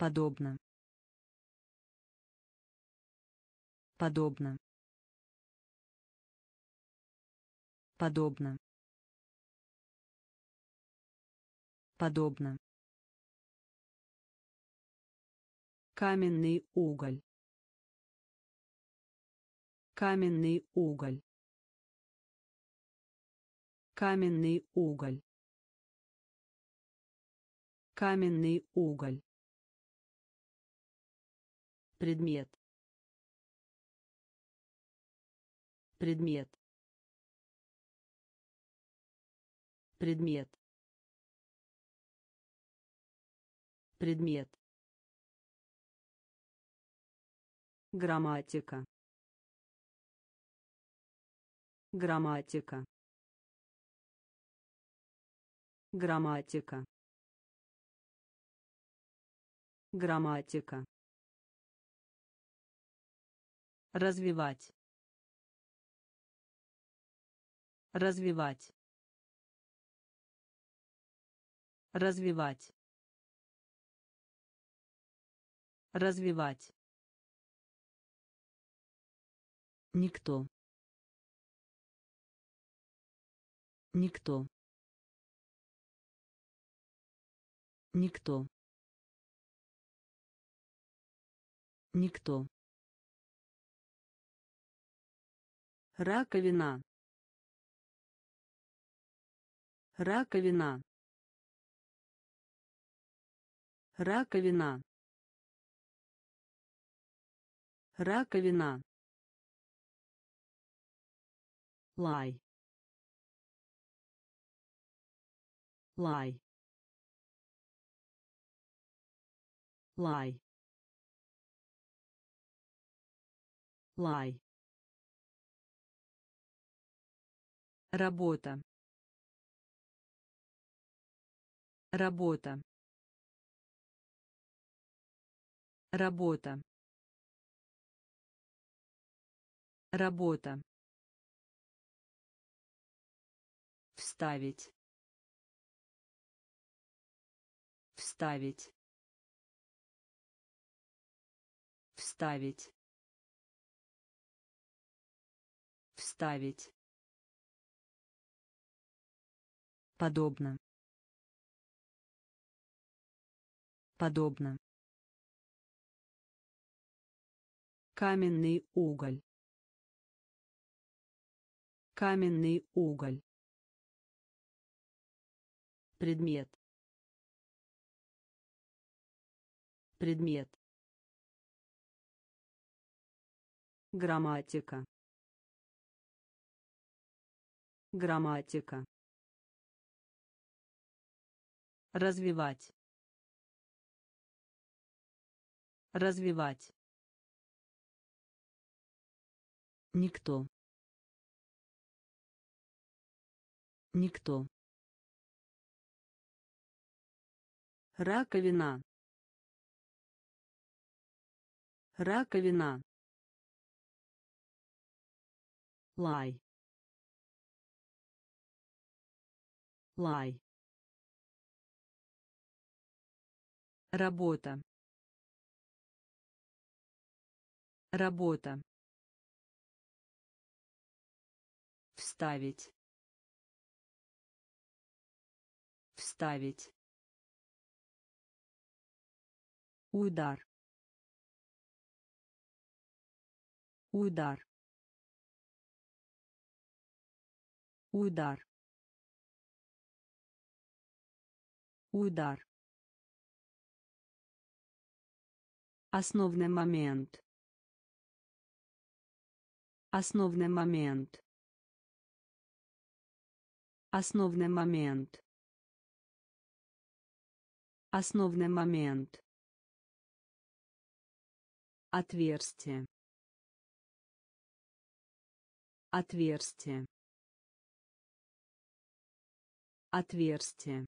Подобно. Подобно. Подобно. Подобно. Каменный уголь. Каменный уголь. Каменный уголь. Каменный уголь. Предмет. Предмет. Предмет. Предмет. Грамматика. Грамматика. Грамматика. Грамматика. Развивать. Развивать. Развивать. Развивать. Никто. Никто. Никто. Никто. Раковина. Раковина. Раковина. Раковина. Лай. Лай. Лай. Лай. Работа. Работа. Работа. Работа. Вставить. Вставить. Вставить. Вставить. Подобно. Подобно. Каменный уголь. Каменный уголь. Предмет. Предмет. Грамматика. Грамматика. Развивать. Развивать. Никто. Никто. Раковина. Раковина. Лай. Лай. Работа. Работа. Вставить. Вставить. Удар. Удар. Удар. Удар. Основный момент. Основный момент. Основный момент. Основный момент. Отверстие. Отверстие. Отверстие.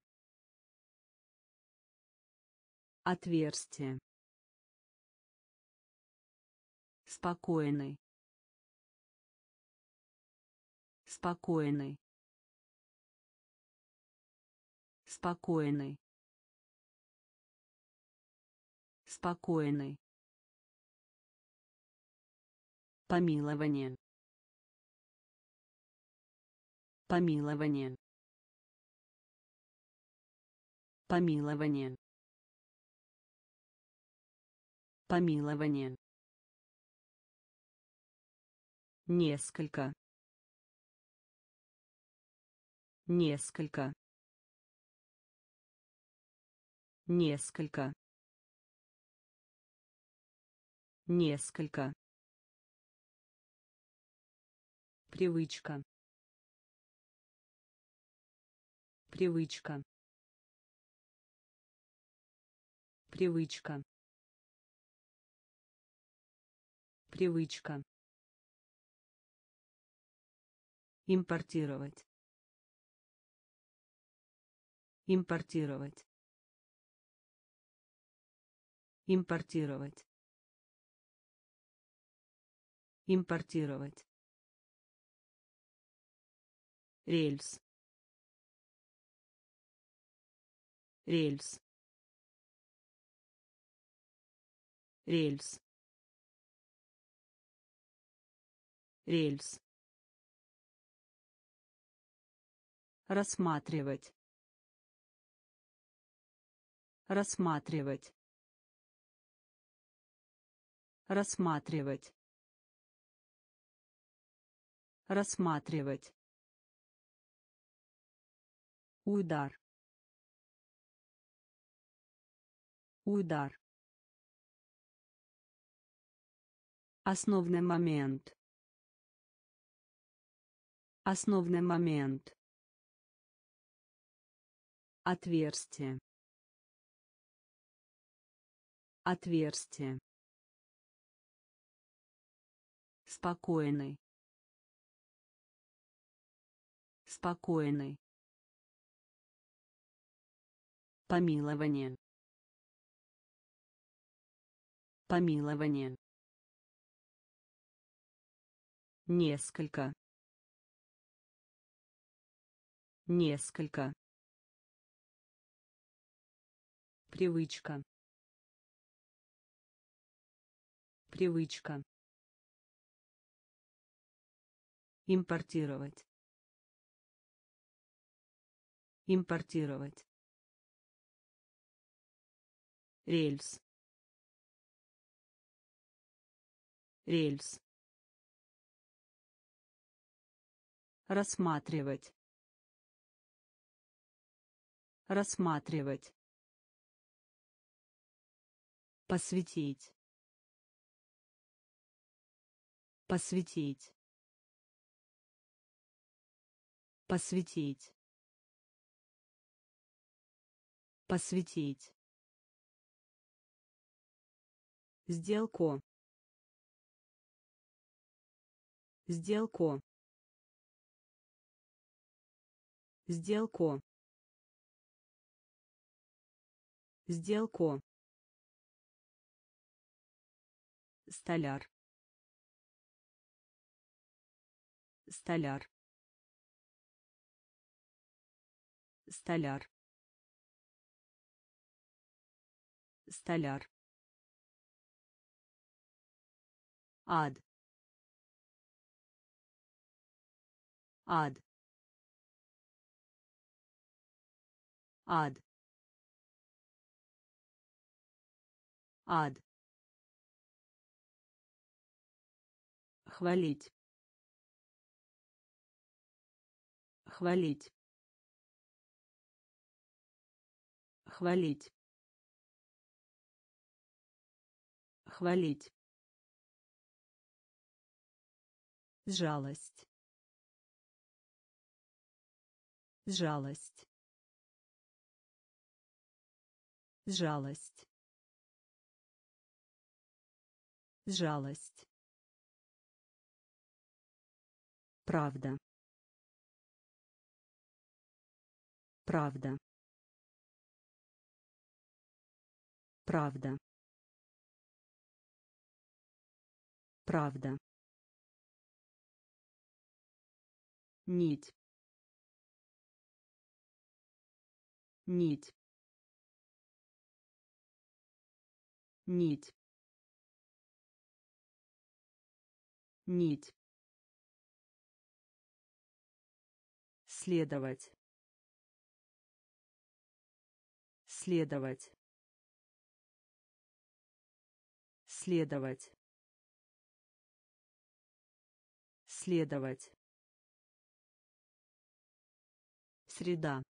Отверстие. Спокойный. Спокойный. Спокойный. Спокойный. Помилование. Помилование. Помилование. Помилование. Несколько. Несколько. Несколько. Несколько. Привычка. Привычка. Привычка. Привычка. Импортировать. Импортировать. Импортировать. Импортировать. Рельс. Рельс. Рельс. Рельс. Рассматривать. Рассматривать. Рассматривать. Рассматривать. Удар. Удар. Основный момент. Основной момент. Отверстие. Отверстие. Спокойный. Спокойный. Помилование. Помилование. Несколько. Несколько. Привычка. Привычка. Импортировать. Импортировать. Рельс. Рельс. Рассматривать. Рассматривать. Посвятить. Посвятить. Посвятить. Посвятить. Сделку. Сделку. Сделку. Сделку. Столяр. Столяр. Столяр. Столяр. ад ад ад ад хвалить. Хвалить. Хвалить. Хвалить. Жалость. Жалость. Жалость. Жалость правда. Правда. Правда. Правда. Нить. Нить. Нить. Нить следовать. Следовать. Следовать. Следовать. Среда.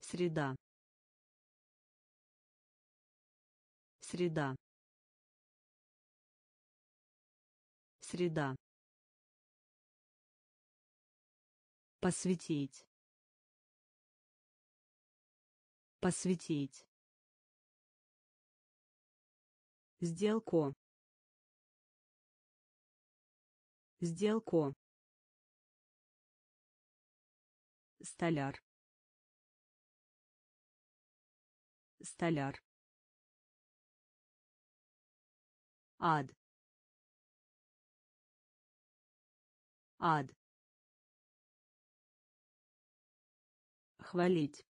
Среда. Среда. Среда посвятить посвятить сделку. Сделку. Столяр. Столяр. Ад. Ад хвалить.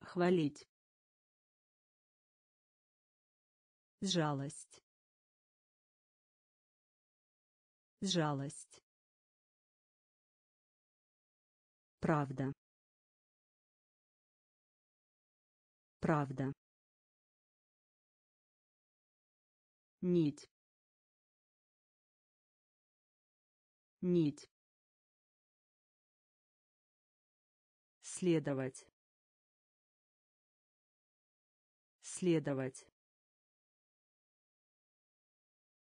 Хвалить. Жалость. Жалость. Правда. Правда. Нить. Нить следовать. Следовать.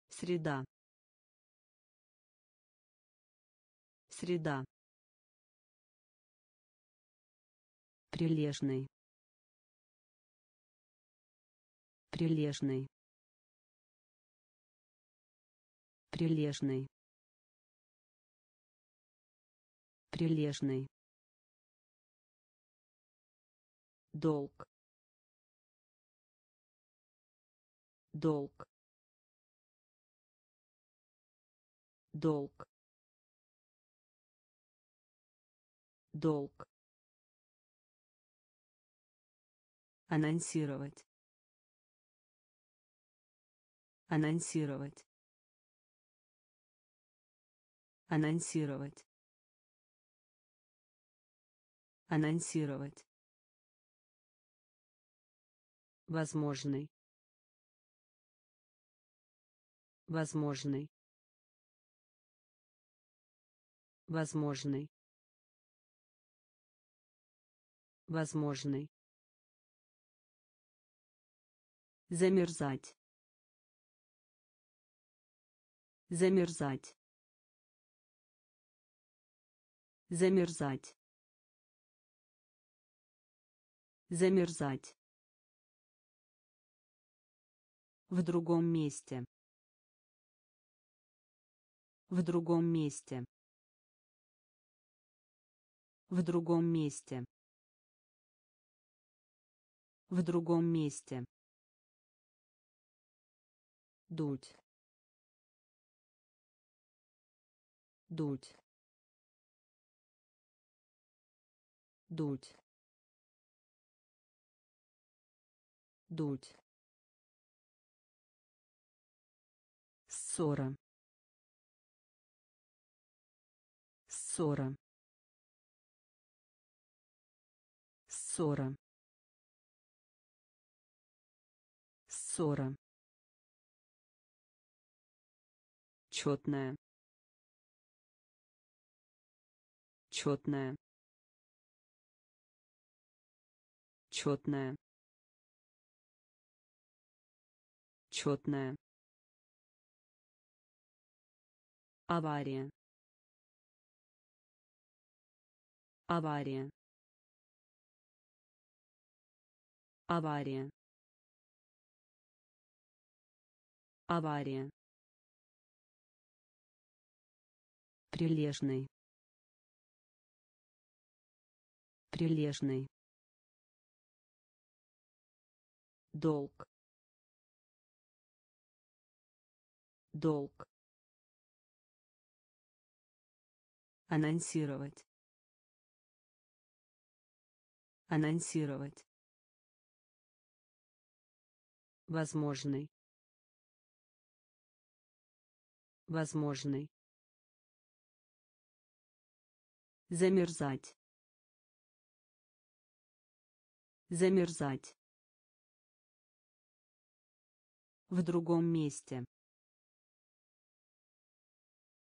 Среда. Среда. Прилежный. Прилежный. Прилежный. Прилежный долг. Долг. Долг. Долг. Анонсировать. Анонсировать. Анонсировать. Анонсировать возможный. Возможный. Возможный. Возможный. Замерзать. Замерзать. Замерзать. Замерзать в другом месте. В другом месте. В другом месте. В другом месте. Дуть. Дуть. Дуть. Дуть ссора. Ссора. Ссора. Ссора. Четная четная четная четная авария. Авария. Авария. Авария. Прилежный. Прилежный. Долг. Долг анонсировать Анонсировать. Возможный. Возможный. Замерзать. Замерзать. В другом месте.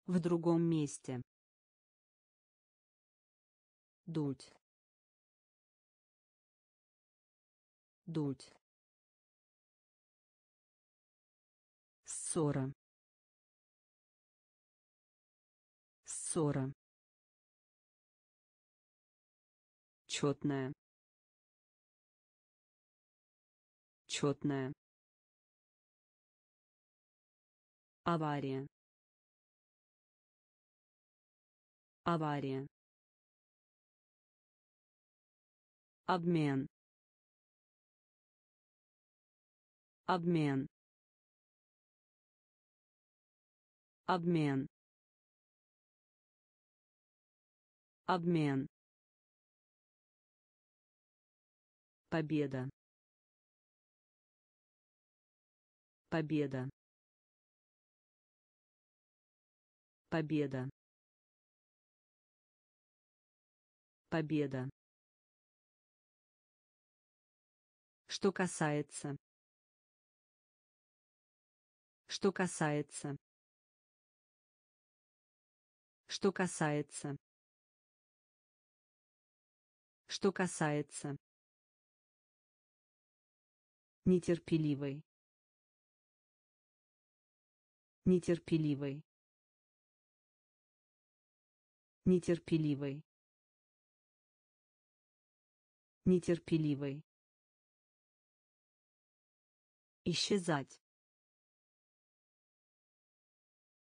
В другом месте. Дуть. Дуть. Ссора. Ссора. Четная. Четная. Авария. Авария. Обмен. Обмен. Обмен. Обмен. Победа. Победа. Победа. Победа. Что касается. Что касается. Что касается. Что касается. Нетерпеливый. Нетерпеливый. Нетерпеливый. Нетерпеливый. Исчезать.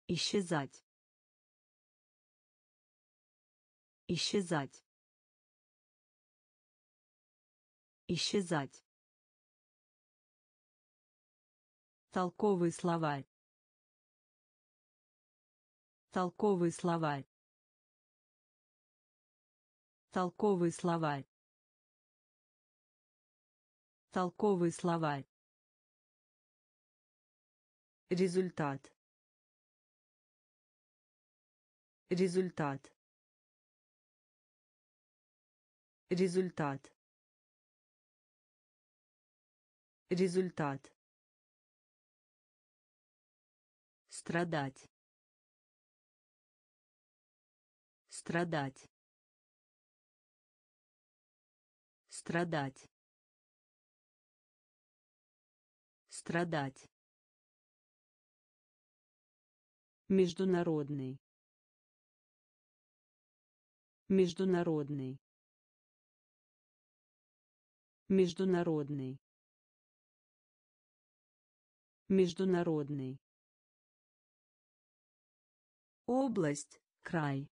Исчезать. Исчезать. Исчезать. Толковый словарь. Толковый словарь. Толковый словарь. Толковый словарь. Результат. Результат. Результат. Результат. Страдать. Страдать. Страдать. Страдать. Международный. Международный. Международный. Международный. Область, край.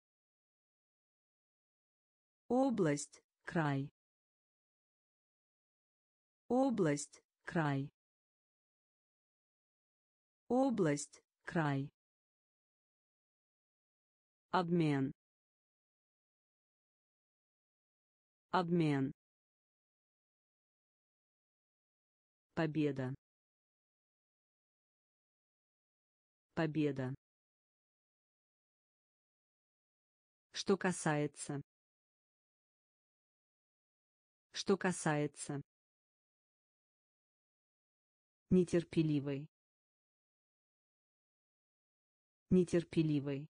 Область, край. Область, край. Область, край. Обмен. Обмен. Победа. Победа. Что касается. Что касается. Нетерпеливый. Нетерпеливый.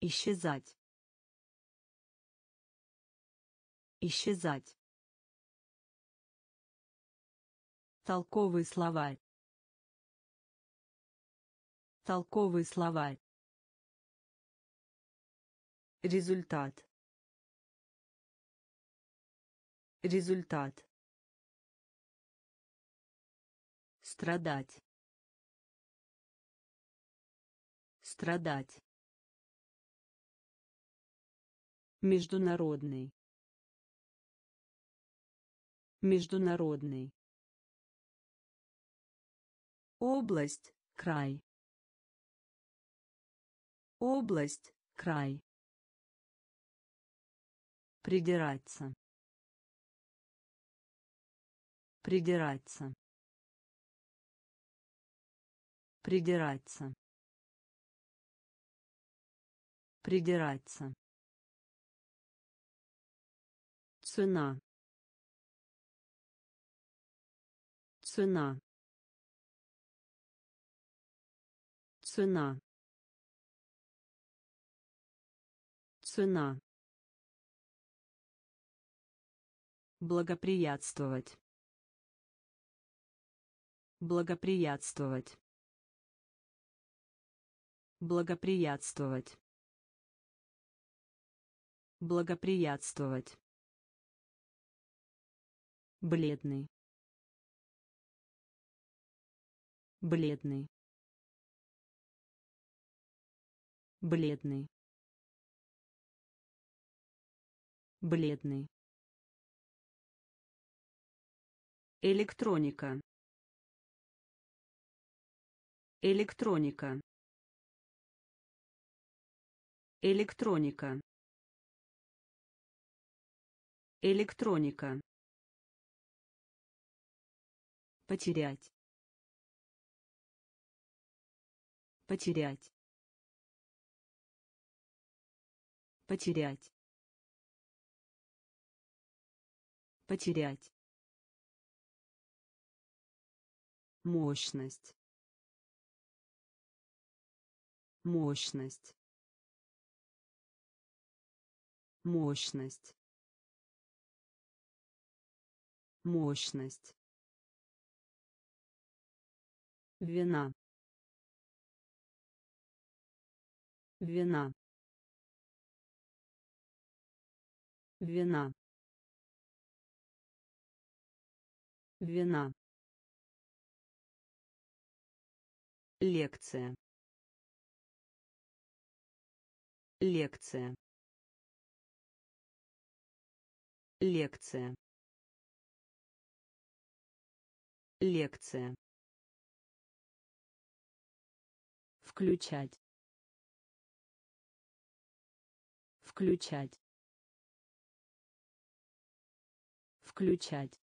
Исчезать. Исчезать. Толковый словарь. Толковый словарь. Результат. Результат. Страдать. Страдать. Международный. Международный. Область, край. Область, край. Придираться. Придираться. Придираться. Придираться. Цена. Цена. Цена. Цена. Благоприятствовать. Благоприятствовать. Благоприятствовать. Благоприятствовать. Бледный. Бледный. Бледный. Бледный. Электроника. Электроника. Электроника. Электроника. Потерять. Потерять. Потерять. Потерять. Мощность. Мощность. Мощность. Мощность. Вина. Вина. Вина. Вина. Лекция. Лекция. Лекция. Лекция. Включать. Включать. Включать.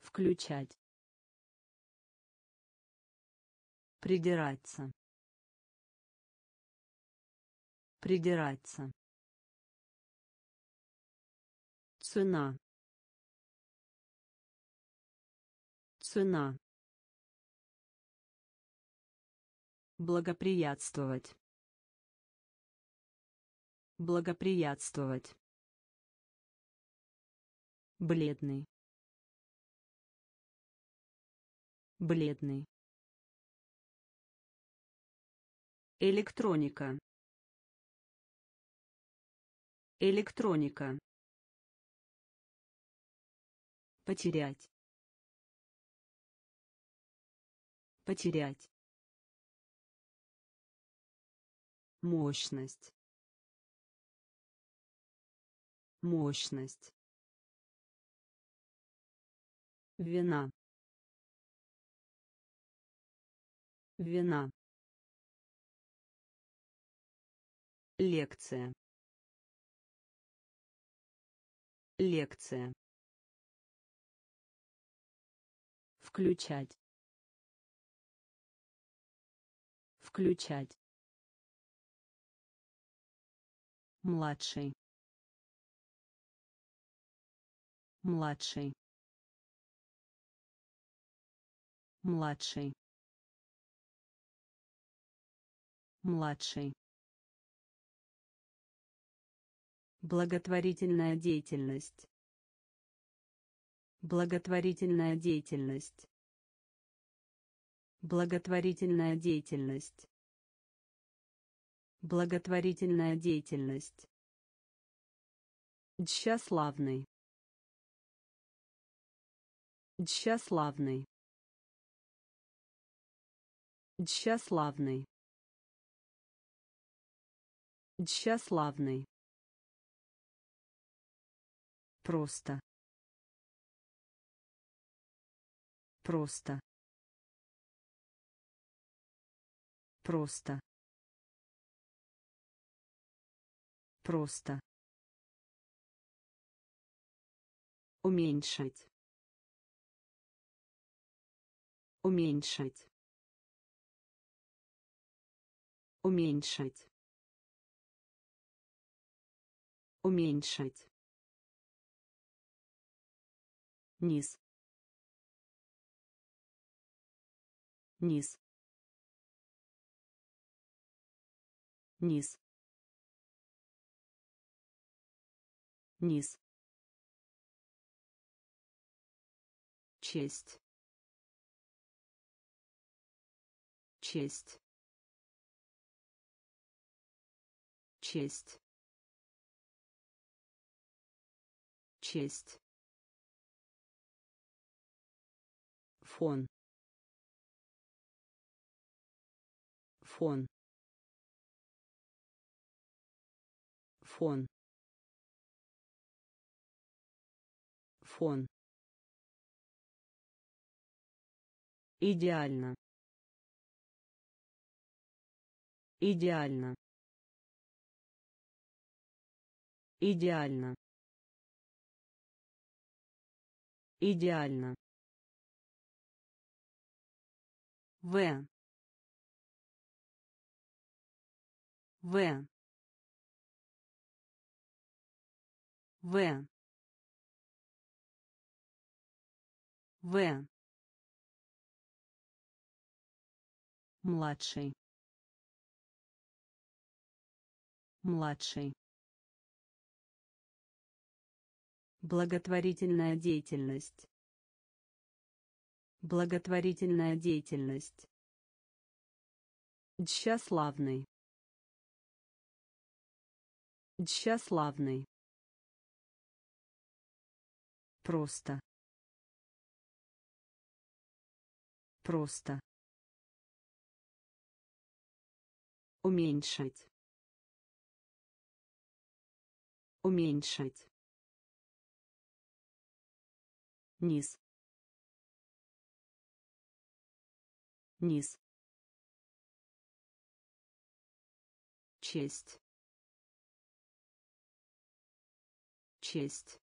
Включать. Придираться. Придираться. Цена. Цена. Благоприятствовать. Благоприятствовать. Бледный. Бледный. Электроника. Электроника. Потерять. Потерять. Мощность. Мощность. Вина. Вина. Лекция. Лекция. Включать. Включать. Младший. Младший. Младший. Младший. Благотворительная деятельность. Благотворительная деятельность. Благотворительная деятельность. Благотворительная деятельность. Тщаславный. Тщаславный. Тщаславный. Тщаславный. Просто. Просто. Просто. Просто. Уменьшить. Уменьшить. Уменьшить. Уменьшить. низ низ низ низ честь. Честь. Честь. Честь. Фон. Фон. Фон фон идеально идеально идеально идеально В. В. В. В. младший младший благотворительная деятельность Благотворительная деятельность. Тщаславный. Тщаславный. Просто. Просто. Уменьшить. Уменьшить. низ низ честь честь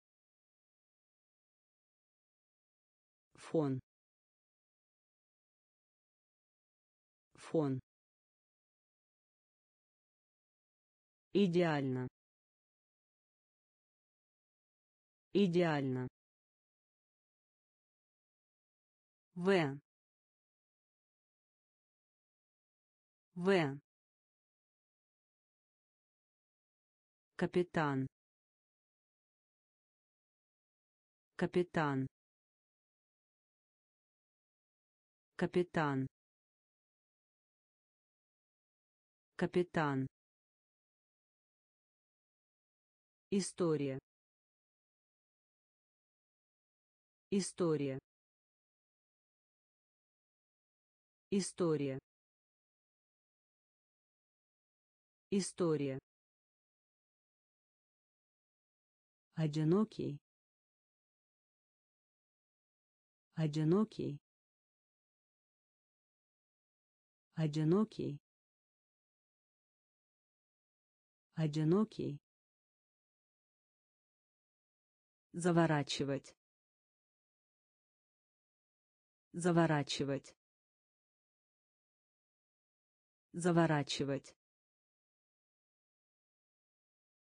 фон фон идеально идеально в В. Капитан. Капитан. Капитан. Капитан. История. История. История. История. Одинокий. Одинокий. Одинокий. Одинокий. Заворачивать. Заворачивать. Заворачивать.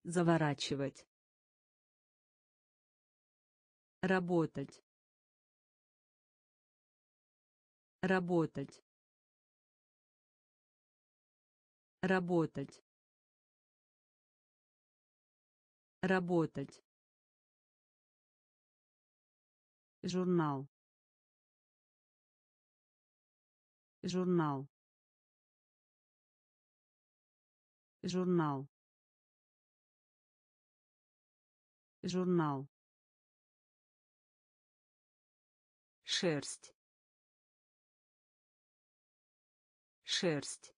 Заворачивать. Работать. Работать. Работать. Работать. Журнал. Журнал. Журнал. Журнал. Шерсть. Шерсть.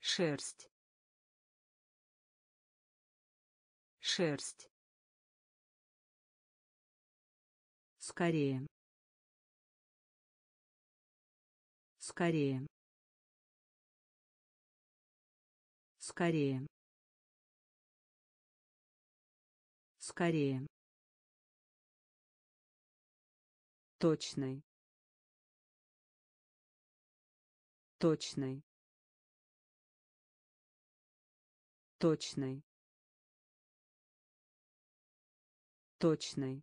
Шерсть. Шерсть. Скорее. Скорее. Скорее. Скорее. Точный. Точный. Точный. Точный.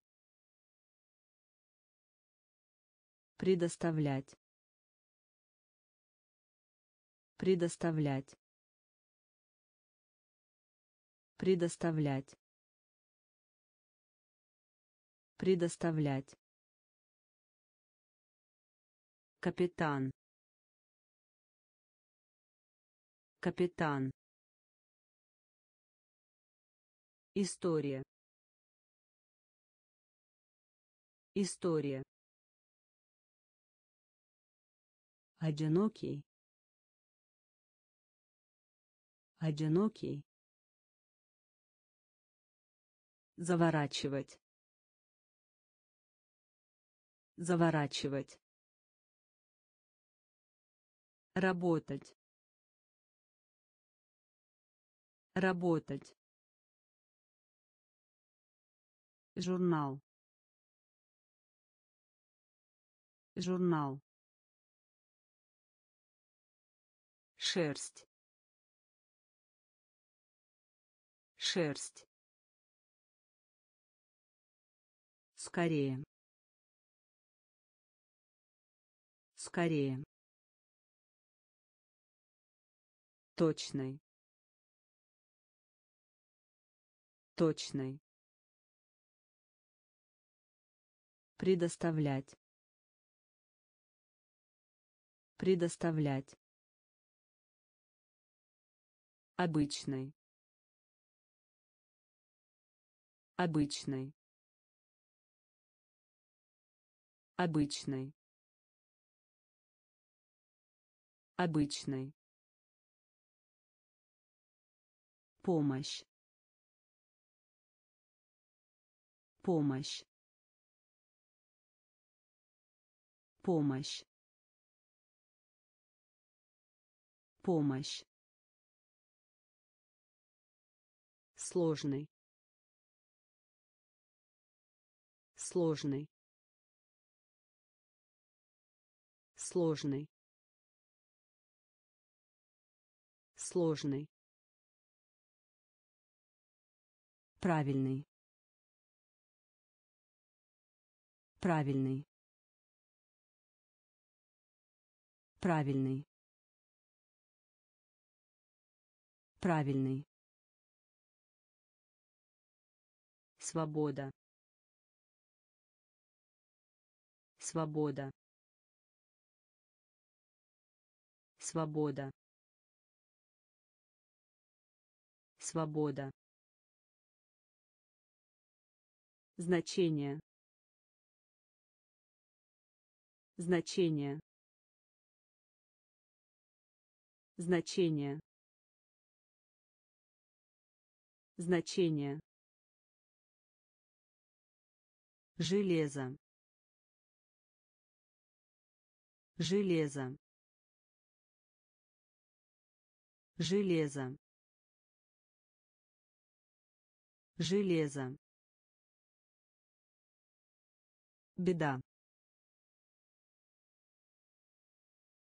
Предоставлять. Предоставлять. Предоставлять. Предоставлять. Капитан. Капитан. История. История. Одинокий. Одинокий. Заворачивать. Заворачивать. Работать. Работать. Журнал. Журнал. Шерсть. Шерсть. Скорее. Скорее. Точный. Точный. Предоставлять. Предоставлять. Обычный. Обычный. Обычный. Обычный. Помощь. Помощь. Помощь. Помощь. Сложный. Сложный. Сложный. Сложный. Правильный. Правильный. Правильный. Правильный. Свобода. Свобода. Свобода. Свобода. Значение. Значение. Значение. Значение. Железо. Железо. Железо. Железо. Беда.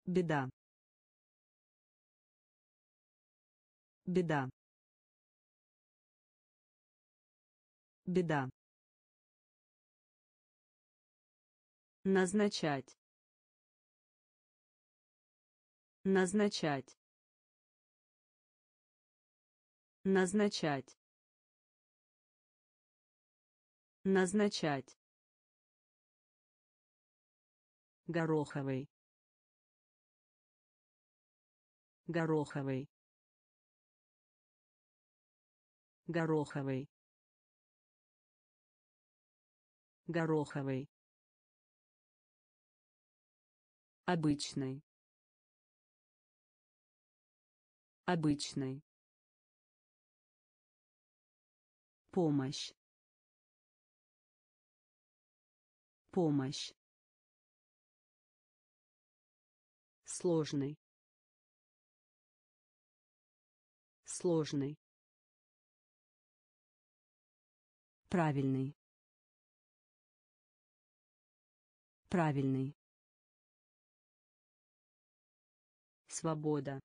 Беда. Беда. Беда. Назначать. Назначать. Назначать. Назначать. Гороховый. Гороховый. Гороховый. Гороховый. Обычный. Обычный. Помощь. Помощь. Сложный. сложный правильный правильный. Свобода.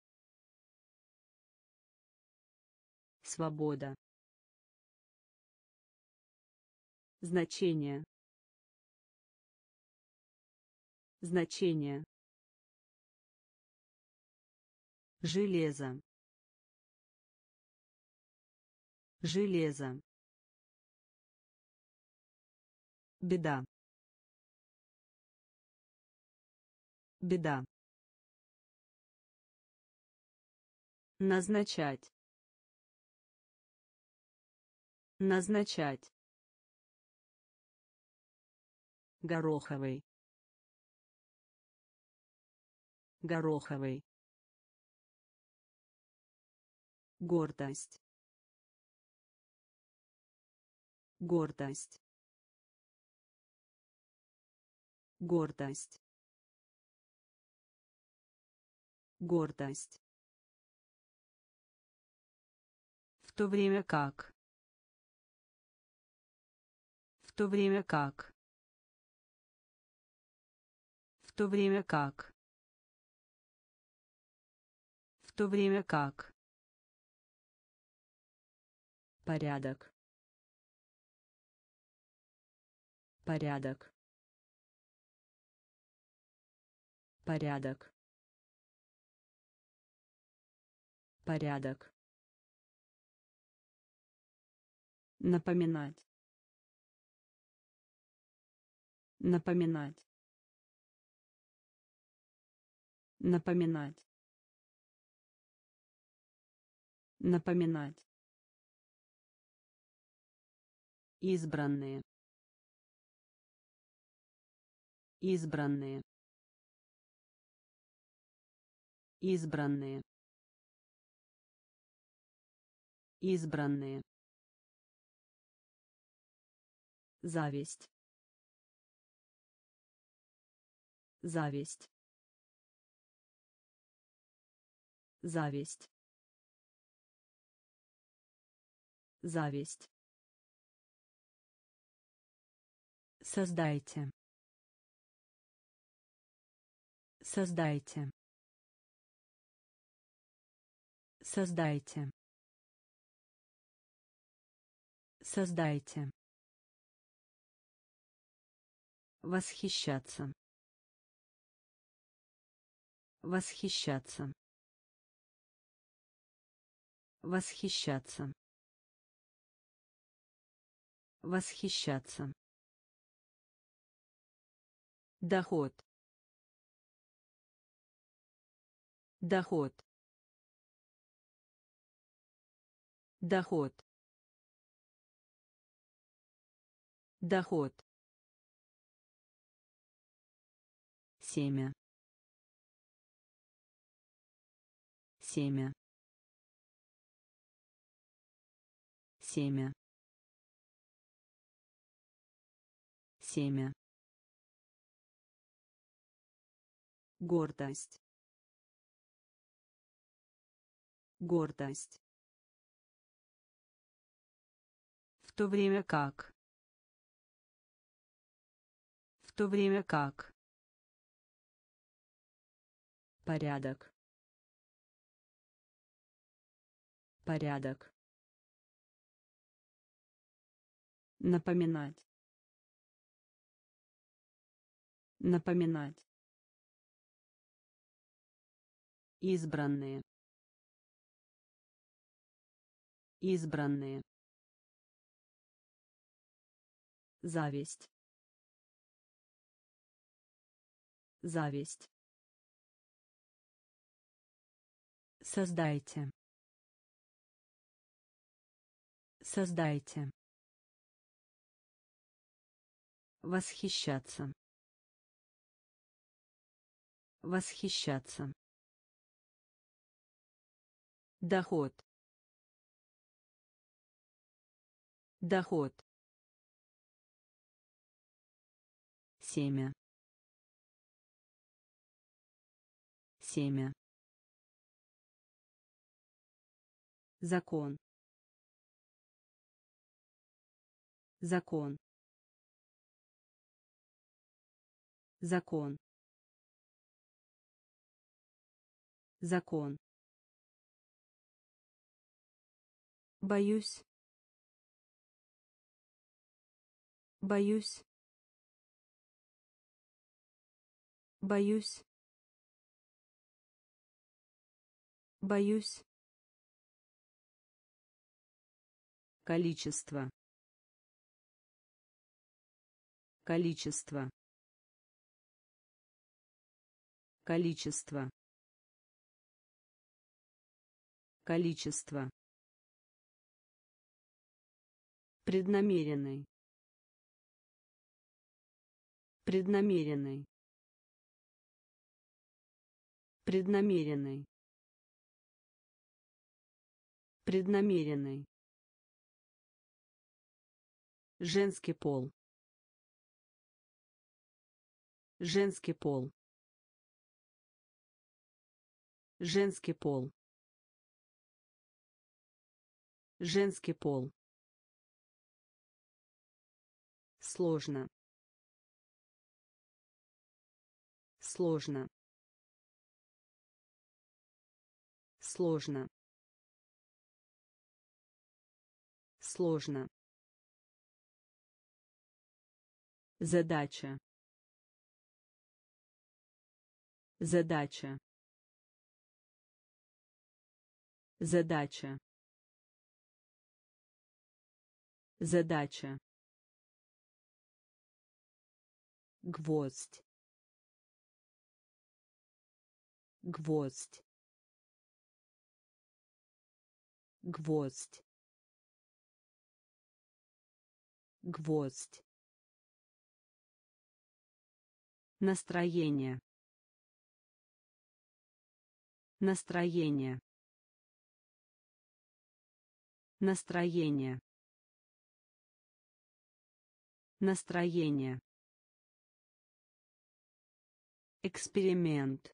Свобода. Значение. Значение. Железо. Железо. Беда беда. Назначать. Назначать. Гороховый. Гороховый. Гордость. Гордость. Гордость гордость. В то время как. В то время как. В то время как. В то время как. Порядок. Порядок. Порядок порядок. Напоминать. Напоминать. Напоминать. Напоминать. Избранные. Избранные. Избранные избранные. Зависть. Зависть. Зависть. Зависть. Создайте. Создайте. Создайте создайте. Восхищаться. Восхищаться. Восхищаться. Восхищаться. Доход. Доход. Доход доход. Семя. Семя. Семя. Семя. Гордость. Гордость. В то время как то время как? Порядок. Порядок. Напоминать. Напоминать. Избранные. Избранные. Зависть зависть. Создайте. Создайте. Восхищаться. Восхищаться. Доход. Доход. Семя семя. Закон. Закон. Закон. Закон. Боюсь. Боюсь. Боюсь боюсь. Количество. Количество. Количество. Количество. Преднамеренный. Преднамеренный. Преднамеренный преднамеренный женский пол. Женский пол. Женский пол. Женский пол. Сложно. Сложно. Сложно сложно. Задача. Задача. Задача. Задача. Гвоздь. Гвоздь. Гвоздь гвоздь. Настроение. Настроение. Настроение. Настроение. Эксперимент.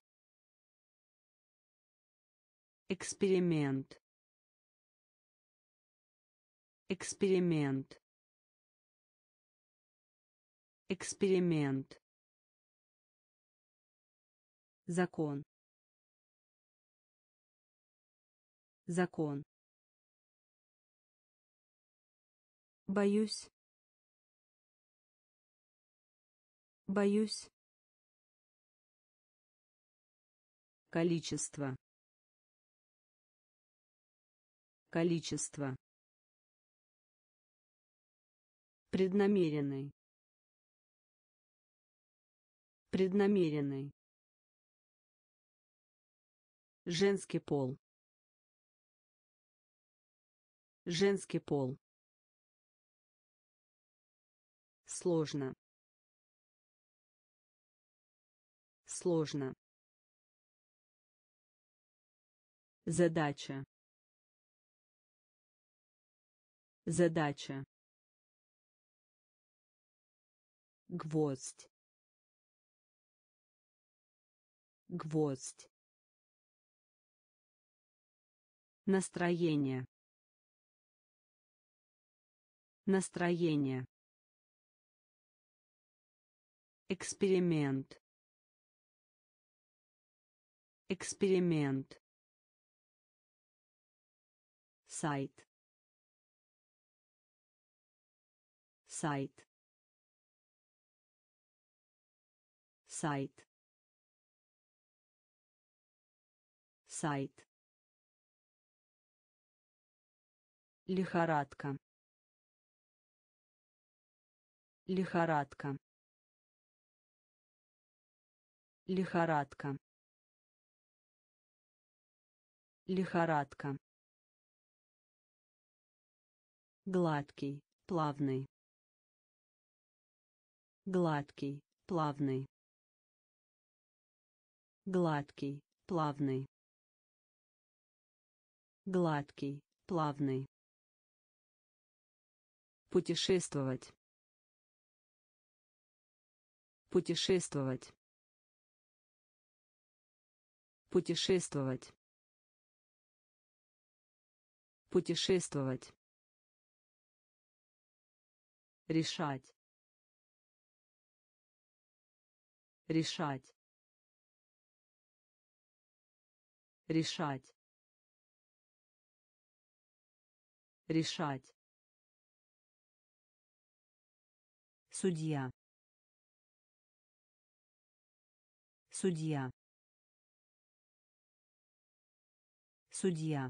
Эксперимент. Эксперимент эксперимент. Закон. Закон. Боюсь. Боюсь. Количество. Количество. Преднамеренный преднамеренный женский пол. Женский пол. Сложно. Сложно. Задача. Задача. Гвоздь гвоздь. Настроение. Настроение. Эксперимент. Эксперимент. Сайт. Сайт. Сайт сайт. Лихорадка. Лихорадка. Лихорадка. Лихорадка. Гладкий плавный. Гладкий плавный. Гладкий плавный гладкий плавный путешествовать путешествовать путешествовать Путешествовать. Решать. Решать. Решать. Решать. Судья. Судья. Судья.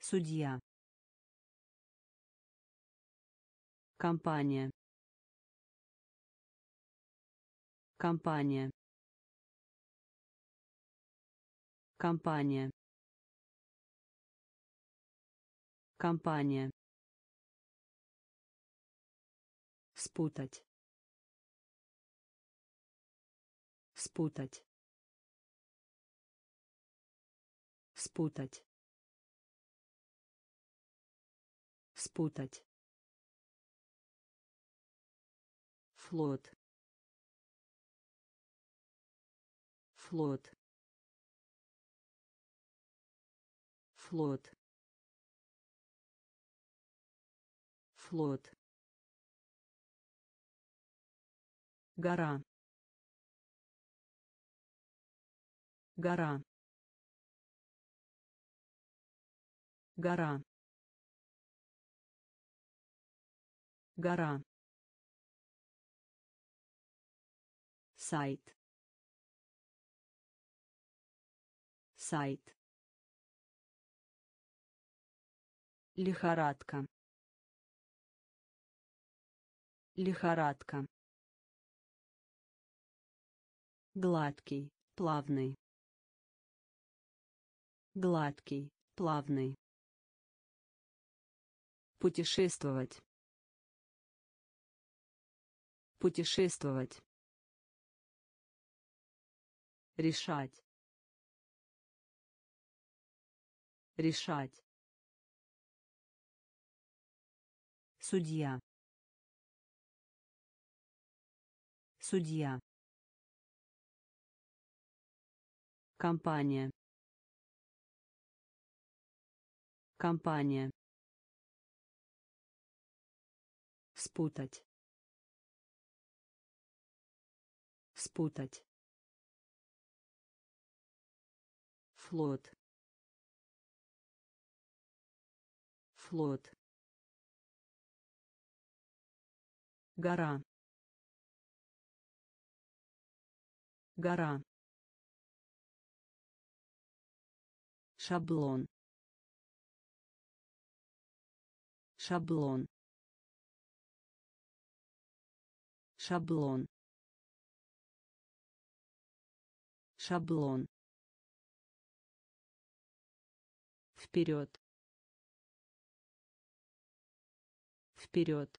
Судья. Компания. Компания. Компания. Компания. спутать. Спутать. Спутать. Спутать. Флот. Флот. Флот флот. Гора. Гора. Гора. Гора. Сайт. Сайт. Лихорадка лихорадка. Гладкий плавный. Гладкий плавный. Путешествовать. Путешествовать. Решать. Решать. Судья судья. Компания. Компания. Спутать. Спутать. Флот. Флот. Гора гора. Шаблон. Шаблон. Шаблон. Шаблон. Вперед. Вперед.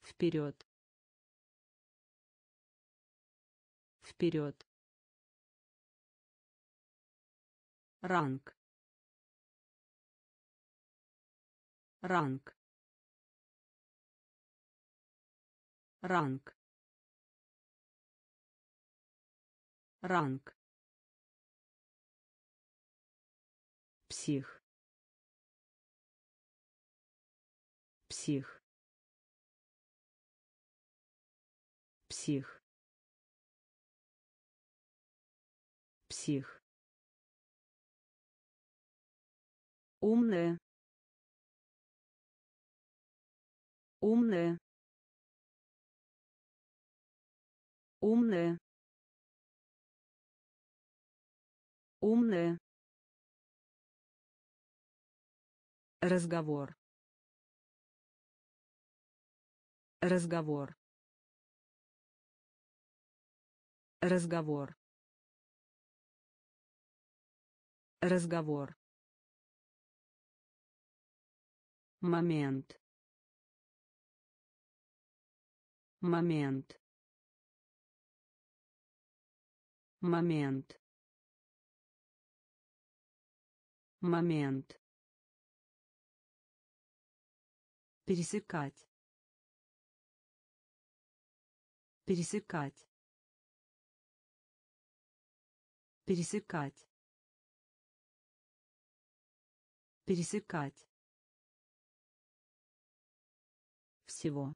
Вперед вперед. Ранг. Ранг. Ранг. Ранг. Псих. Псих. Псих псих умная. Умная. Умная. Умная. Разговор. Разговор. Разговор разговор. Момент. Момент. Момент. Момент. Пересекать. Пересекать. Пересекать пересекать. Всего.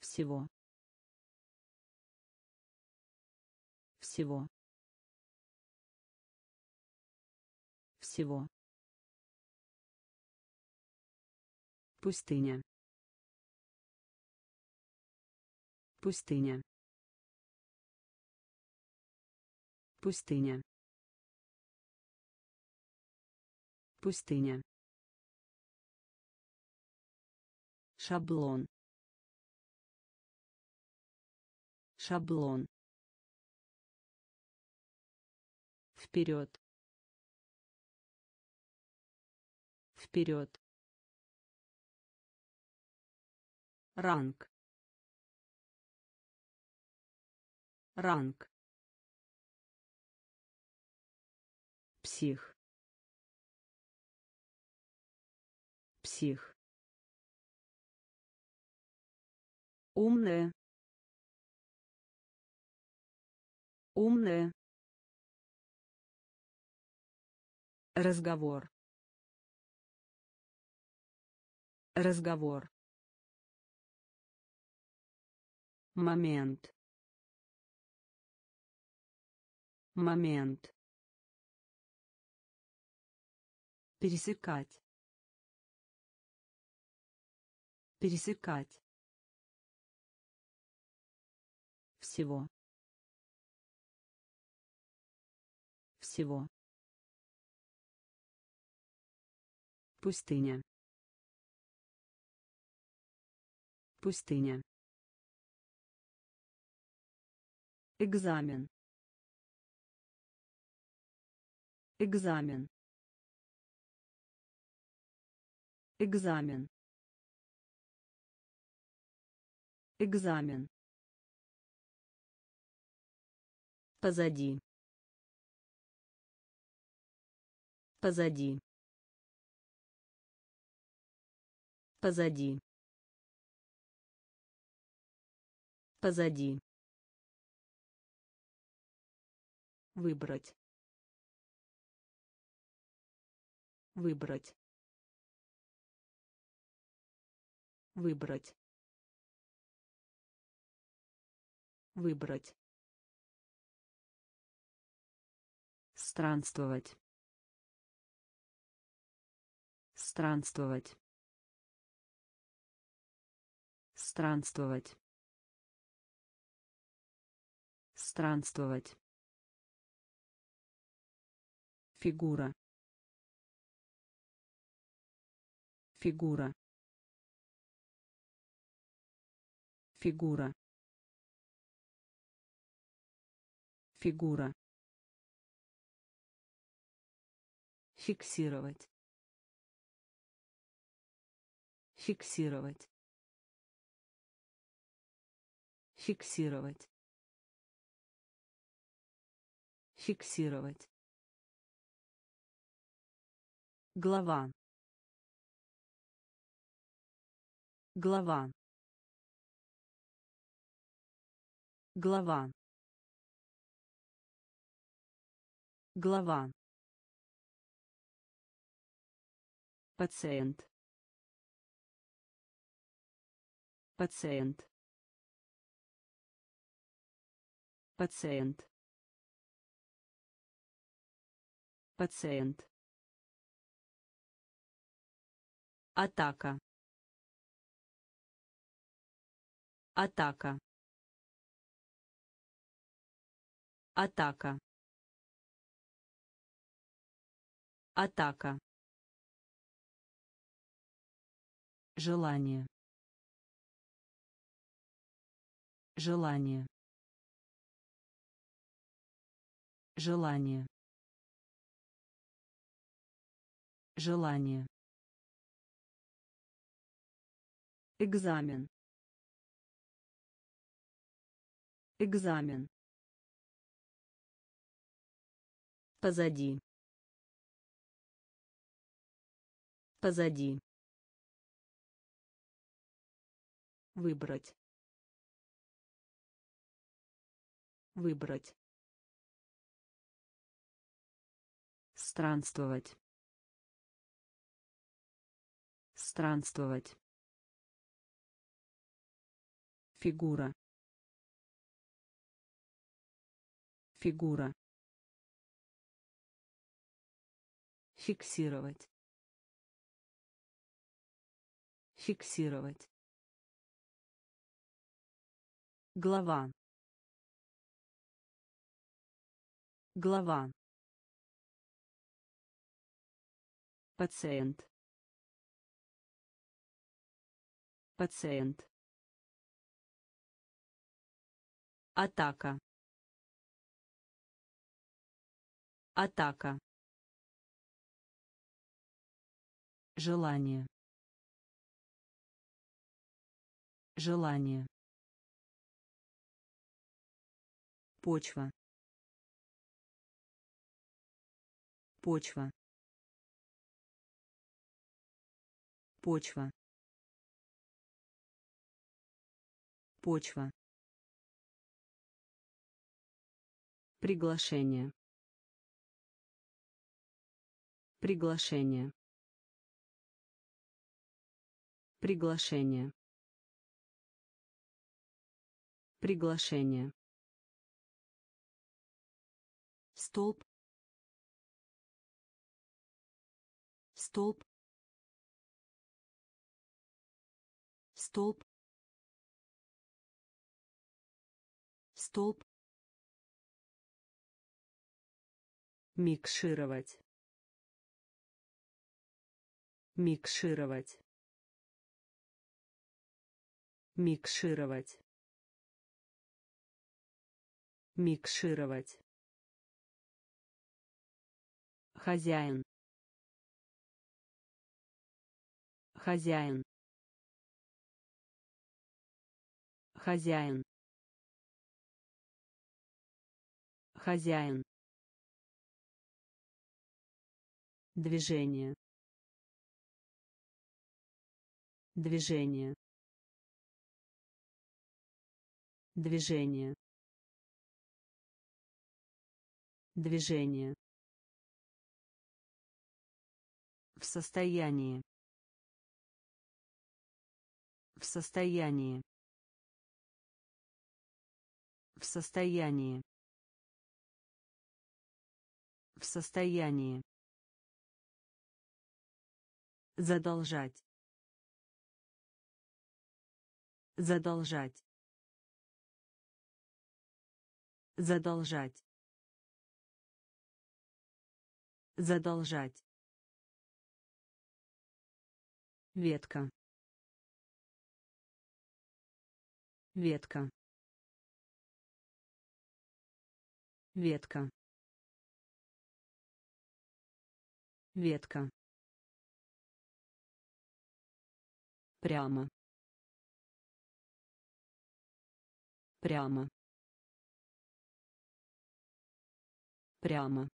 Всего. Всего. Всего. Пустыня. Пустыня. Пустыня пустыня. Шаблон. Шаблон. Вперед. Вперед. Ранг. Ранг. Псих псих умная. Умная. Разговор. Разговор. Момент. Момент. Пересекать пересекать. Всего. Всего. Пустыня. Пустыня. Экзамен. Экзамен. Экзамен экзамен. Позади. Позади. Позади. Позади. Выбрать. Выбрать. Выбрать выбрать. Странствовать. Странствовать. Странствовать. Странствовать. Фигура. Фигура. Фигура фигура. Фиксировать. Фиксировать. Фиксировать. Фиксировать. Глава. Глава. Глава глава. Пациент. Пациент. Пациент. Пациент. Атака. Атака. Атака атака. Желание. Желание. Желание. Желание. Экзамен. Экзамен. Позади позади выбрать Выбрать. Странствовать. Странствовать. Фигура. Фигура. Фиксировать. Фиксировать. Глава. Глава. Пациент. Пациент. Атака. Атака. Желание. Желание. Почва. Почва. Почва. Почва. Приглашение. Приглашение. Приглашение. Приглашение. Столб. Столб. Столб. Столб. Микшировать. Микшировать. Микшировать. Микшировать. Хозяин. Хозяин. Хозяин. Хозяин. Движение. Движение. Движение. Движение. В состоянии. В состоянии. В состоянии. В состоянии. Задолжать. Задолжать. Задолжать. Задолжать. Ветка. Ветка. Ветка. Ветка. Прямо. Прямо. Прямо.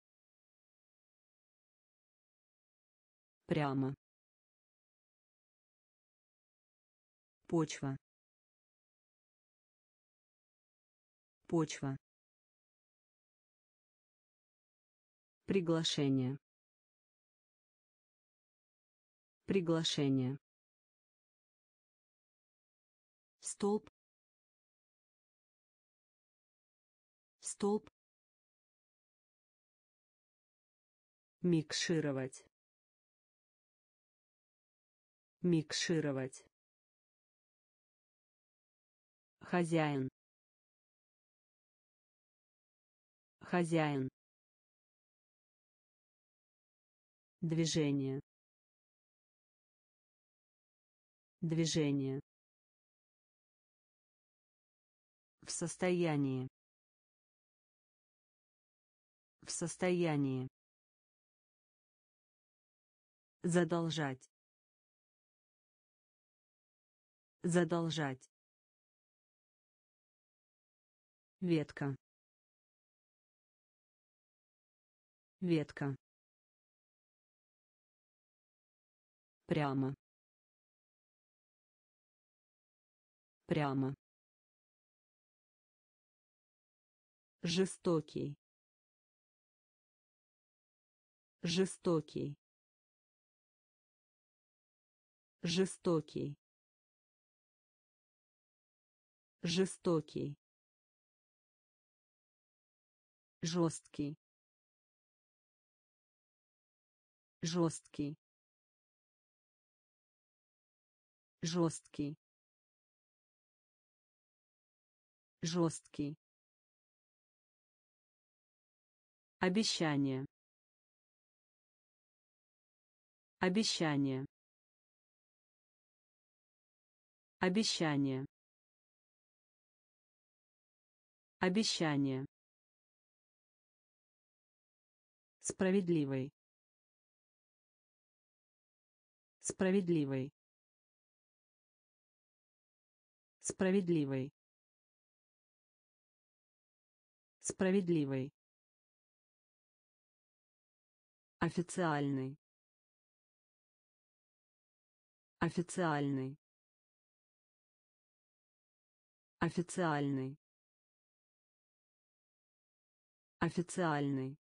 Прямо. Почва. Почва. Приглашение. Приглашение. Столб. Столб. Микшировать. Микшировать. Хозяин. Хозяин. Движение. Движение. В состоянии. В состоянии. Задолжать. Задолжать. Ветка. Ветка. Прямо. Прямо. жестокий жестокий жестокий жестокий. Жесткий. Жесткий. Жесткий. Жесткий. Обещание. Обещание. Обещание обещание. Справедливый. Справедливый. Справедливый. Справедливый. Официальный. Официальный. Официальный официальный.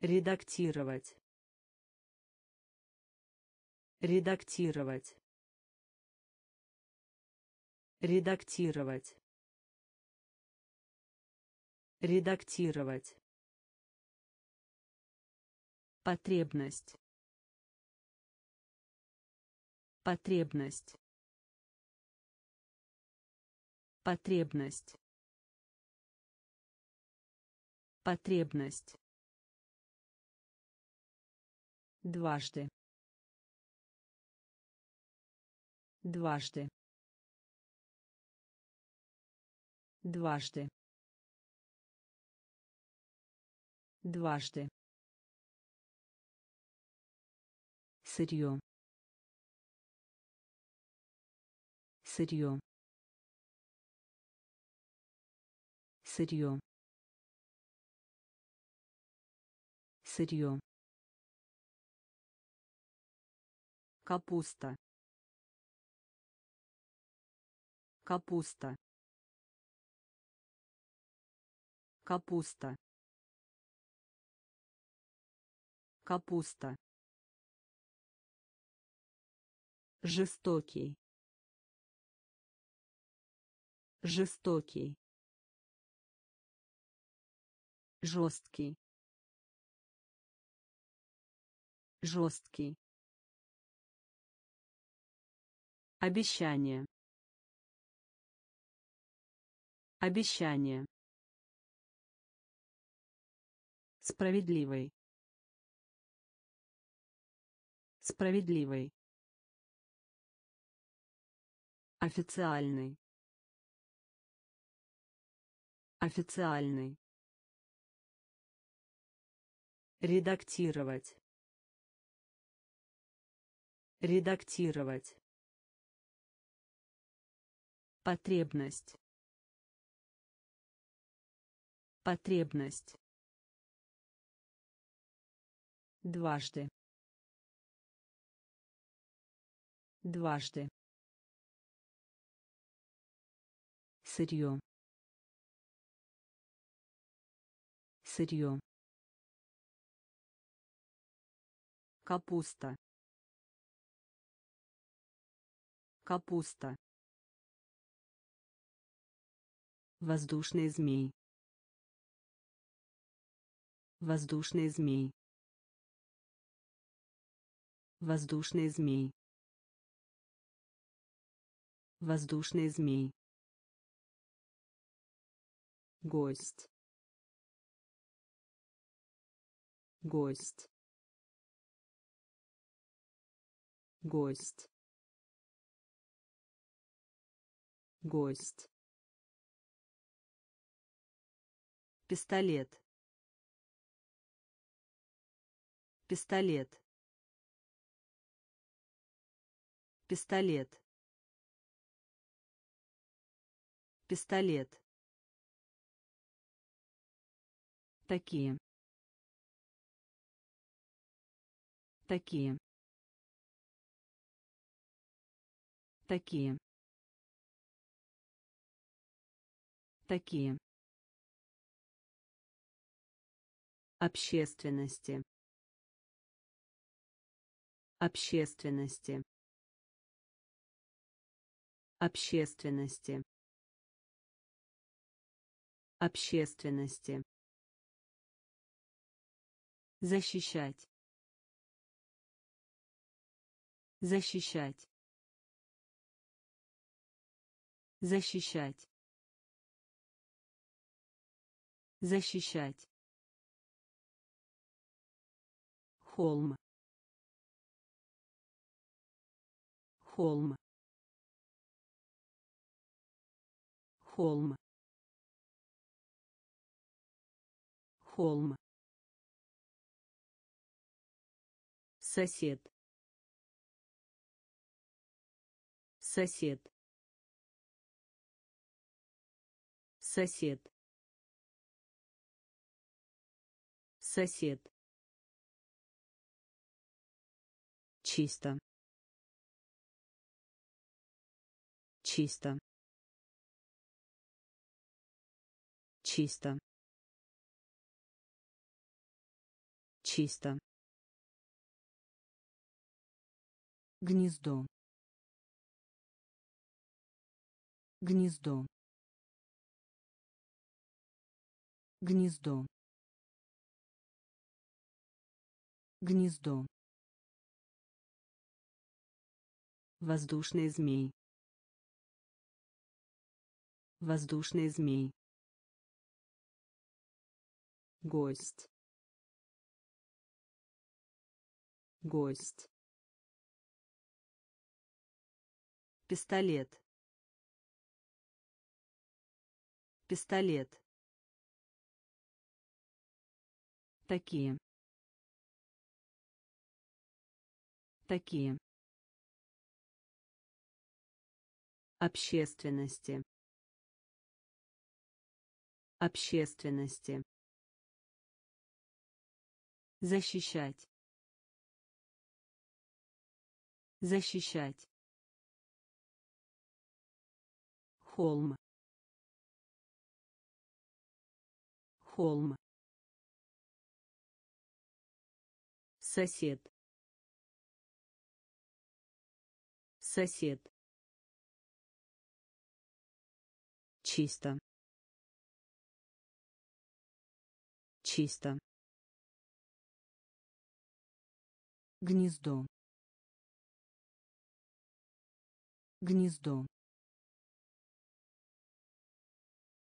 Редактировать. Редактировать. Редактировать. Редактировать. Потребность. Потребность. Потребность потребность. Дважды. Дважды. Дважды. Дважды. Сырье сырье сырье сырье капуста. Капуста. Капуста. Капуста. Жестокий. Жестокий. Жесткий жесткий. Обещание. Обещание. Справедливый. Справедливый. Официальный. Официальный. Редактировать редактировать. Потребность. Потребность. Дважды. Дважды. Сырье сырье капуста капуста. Воздушный змей. Воздушный змей. Воздушный змей. Воздушный змей. Гость. Гость. Гость гость. Пистолет. Пистолет. Пистолет. Пистолет. Такие. Такие. Такие Такие. Общественности. Общественности. Общественности. Общественности. Защищать. Защищать. Защищать. Защищать. Холм. Холм. Холм. Холм. Сосед. Сосед. Сосед. Сосед. Чисто. Чисто. Чисто. Чисто. Гнездо. Гнездо. Гнездо. Гнездо. Воздушный змей. Воздушный змей. Гость. Гость. Пистолет. Пистолет. Такие. Такие. Общественности. Общественности. Защищать. Защищать. Холм. Холм. Сосед. Сосед. Чисто. Чисто. Гнездо. Гнездо.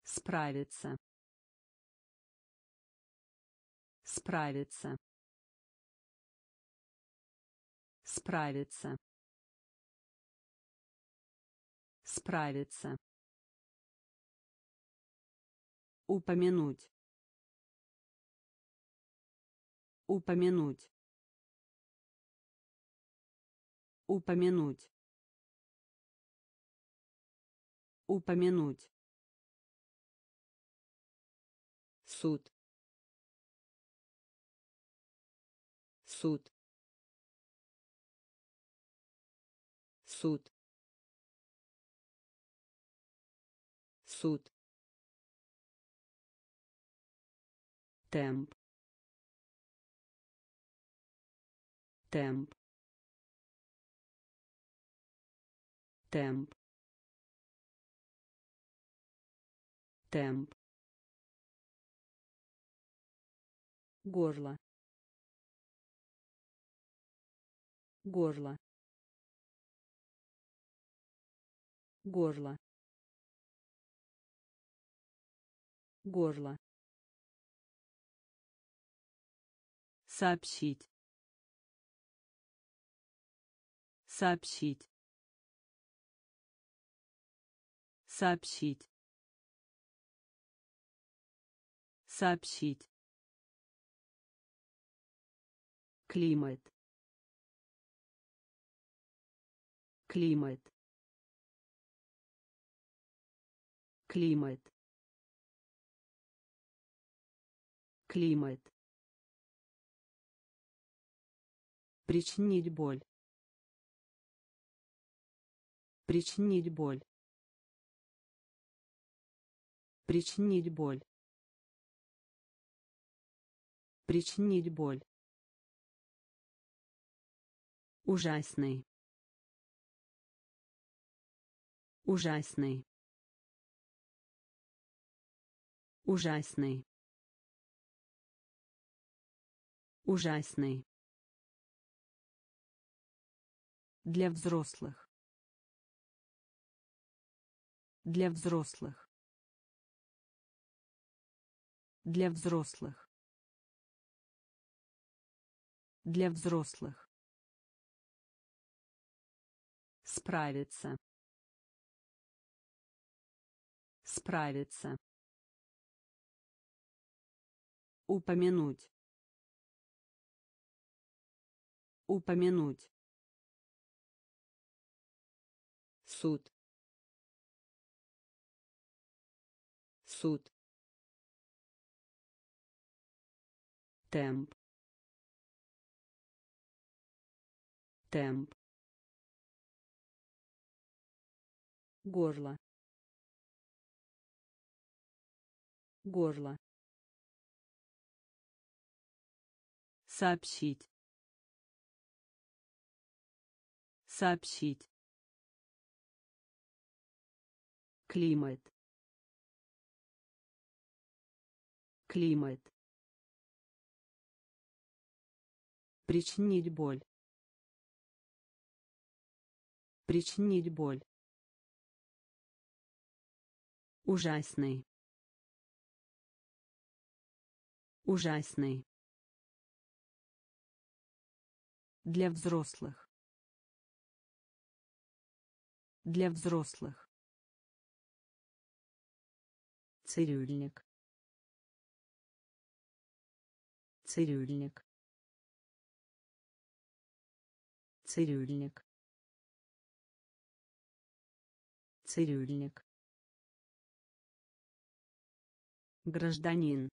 Справиться. Справиться. Справиться. Справиться. Упомянуть. Упомянуть. Упомянуть. Упомянуть. суд суд суд суд. Темп. Темп. Темп. Темп. Горло. Горло. Горло горло. Сообщить. Сообщить. Сообщить. Сообщить. Климат. Климат. Климат климат причинить боль причинить боль Причинить боль. Причинить боль. Ужасный. Ужасный. Ужасный. Ужасный. Для взрослых. Для взрослых. Для взрослых. Для взрослых. Справиться. Справиться. Упомянуть. Упомянуть. Суд. Суд. Темп. Темп. Горло. Горло. Сообщить. Сообщить. Климат. Климат. Причинить боль. Причинить боль. Ужасный. Ужасный. Для взрослых. Для взрослых. Цирюльник. Цирюльник. Цирюльник. Цирюльник. Гражданин.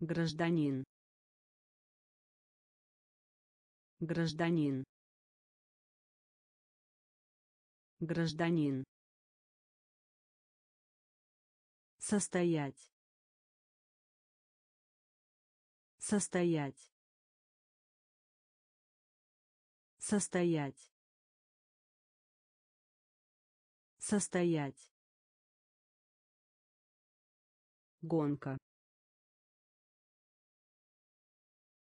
Гражданин. Гражданин. Гражданин. Состоять. Состоять. Состоять. Состоять. Гонка.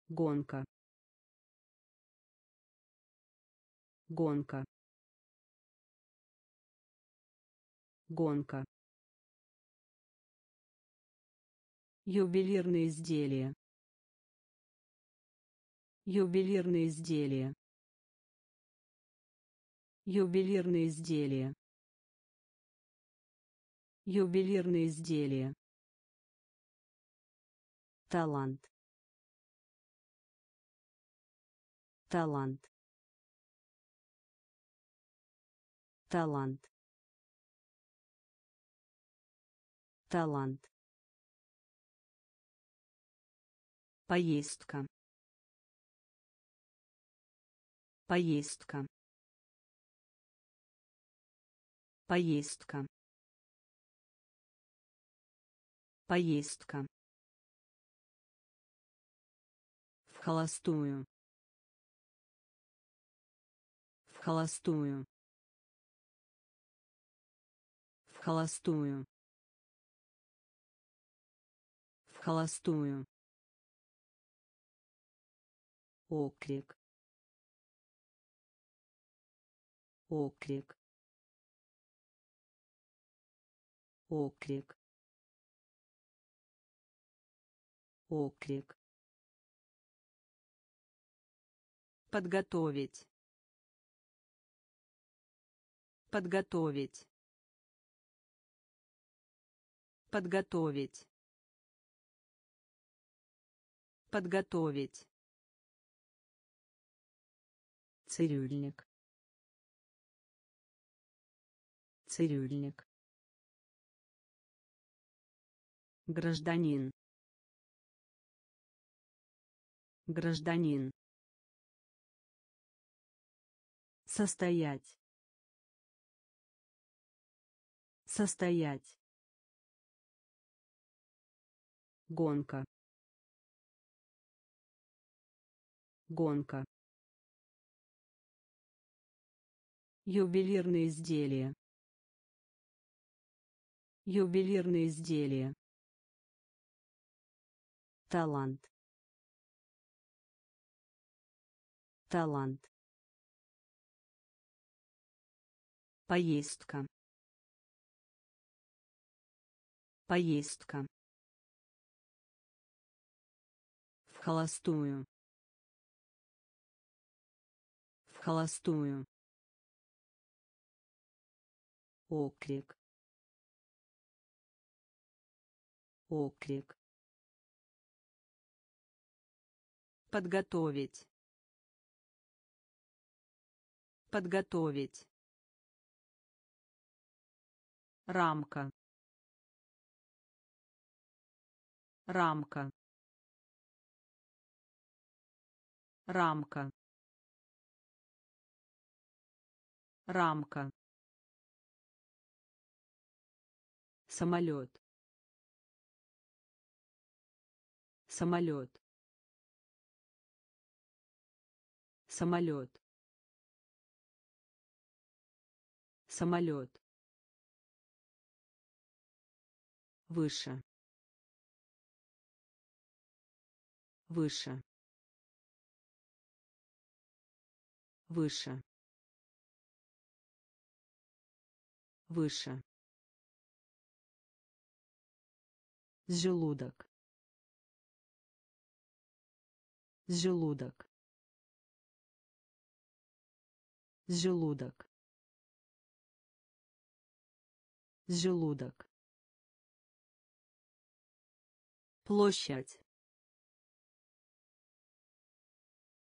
Гонка. Гонка. Гонка. Ювелирные изделия. Ювелирные изделия. Ювелирные изделия. Ювелирные изделия. Талант. Талант. Талант. Талант. Поездка. Поездка. Поездка. Поездка. В холостую. В холостую. В холостую. Холостую. Оклик. Оклик. Оклик. Оклик. Подготовить. Подготовить. Подготовить. Подготовить. Цирюльник. Цирюльник. Гражданин. Гражданин. Состоять. Состоять. Гонка. Гонка. Ювелирные изделия. Ювелирные изделия. Талант. Талант. Поездка. Поездка. В холостую. Холостую. Оклик. Оклик. Подготовить. Подготовить. Рамка. Рамка. Рамка. Рамка. Самолет. Самолет. Самолет. Самолет. Выше. Выше. Выше. Выше. Желудок. Желудок. Желудок. Желудок. Площадь.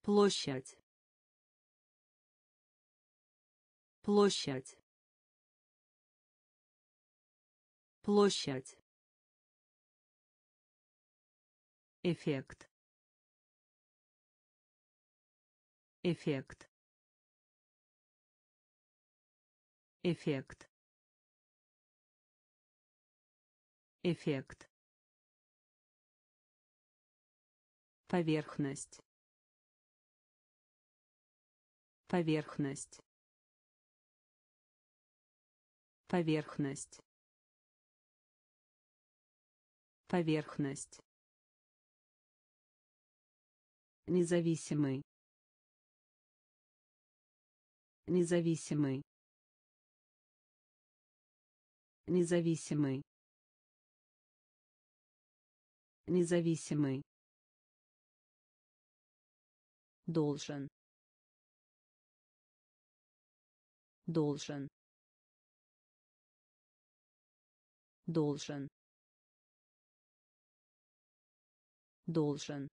Площадь. Площадь. Площадь. Эффект. Эффект. Эффект. Эффект. Поверхность. Поверхность. Поверхность. Поверхность. Независимый. Независимый. Независимый. Независимый. Должен. Должен. Должен. Должен.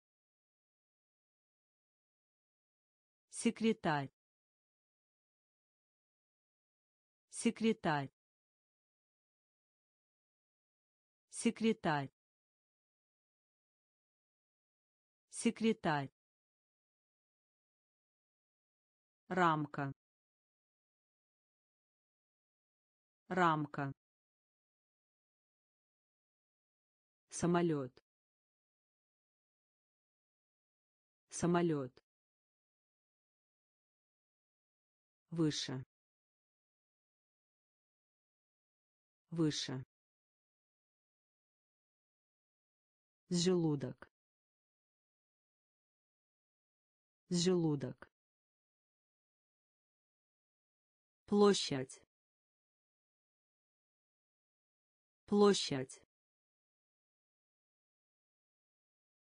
Секретарь. Секретарь. Секретарь. Секретарь. Рамка. Рамка. Самолет. Самолет. Выше. Выше. Желудок. Желудок. Площадь. Площадь.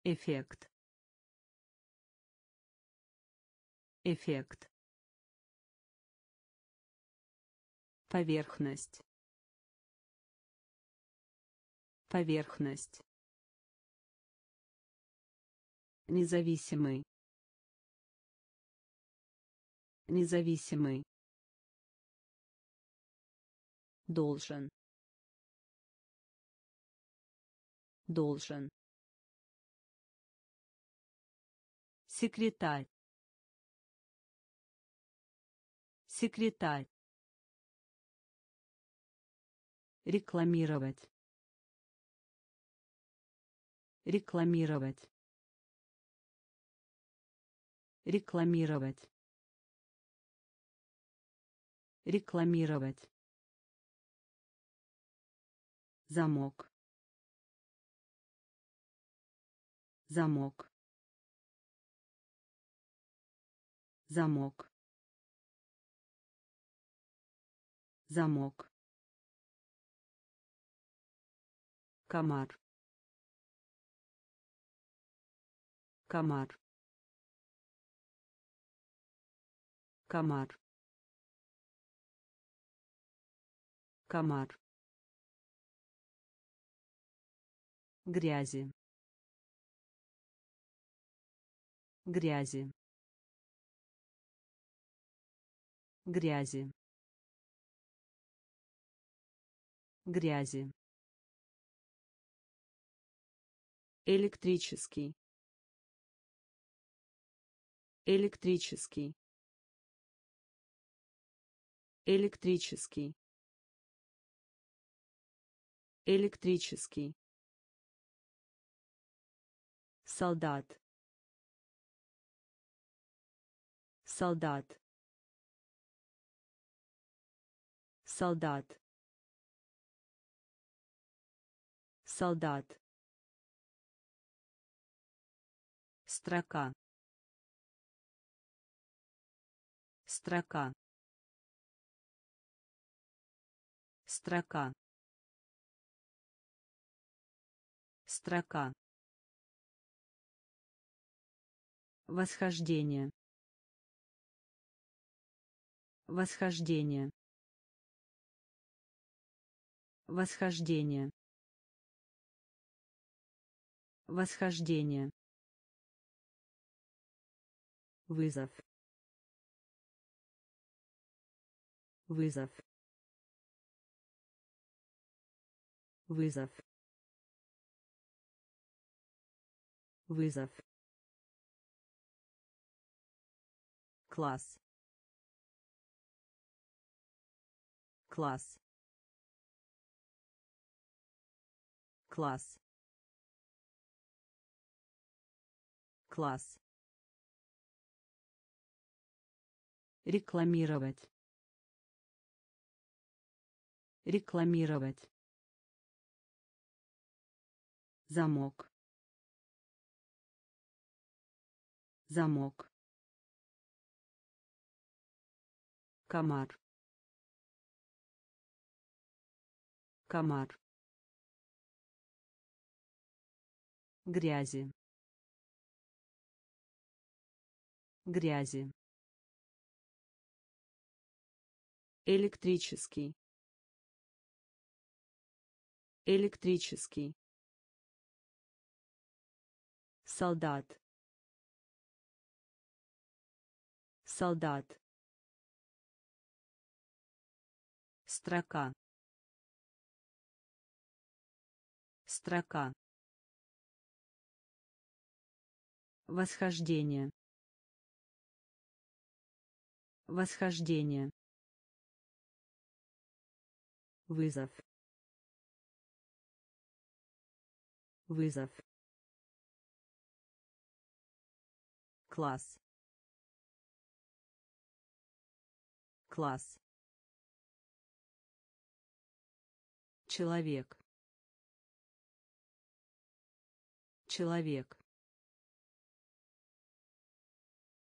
Эффект. Эффект. Поверхность. Поверхность. Независимый. Независимый. Должен. Должен. Секретарь. Секретарь. рекламировать. Рекламировать. Рекламировать. Рекламировать. Замок. Замок. Замок замок. Комар. Комар. Комар. Комар. Грязи. Грязи. Грязи грязи. Электрический. Электрический. Электрический. Электрический. Солдат. Солдат. Солдат солдат строка строка строка строка Восхождение. Восхождение. Восхождение. Восхождение. Вызов. Вызов. Вызов. Вызов. класс класс класс класс. Рекламировать. Рекламировать. Замок. Замок. Комар. Комар. Грязи грязи. Электрический. Электрический. Солдат. Солдат. Строка. Строка. Восхождение восхождение вызов вызов класс класс Человек. Человек.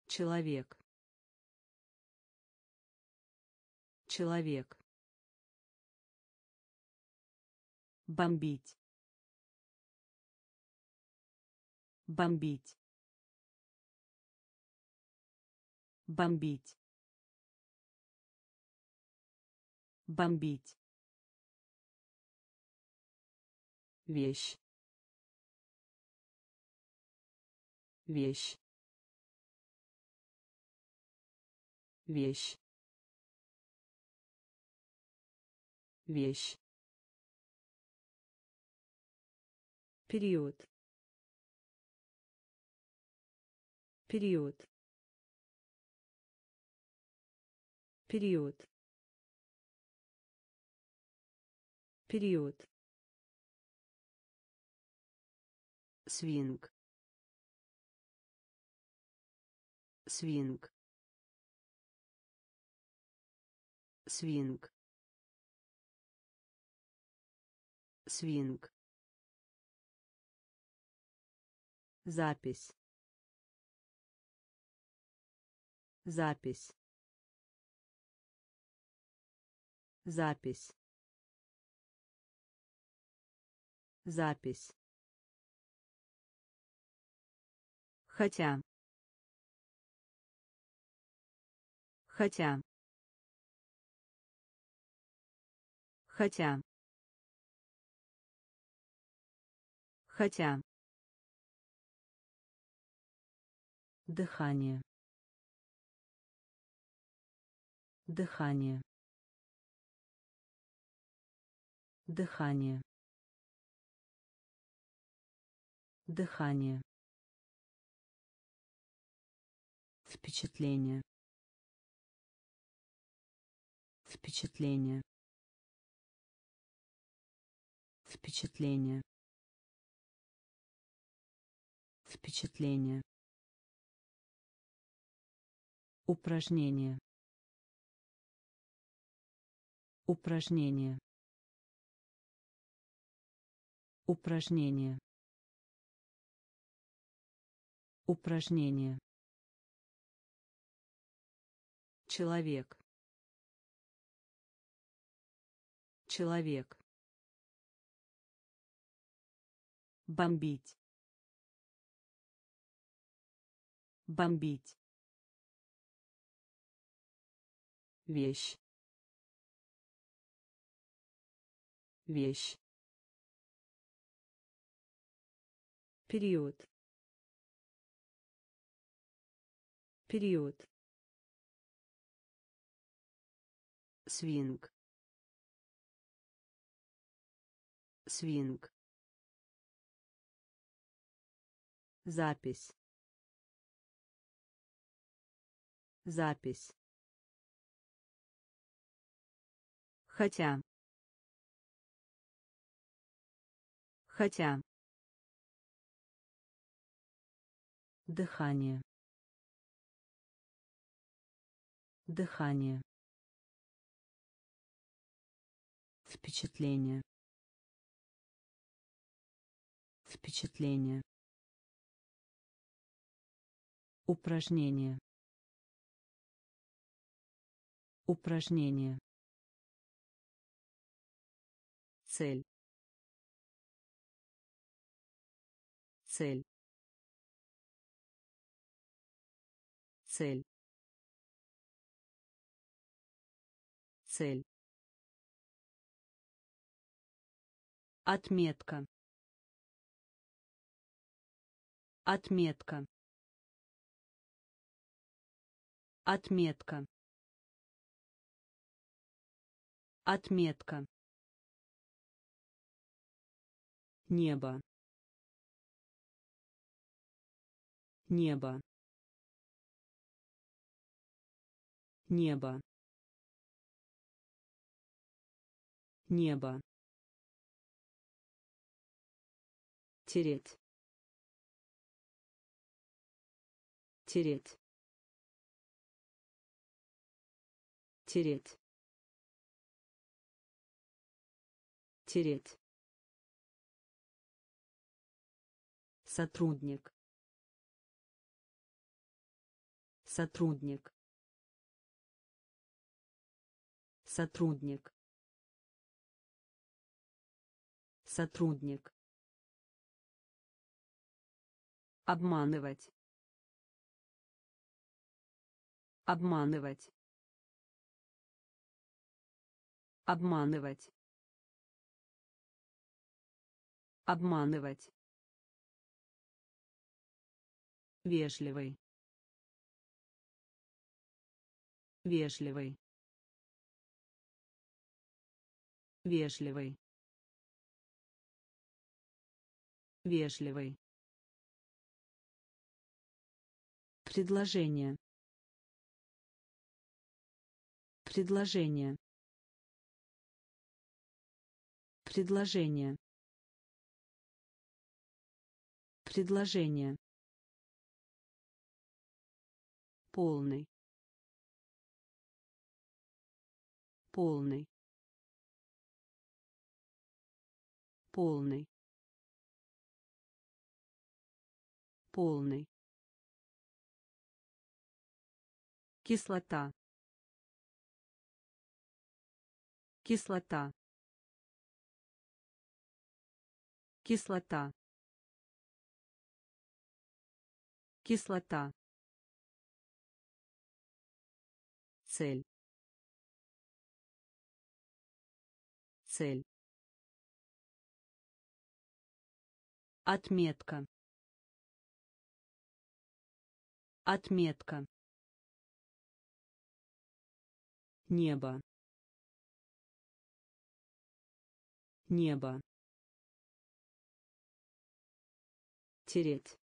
Человек. Человек. Бомбить. Бомбить. Бомбить. Бомбить. вещь вещь вещь вещь. Период. Период. Период. Период. Свинг. Свинг. Свинг свинг. Запись. Запись. Запись. Запись. Хотя. Хотя. Хотя хотя. Дыхание. Дыхание. Дыхание. Дыхание. Впечатление. Впечатление. Впечатление впечатление. Упражнение. Упражнение. Упражнение. Упражнение. Человек. Человек. Бомбить бомбить. Вещь. Вещь. Период. Период. Свинг. Свинг. Запись запись. Хотя. Хотя. Дыхание. Дыхание. Впечатление. Впечатление. Упражнение упражнение. Цель. Цель. Цель. Цель. Отметка. Отметка. Отметка отметка. Небо. Небо. Небо. Небо. Тереть. Тереть. Тереть тереть сотрудник. Сотрудник. Сотрудник. Сотрудник. Обманывать. Обманывать. Обманывать обманывать. Вежливый. Вежливый. Вежливый. Вежливый. Предложение. Предложение. Предложение. Предложение. Полный. Полный. Полный. Полный. Кислота. Кислота. Кислота. Кислота. цель. Цель. Отметка. Отметка. Небо. Небо. Тереть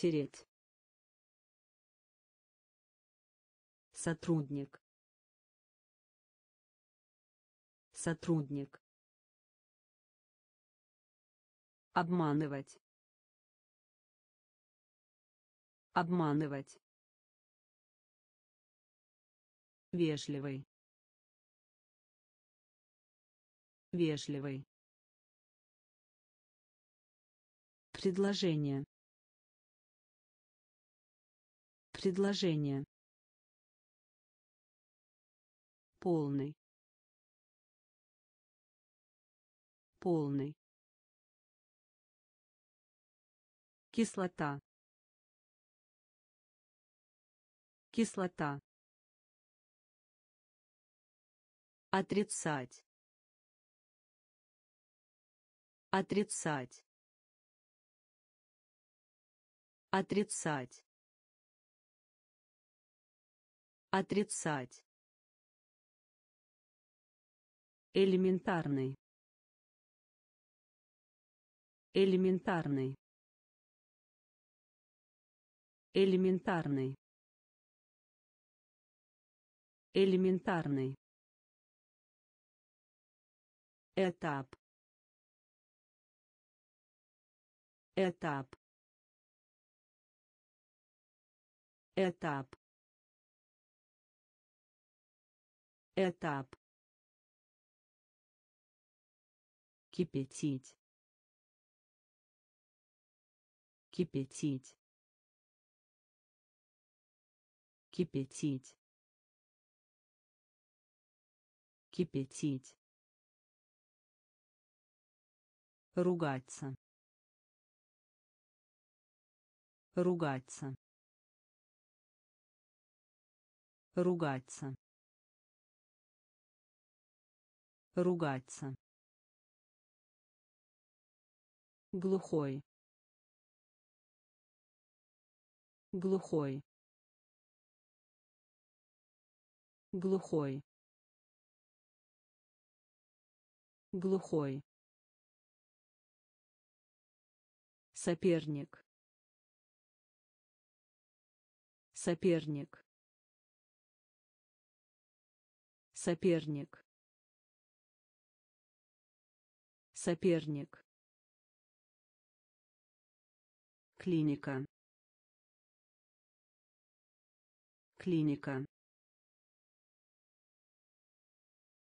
тереть сотрудник. Сотрудник. Обманывать. Обманывать. Вежливый. Вежливый. Предложение предложение. Полный. Полный. Кислота. Кислота. Отрицать. Отрицать. Отрицать отрицать. Элементарный. Элементарный. Элементарный. Элементарный. Этап. Этап. Этап этап. Кипятить. Кипятить. Кипятить. Кипятить. Ругаться. Ругаться. Ругаться ругаться. Глухой. Глухой. Глухой. Глухой. Соперник. Соперник. Соперник соперник клиника клиника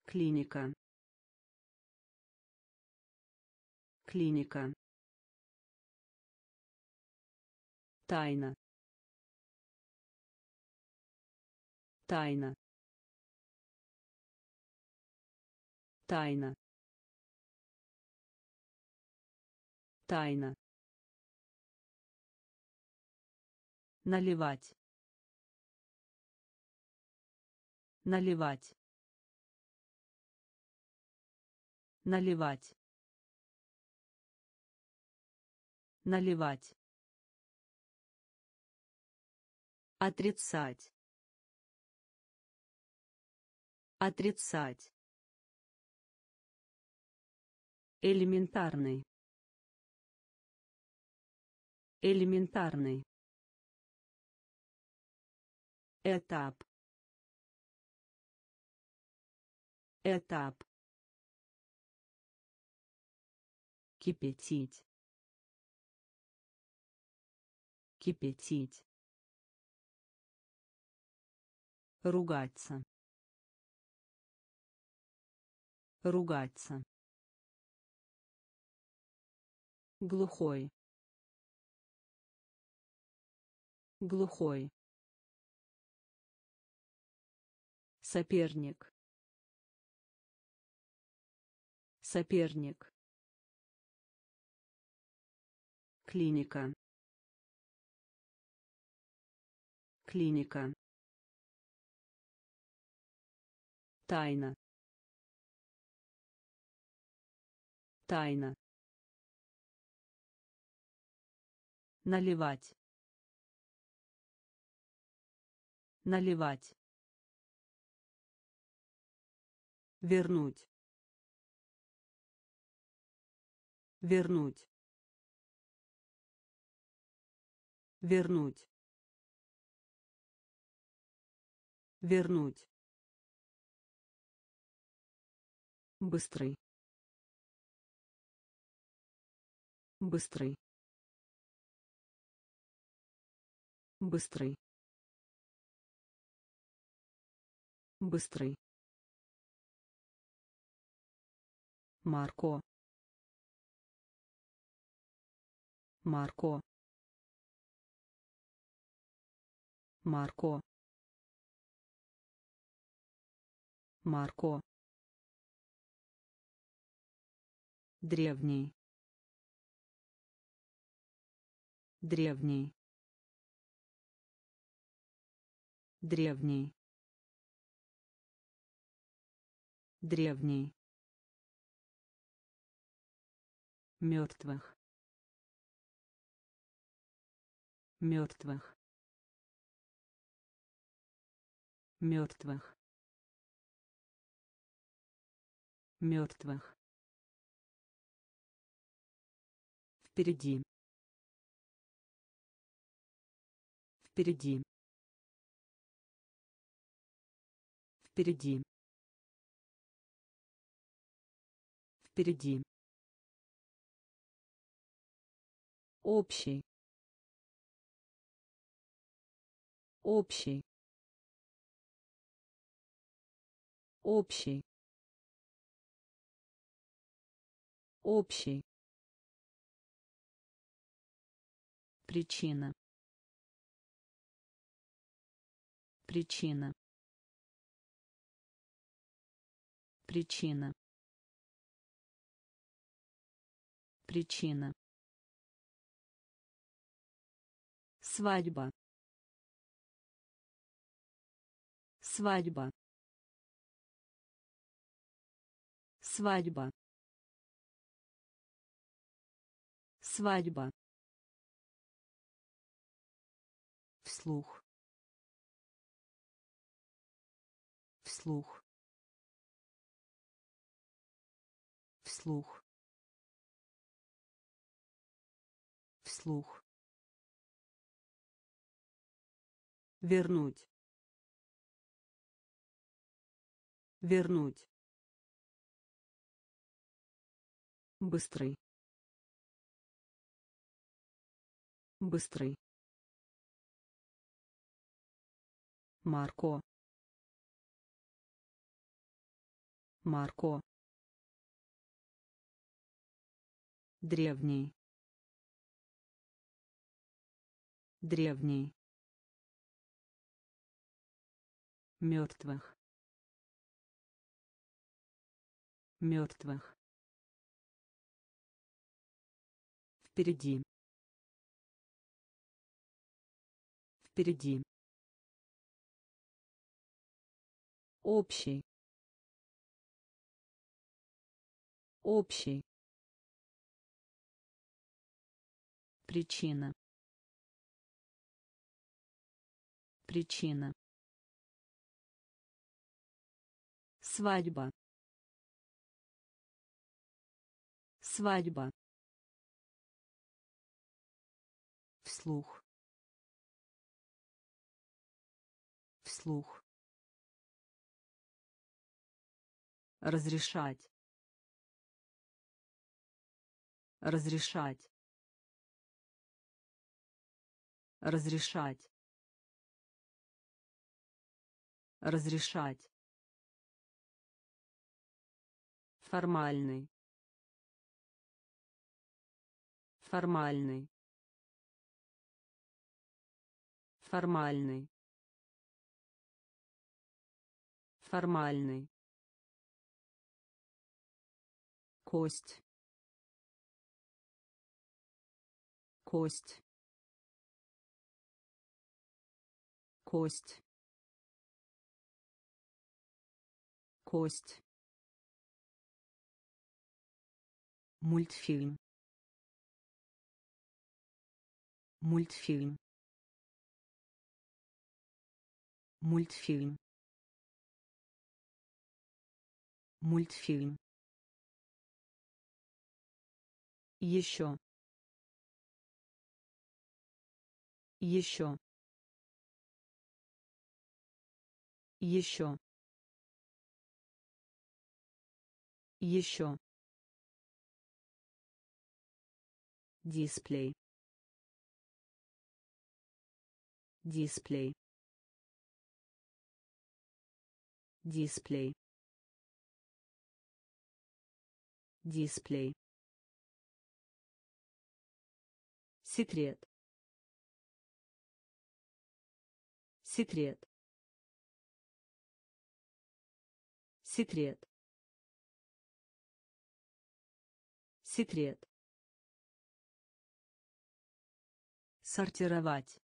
клиника клиника Тайна. Тайна. Тайна. Тайна. Наливать. Наливать. Наливать. Наливать. Отрицать. Отрицать. Элементарный. Элементарный. Этап. Этап. Кипятить. Кипятить. Ругаться. Ругаться. Глухой. Глухой. Соперник. Соперник. Клиника. Клиника. Тайна. Тайна. Наливать. Наливать. Вернуть. Вернуть. Вернуть. Вернуть. Быстрый. Быстрый. Быстрый. Быстрый. Марко. Марко. Марко. Марко. Древний. Древний. Древний. Древний. мертвых мертвых мертвых мертвых впереди. Впереди. Впереди впереди. Общий. Общий. Общий. Общий. Причина. Причина. Причина причина. Свадьба. Свадьба. Свадьба. Свадьба. Вслух. Вслух. Вслух вслух. Вернуть. Вернуть. Быстрый. Быстрый. Марко. Марко. Древний древний. Мертвых мертвых впереди. Впереди. Общий. Общий. Причина причина. Свадьба. Свадьба. Вслух. Вслух. Разрешать. Разрешать. Разрешать разрешать. Формальный. Формальный. Формальный. Формальный. Кость. Кость. Кость кость. Мультфильм. Мультфильм. Мультфильм. Мультфильм. Еще. Еще. Еще еще дисплей. Дисплей. Дисплей. Дисплей. Секрет. Секрет. Секрет секрет. Сортировать.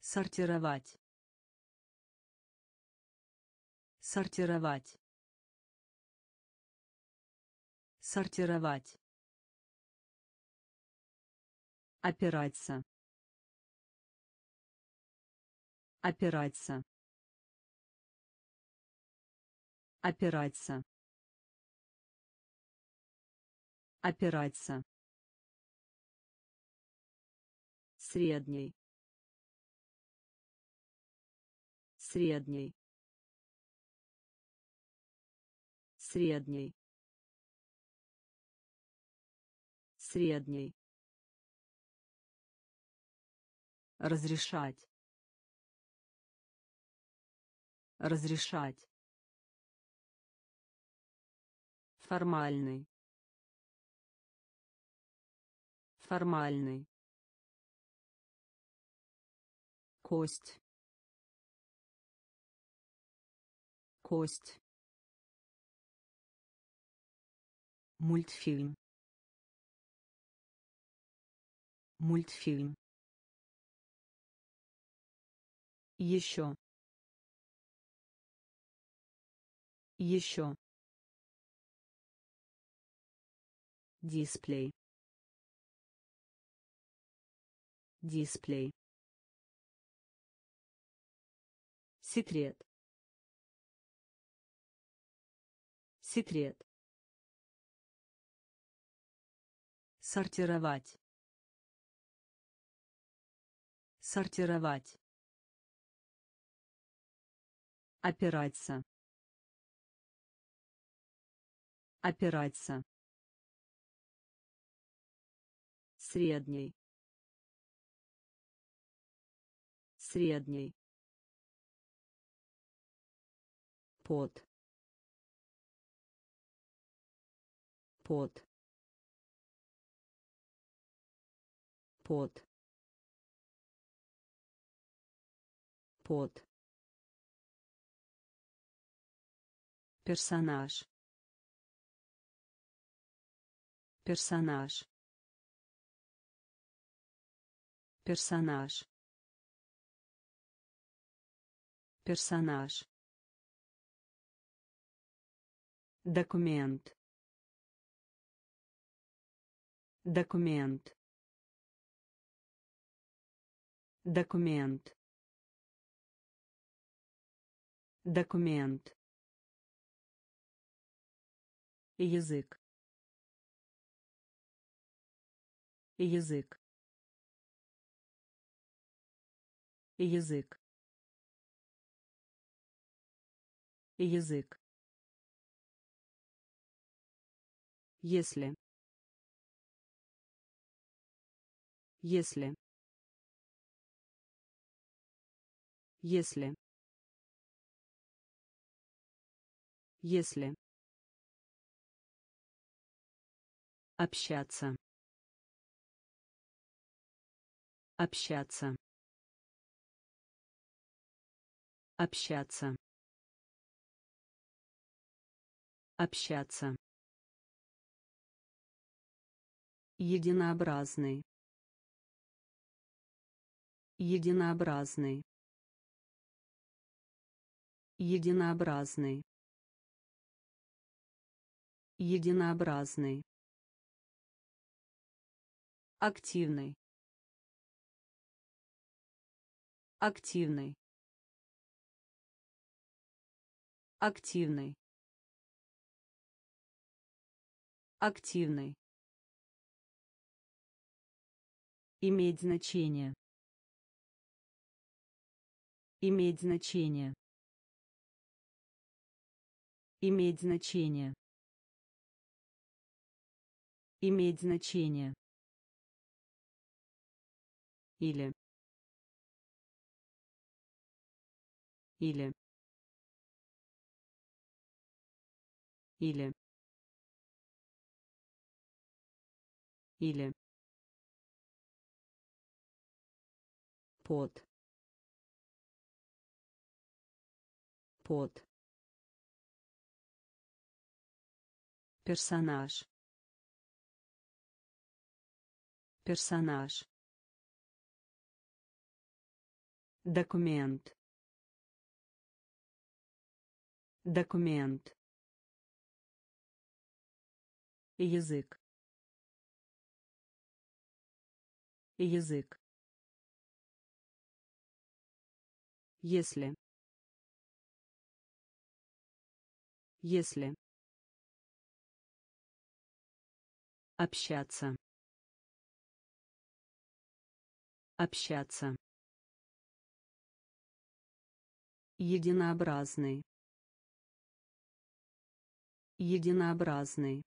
Сортировать. Сортировать. Сортировать. Опираться. Опираться. Опираться опираться. Средний средний средний средний разрешать. Разрешать. Формальный формальный. Кость. Кость. Мультфильм. Мультфильм. Еще. Еще. Дисплей дисплей. Секрет. Секрет. Сортировать. Сортировать. Опираться. Опираться. Средний средний под. Под. Под. Под. Персонаж. Персонаж. Персонаж персонаж. Документ. Документ. Документ. Документ. Язык. Язык. Язык язык. Если. Если. Если. Если. Общаться. Общаться. Общаться общаться. Единообразный. Единообразный. Единообразный. Единообразный. Активный. Активный. Активный активный иметь значение. Иметь значение. Иметь значение. Иметь значение. Или. Или. Или или под под персонаж персонаж документ документ язык язык. Если. Если. Общаться. Общаться. Единообразный. Единообразный.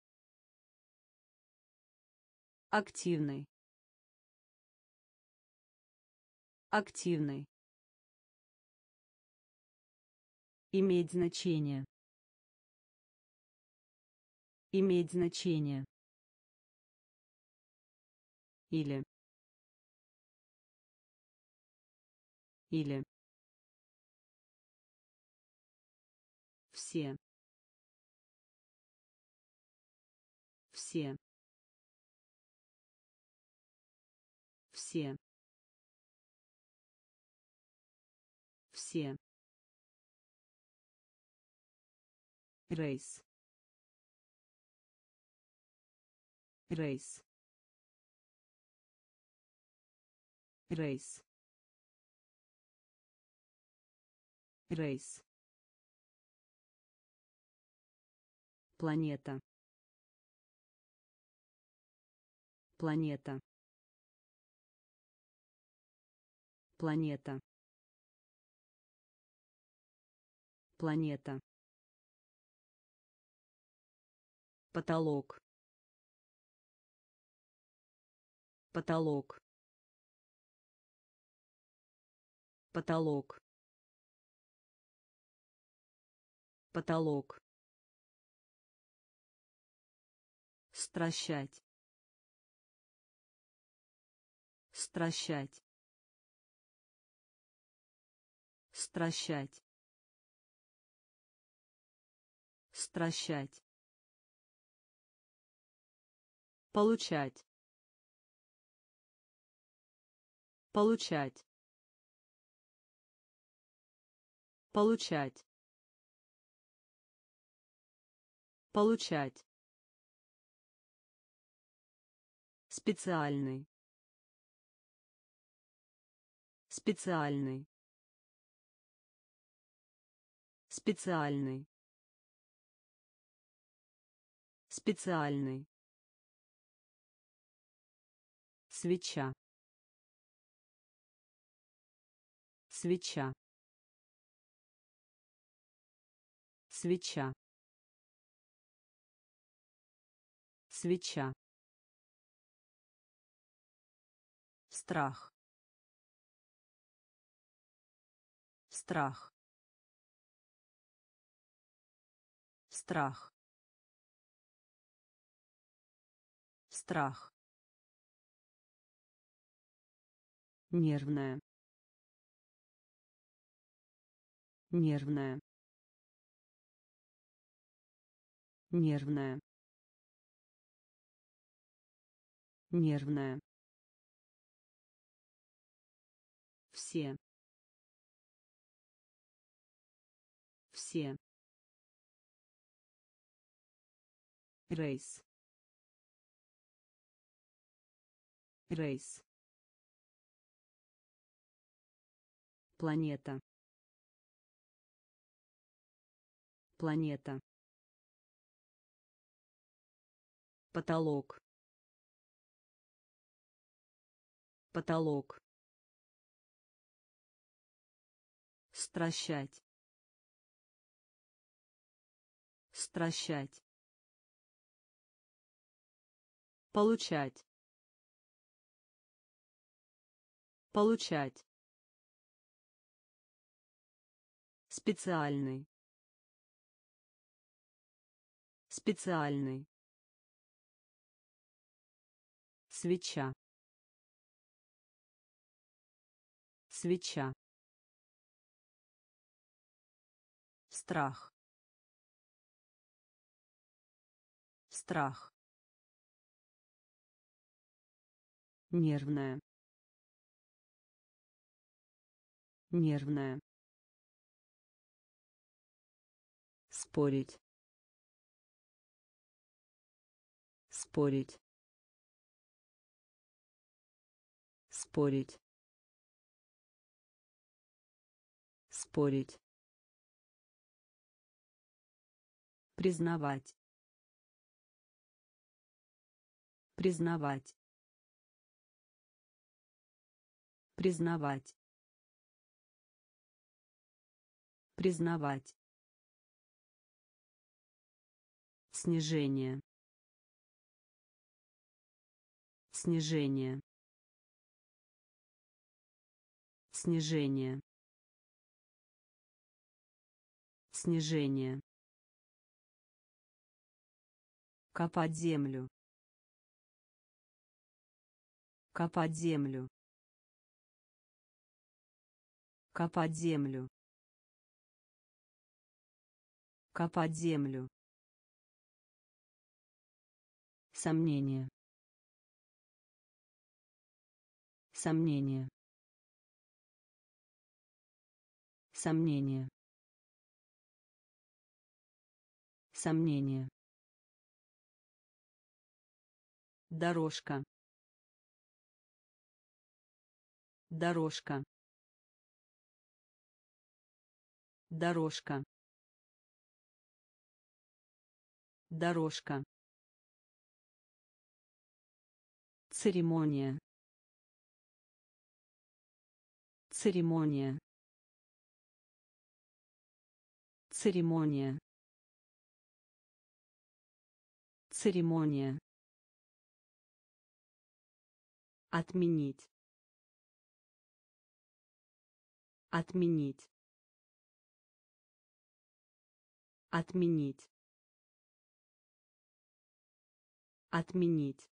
Активный активный иметь значение. Иметь значение. Или. Или. Все. Все. Все все. Рейс рейс рейс рейс планета. Планета. Планета планета. Потолок. Потолок. Потолок. Потолок. Стращать. Стращать. Стращать стращать. Получать. Получать. Получать. Получать. Специальный. Специальный. Специальный специальный. Свеча. Свеча. Свеча. Свеча. Страх. Страх. Страх страх. Нервная. Нервная. Нервная. Нервная. Все. Все. Рейс рейс планета. Планета. Потолок. Потолок. Стращать. Стращать. Получать получать. Специальный. Специальный. Свеча. Свеча. Страх. Страх. Нервная нервная. Спорить. Спорить. Спорить. Спорить. Признавать. Признавать. Признавать признавать. Снижение. Снижение. Снижение. Снижение. Копать землю. Копать землю. Копать землю копать землю Сомнение. Сомнение. Сомнение. Сомнение. Дорожка. Дорожка. Дорожка. Дорожка. Церемония. Церемония. Церемония. Церемония. Отменить. Отменить. Отменить. Отменить.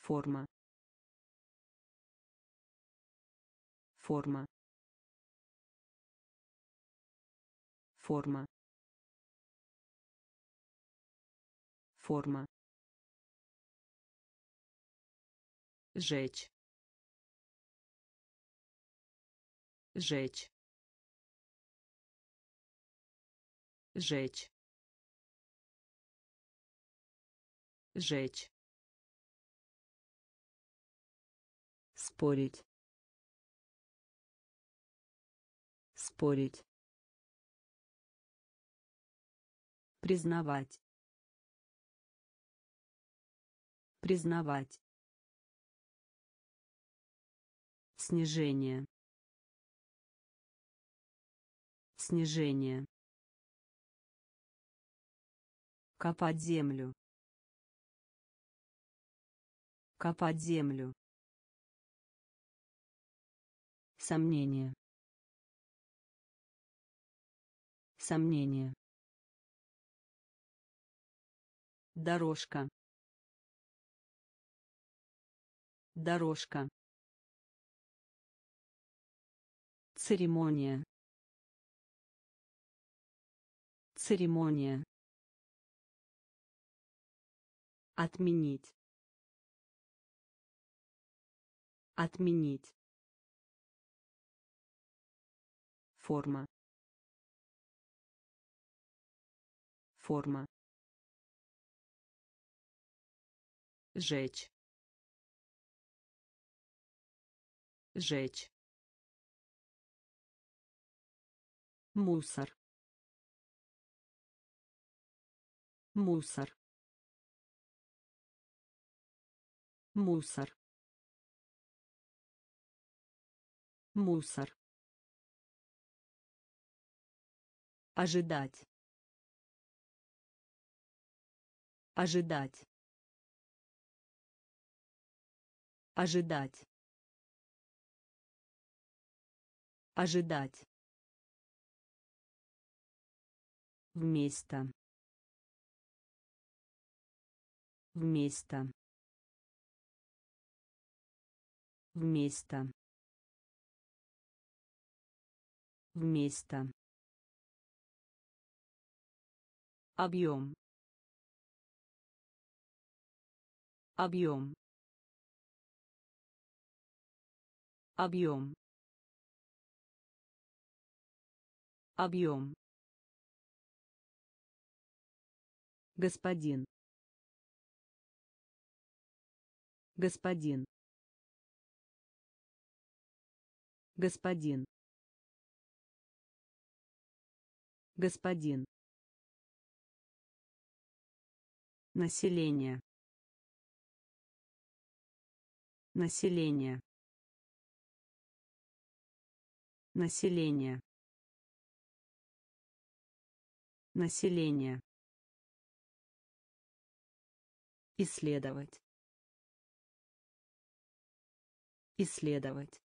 форма. Форма. Форма. Форма. Жечь. Жечь. Жечь жечь спорить. Спорить. Признавать. Признавать. Снижение. Снижение. Копать землю. Копать землю. Сомнение. Сомнение. Дорожка. Дорожка. Церемония. Церемония. Отменить. Отменить. Форма. Форма. Жечь. Жечь. Мусор. Мусор. Мусор. Мусор. Ожидать. Ожидать. Ожидать. Ожидать. Вместо. Вместо. Вместо. Вместо. Объем. Объем. Объем. Объем. Господин. Господин. Господин. Господин. Население. Население. Население. Население. Исследовать. Исследовать.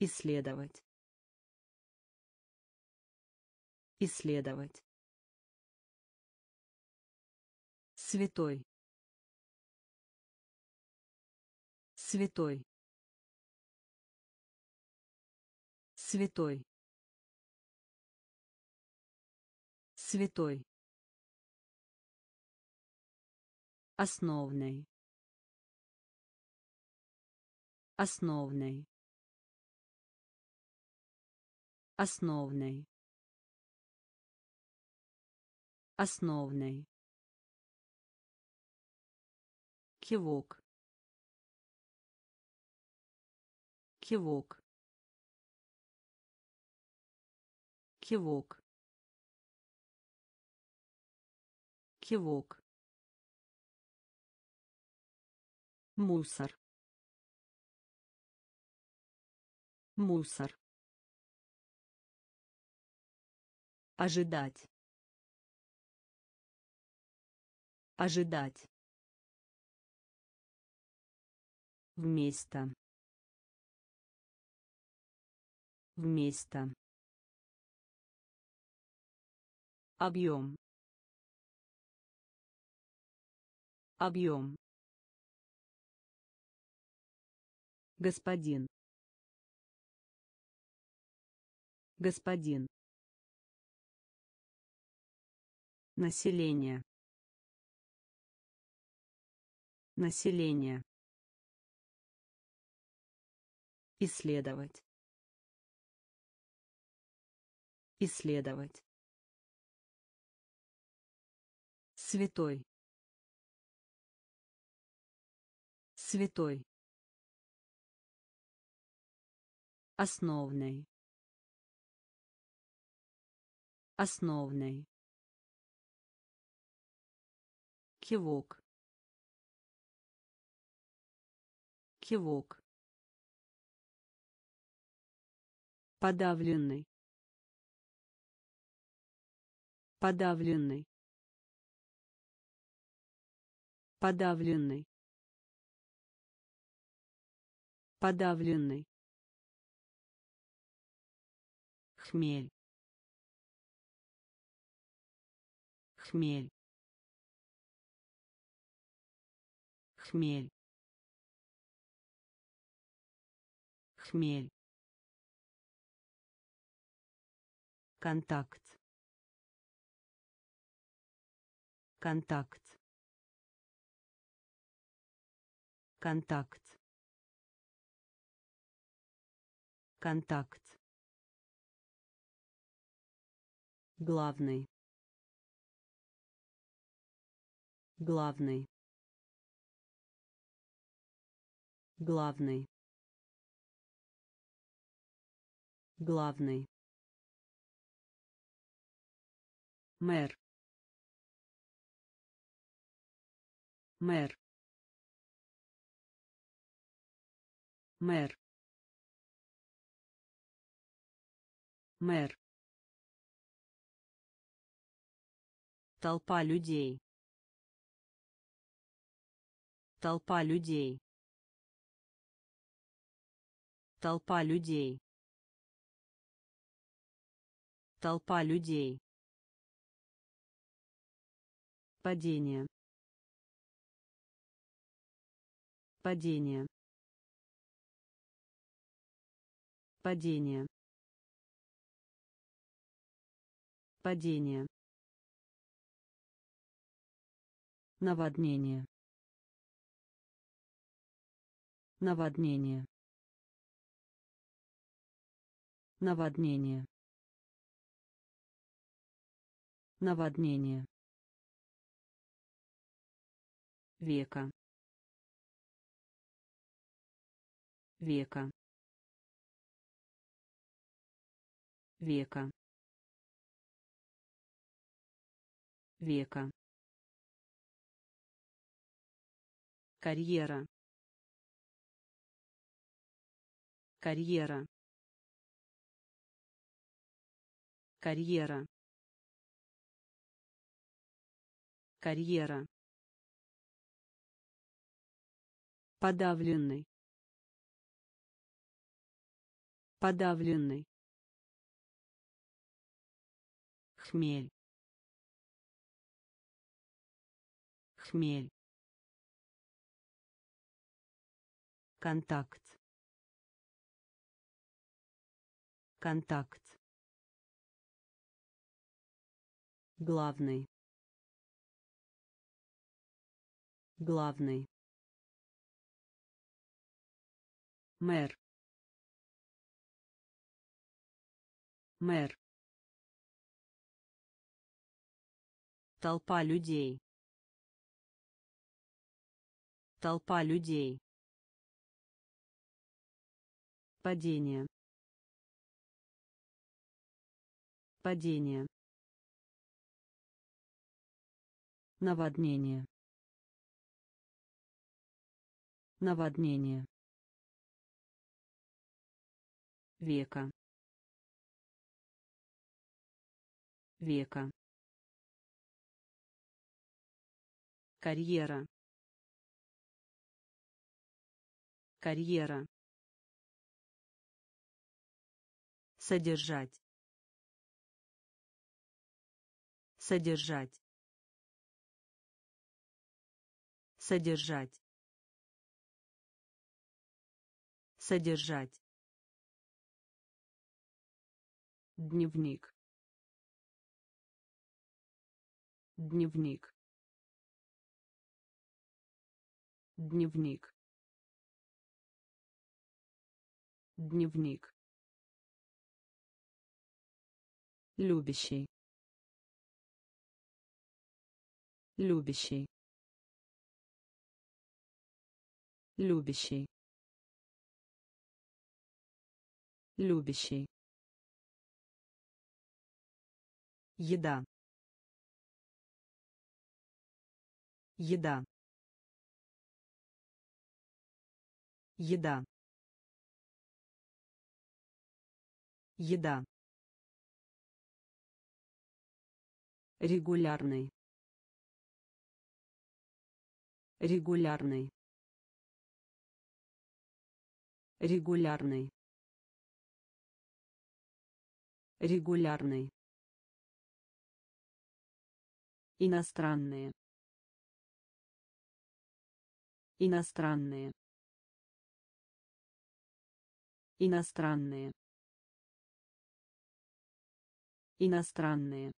Исследовать. Исследовать. Святой. Святой. Святой. Святой. Основной. Основной. Основной. Основной. Кивок. Кивок. Кивок. Кивок. Мусор. Мусор. Ожидать. Ожидать. Вместо. Вместо. Объем. Объем. Господин. Господин. Население. Население. Исследовать. Исследовать. Святой. Святой. Основной. Основной. Кивок. Кивок. подавленный. Подавленный. Подавленный. Подавленный. Хмель. Хмель. Хмель хмель. Контакт. Контакт. Контакт. Контакт. Главный. Главный. Главный главный. Мэр. Мэр. Мэр. Мэр. Толпа людей. Толпа людей. Толпа людей толпа людей Падение. Падение. Падение. Падение. Наводнение. Наводнение. Наводнение. Наводнение. века. Века. Века. Века. Карьера. Карьера. Карьера карьера. Подавленный. Подавленный. Хмель. Хмель. Контакт. Контакт. Главный главный. Мэр. Мэр. Толпа людей. Толпа людей. Падение. Падение. Наводнение наводнение. Века. Века. Карьера. Карьера. Содержать. Содержать. Содержать содержать. Дневник. Дневник. Дневник. Дневник. Любящий. Любящий. Любящий любящий. Еда. Еда. Еда. Еда. Регулярный. Регулярный. Регулярный регулярный иностранные. Иностранные. Иностранные. Иностранные.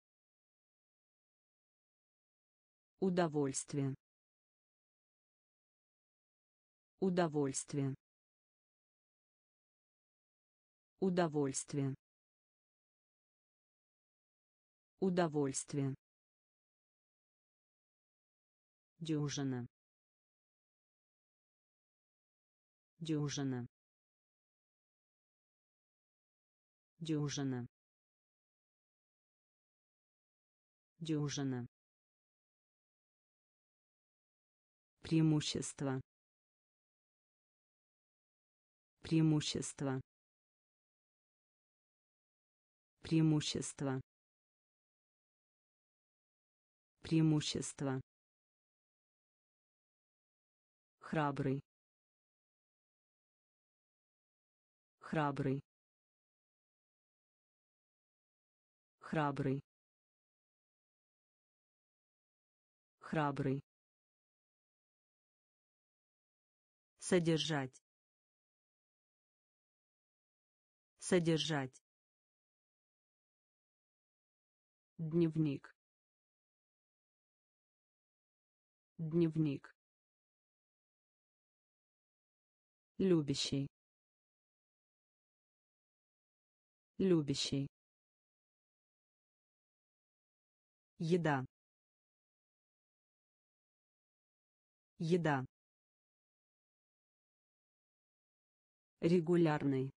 Удовольствие. Удовольствие. Удовольствие удовольствие. Дюжина. Дюжина. Дюжина. Дюжина. Преимущество. Преимущество. Преимущество преимущество. Храбрый. Храбрый. Храбрый. Храбрый. Содержать. Содержать. Дневник дневник. Любящий. Любящий. Еда. Еда. Регулярный.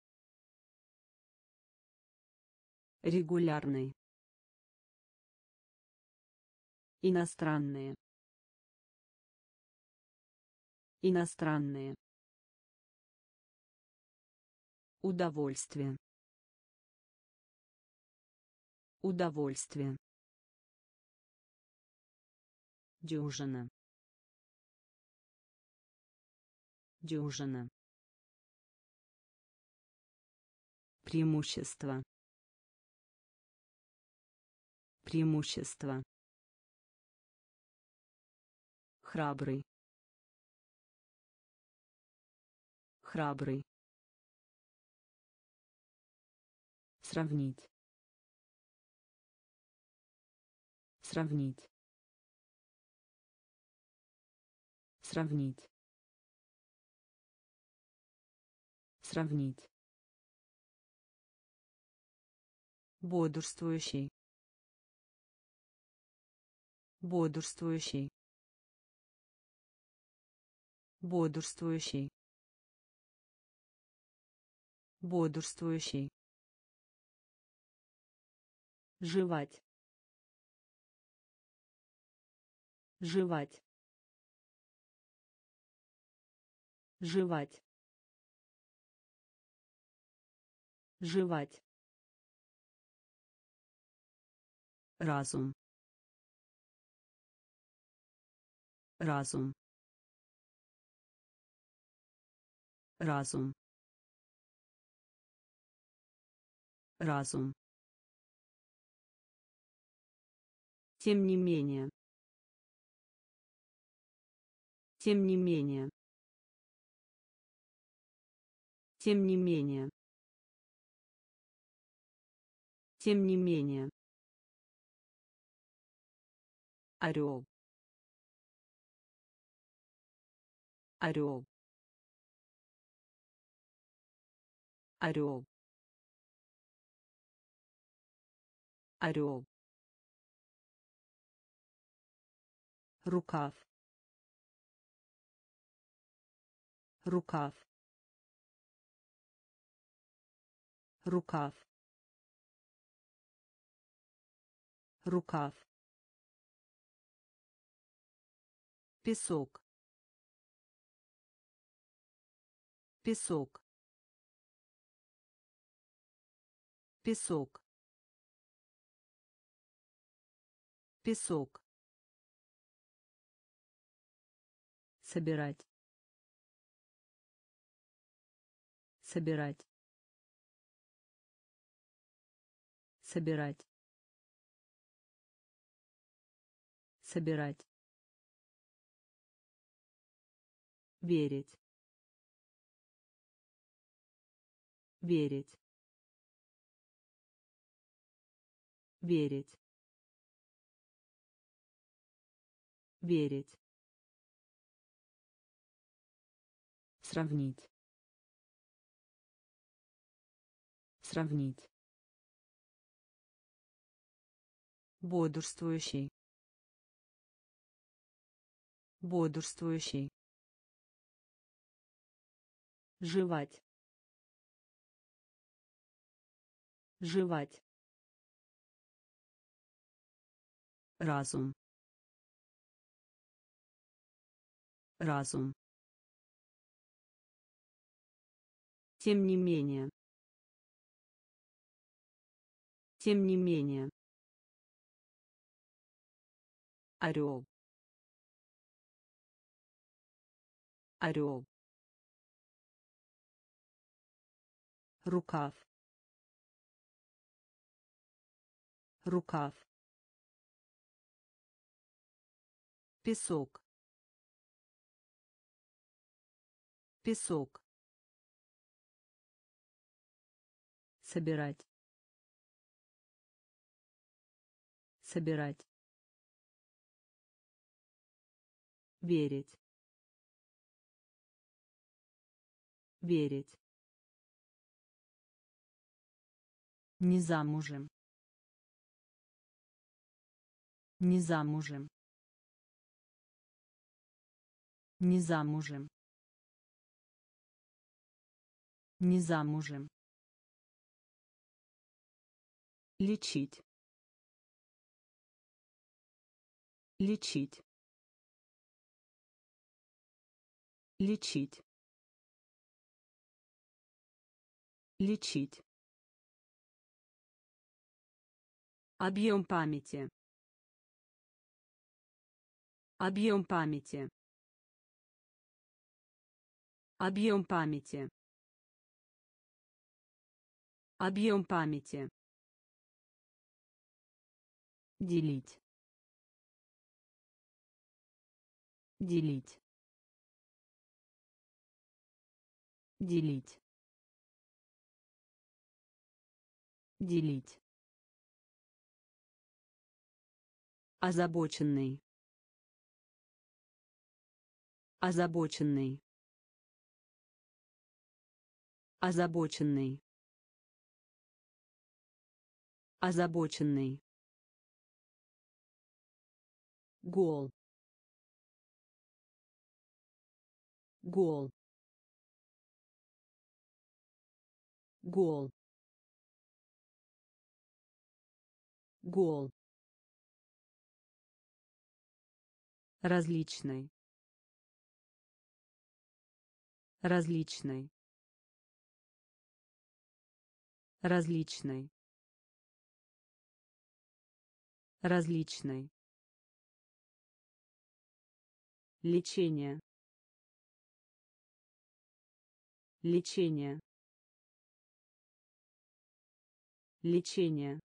Регулярный. Иностранные иностранные. Удовольствие. Удовольствие. Дюжина. Дюжина. Преимущество. Преимущество. Храбрый храбрый. Сравнить. Сравнить. Сравнить. Сравнить. Бодрствующий. Бодрствующий. Бодрствующий бодрствующий. Жевать. Жевать. Жевать. Жевать. Разум. Разум. Разум разум. Тем не менее. Тем не менее. Тем не менее. Тем не менее. Орел. Орел. Орел орел. Рукав. Рукав. Рукав. Рукав. Песок. Песок. Песок песок. Собирать. Собирать. Собирать. Собирать. Верить. Верить. Верить верить. Сравнить. Сравнить. Бодрствующий. Бодрствующий. Жевать. Жевать. Разум разум. Тем не менее. Тем не менее. Орел. Орел. Рукав. Рукав. Песок песок. Собирать. Собирать. Верить. Верить. Не замужем. Не замужем. Не замужем не замужем. Лечить. Лечить. Лечить. Лечить. Объем памяти. Объем памяти. Объем памяти объем памяти. Делить. Делить. Делить. Делить. Озабоченный. Озабоченный. Озабоченный озабоченный. Гол. Гол. Гол. Гол. Различный. Различный. Различный различный лечение. Лечение. Лечение.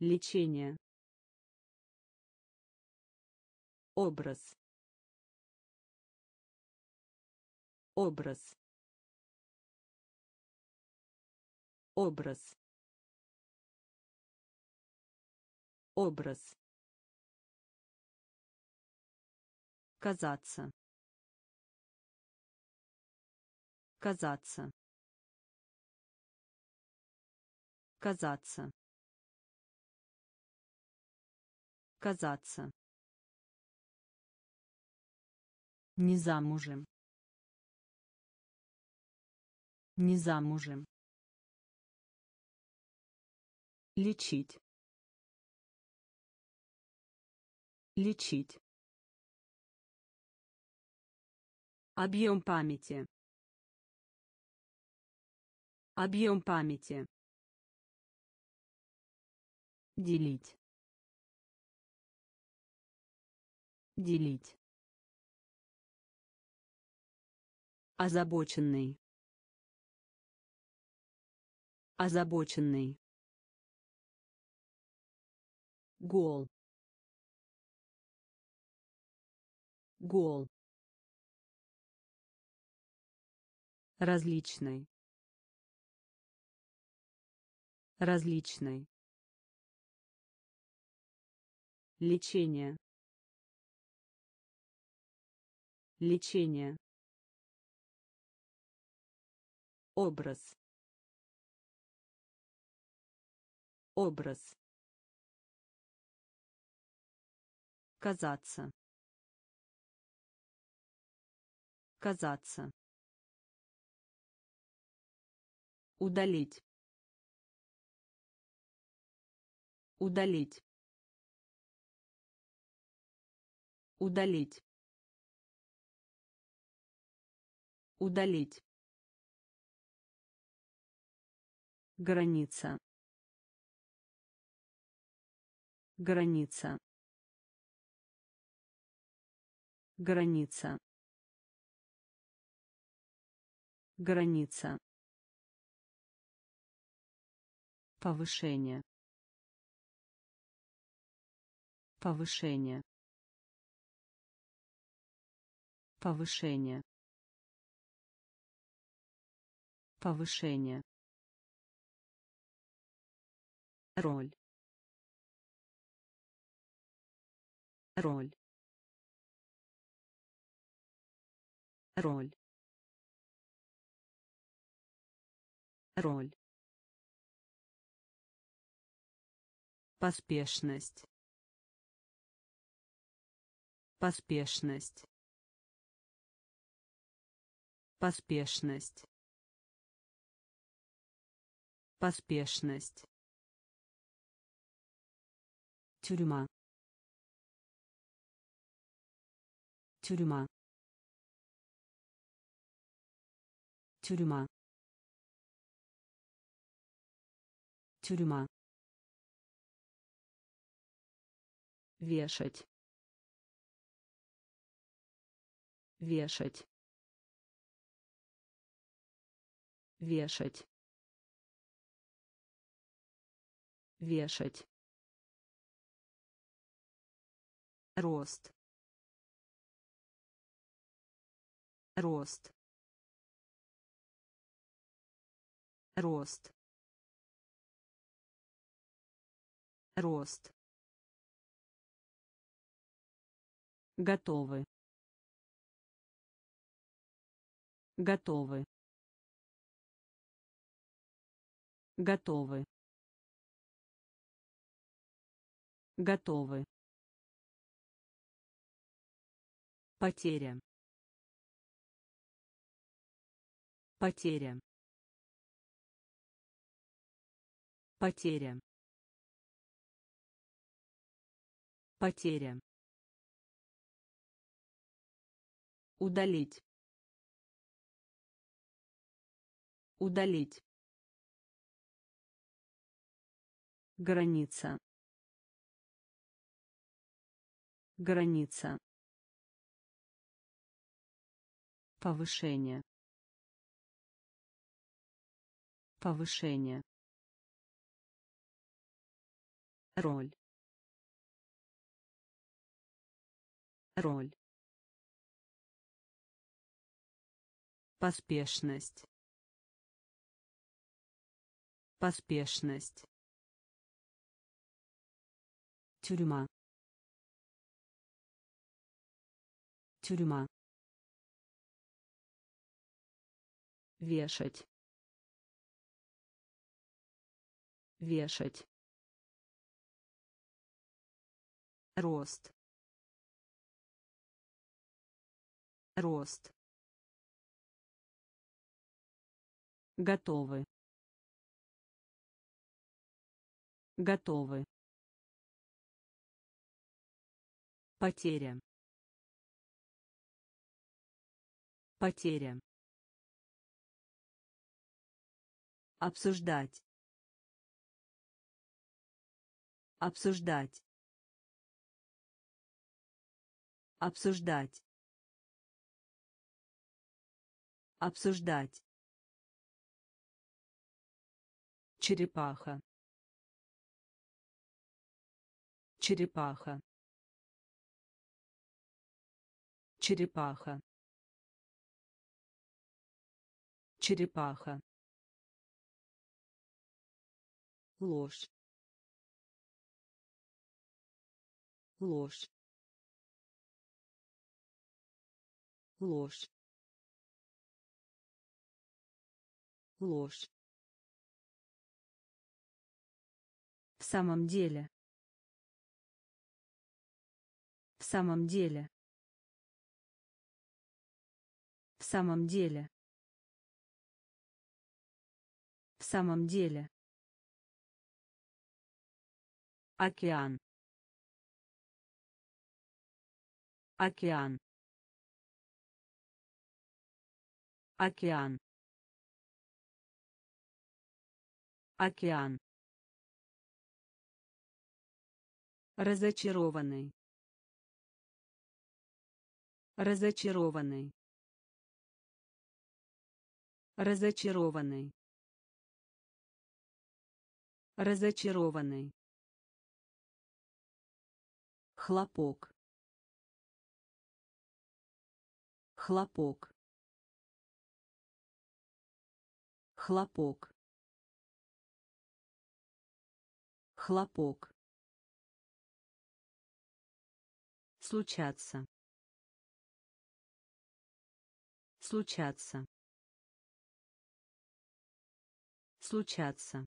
Лечение. Образ. Образ. Образ образ. Казаться. Казаться. Казаться. Казаться. Не замужем. Не замужем. Лечить лечить объем памяти Объем памяти. Делить. Делить. Озабоченный. Озабоченный. Гол. Гол. Различный. Различный. Лечение. Лечение. Образ. Образ. Казаться. Казаться. Удалить. Удалить. Удалить. Удалить. Граница. Граница. Граница. Граница. Повышение. Повышение. Повышение. Повышение. Роль. Роль. Роль. Роль. Поспешность. Поспешность. Поспешность. Поспешность. Тюрьма. Тюрьма. Тюрьма. Тюрьма. вешать. Вешать. Вешать. Вешать. Рост. Рост. Рост рост Готовы. Готовы. Готовы. Готовы. Потеря. Потеря. Потеря. Потеря. Удалить. Удалить. Граница. Граница. Повышение. Повышение. Роль. Роль. Поспешность. Поспешность. Тюрьма. Тюрьма. Вешать. Вешать. Рост. Рост. Готовы. Готовы. Потеря. Потеря. Обсуждать. Обсуждать. Обсуждать. Обсуждать. Черепаха. Черепаха. Черепаха. Черепаха. ложь ложь ложь ложь. В самом деле. В самом деле. В самом деле. В самом деле. Океан. Океан. Океан океан. Разочарованный. Разочарованный. Разочарованный. Разочарованный. Хлопок. Хлопок. Хлопок хлопок. Случаться. Случаться. Случаться.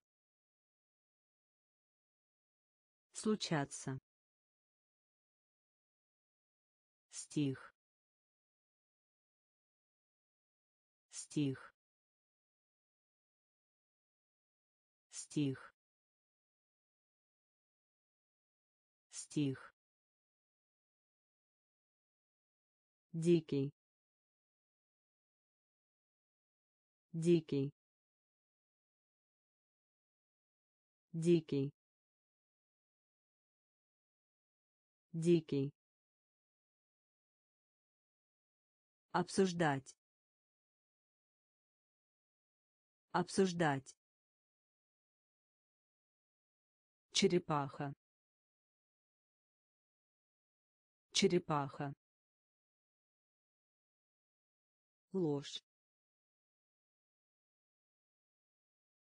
Случаться. Стих. Стих. Стих стих дикий. Дикий. Дикий. Дикий. Обсуждать. Обсуждать. Черепаха черепаха. Ложь.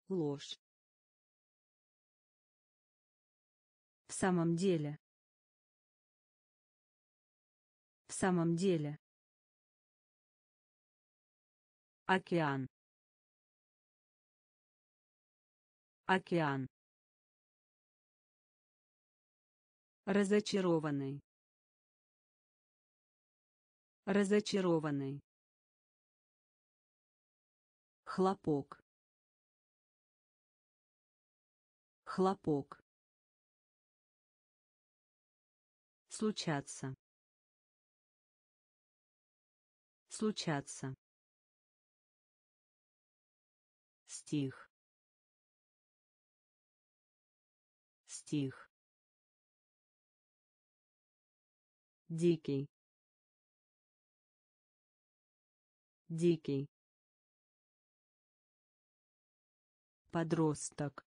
Ложь. В самом деле. В самом деле. Океан. Океан. Разочарованный разочарованный. Хлопок. Хлопок. Случаться. Случаться. Стих. Стих. Дикий дикий. Подросток.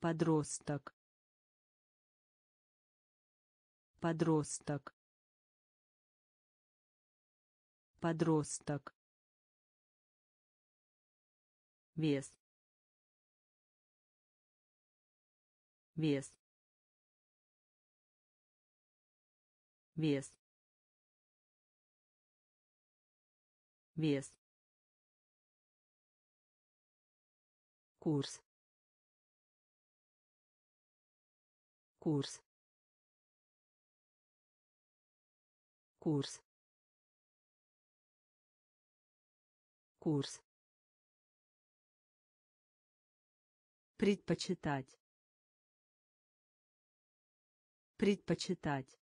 Подросток. Подросток. Подросток. Вес. Вес. Вес вес. Курс. Курс. Курс. Курс. Предпочитать. Предпочитать.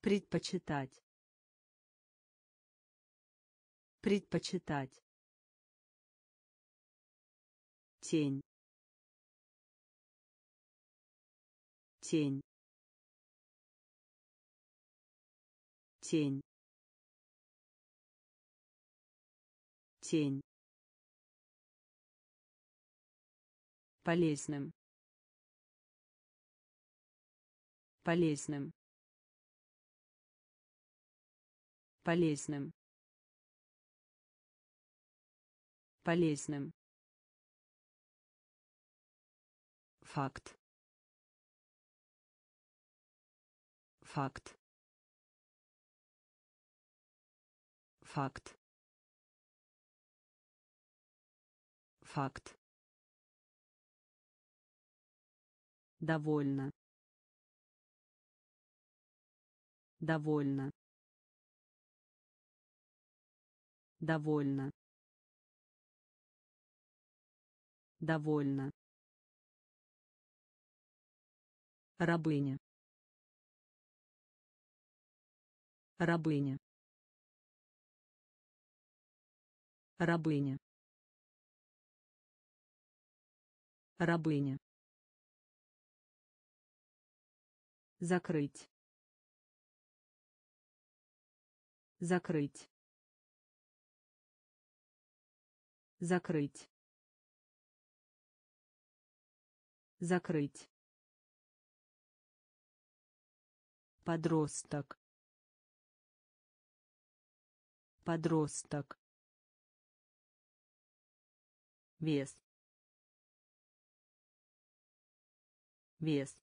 Предпочитать Предпочитать. Тень. Тень. Тень. Тень. полезным полезным полезным полезным. Факт. Факт. Факт. Факт. Довольно. Довольно. Довольно довольно рабыня. Рабыня. Рабыня. Рабыня. Закрыть. Закрыть. Закрыть закрыть. Подросток. Подросток. Вес. Вес.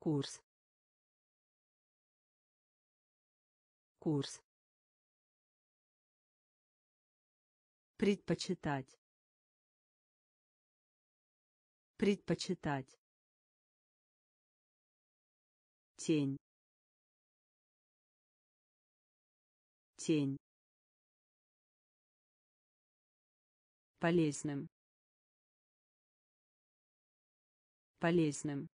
Курс. Курс. Предпочитать предпочитать. Тень. Тень. Полезным. Полезным.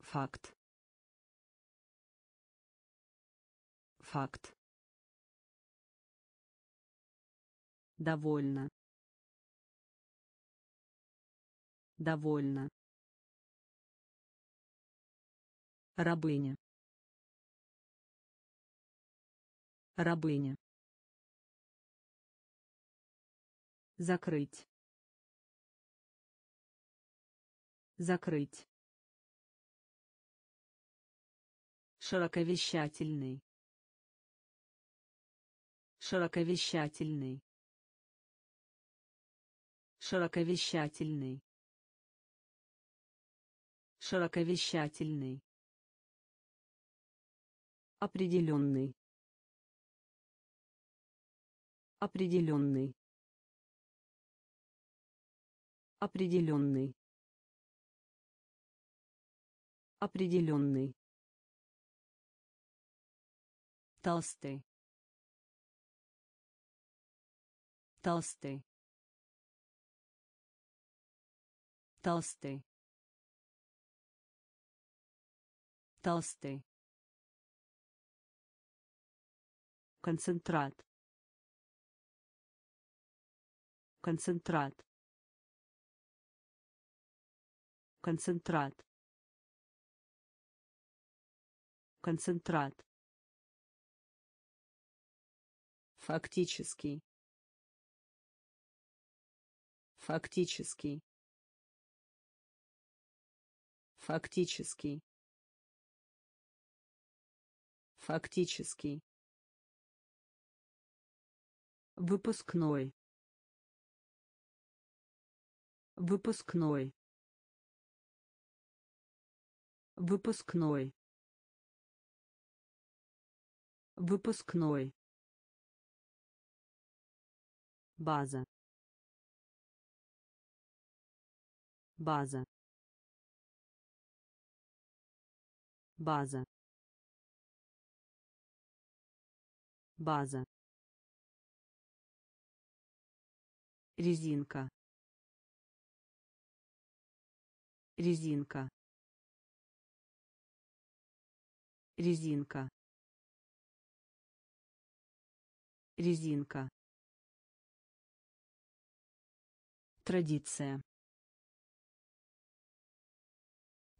Факт. Факт. Довольно довольно рабыня. Рабыня. Закрыть. Закрыть. Широковещательный. Широковещательный. Широковещательный широковещательный. Определенный. Определенный. Определенный. Определенный. Толстый. Толстый. Толстый толстый. Концентрат. Концентрат. Концентрат. Концентрат. Фактический. Фактический. Фактический фактический. Выпускной. Выпускной. Выпускной. Выпускной. База. База. База база. Резинка. Резинка. Резинка. Резинка. Традиция.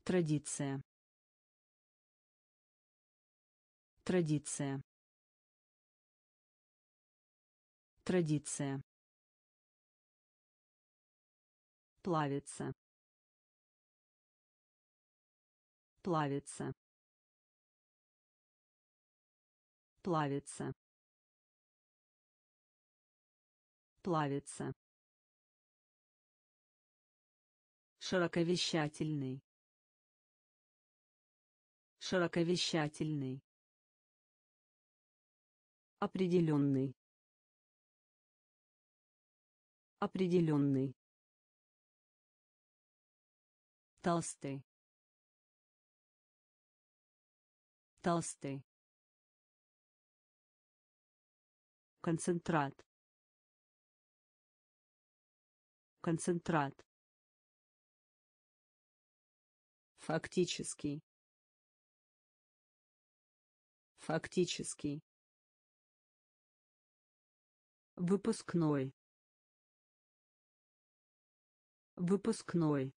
Традиция. Традиция традиция. Плавится. Плавится. Плавится. Плавится. Широковещательный. Широковещательный. Определенный определенный. Толстый. Толстый. Концентрат. Концентрат. Фактический. Фактический. Выпускной выпускной.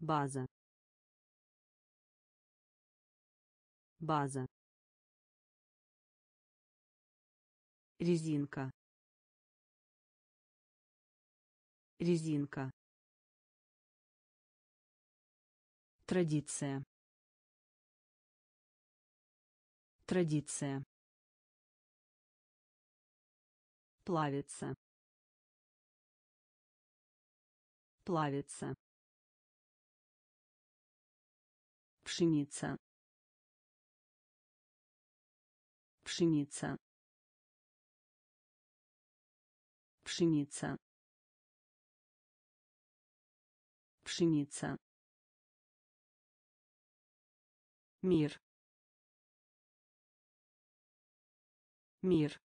База. База. Резинка. Резинка. Традиция. Традиция. Плавится плавится. Пшеница. Пшеница. Пшеница. Пшеница. Мир. Мир.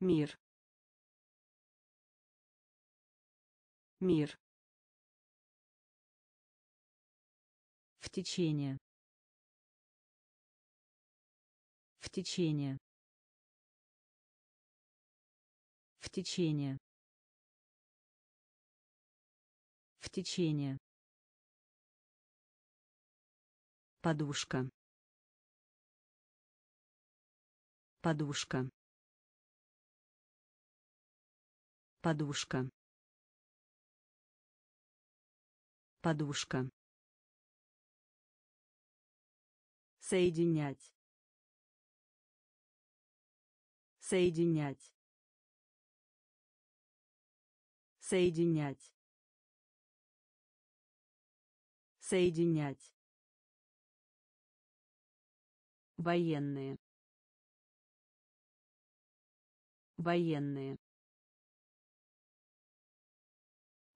Мир мир. В течение. В течение. В течение. В течение. Подушка. Подушка. Подушка подушка. Соединять. Соединять. Соединять. Соединять. Военные. Военные.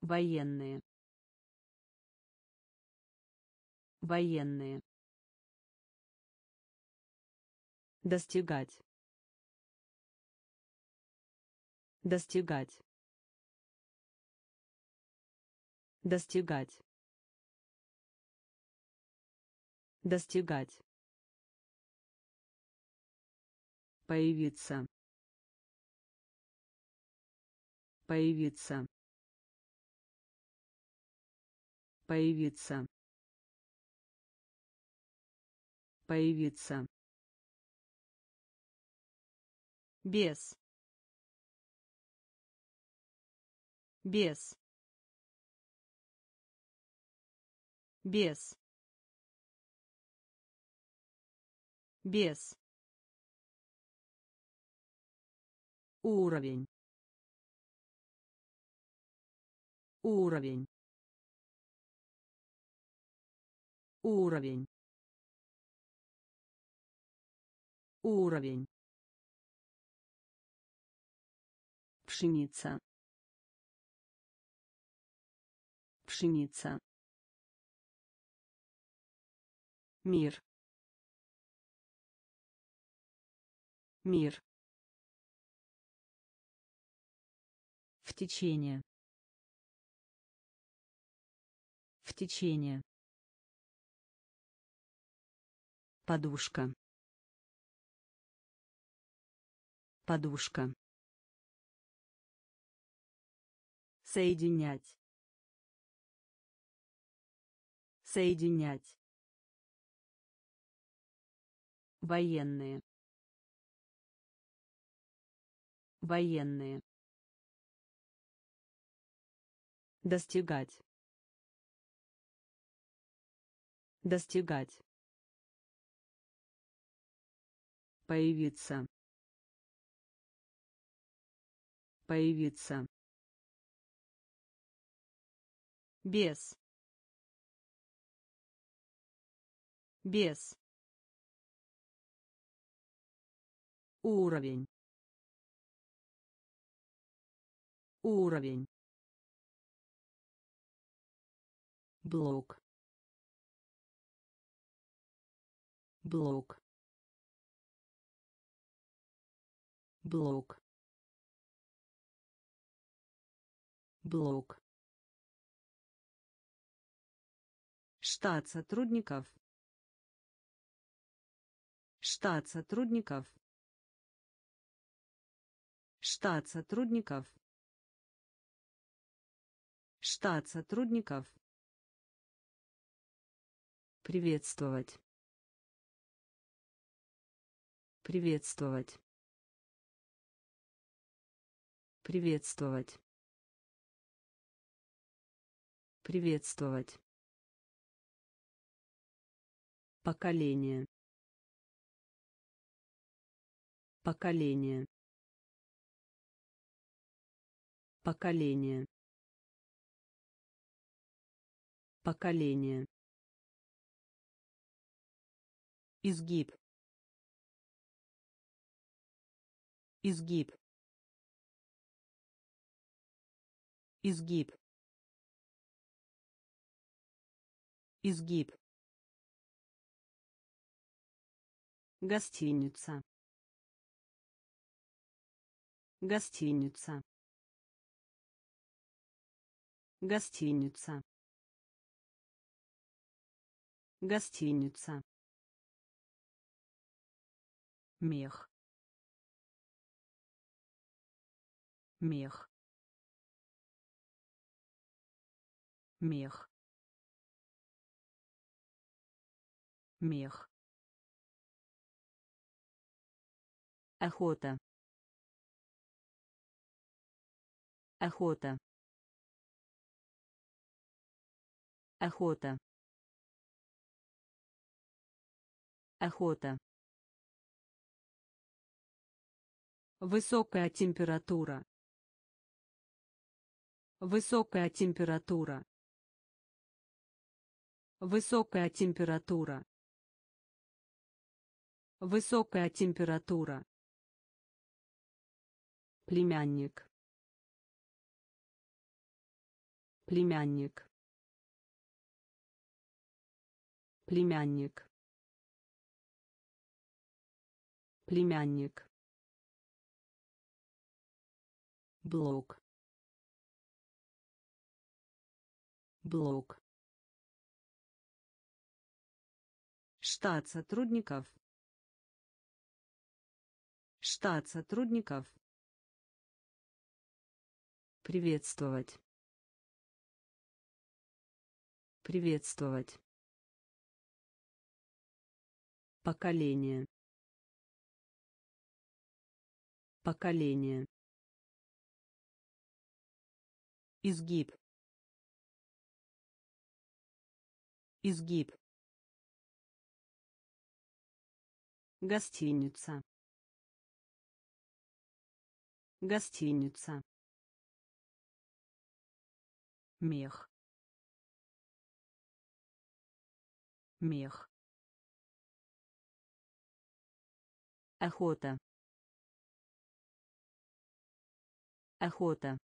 Военные военные. Достигать. Достигать. Достигать. Достигать. Появиться. Появиться. Появиться появиться. Без. Без. Без. Без. Уровень. Уровень. Уровень уровень. Пшеница. Пшеница. Мир. Мир. В течение. Течение. Подушка подушка. Соединять. Соединять. Военные. Военные. Достигать. Достигать. Появиться появиться. Без. Без. Уровень. Уровень. Блок. Блок. Блок блок штат сотрудников. Штат сотрудников. Штат сотрудников. Штат сотрудников. Приветствовать. Приветствовать. Приветствовать приветствовать. Поколение. Поколение. Поколение. Поколение. Изгиб. Изгиб. Изгиб изгиб. Гостиница. Гостиница. Гостиница. Гостиница. Мех. Мех. Мех мех охота охота охота охота Высокая температура. Высокая температура. Высокая температура. Высокая температура. Племянник. Племянник. Племянник. Племянник. блок блок штат сотрудников штат сотрудников приветствовать. Приветствовать. Поколение. Поколение. Изгиб. Изгиб. Гостиница гостиница мех мех охота охота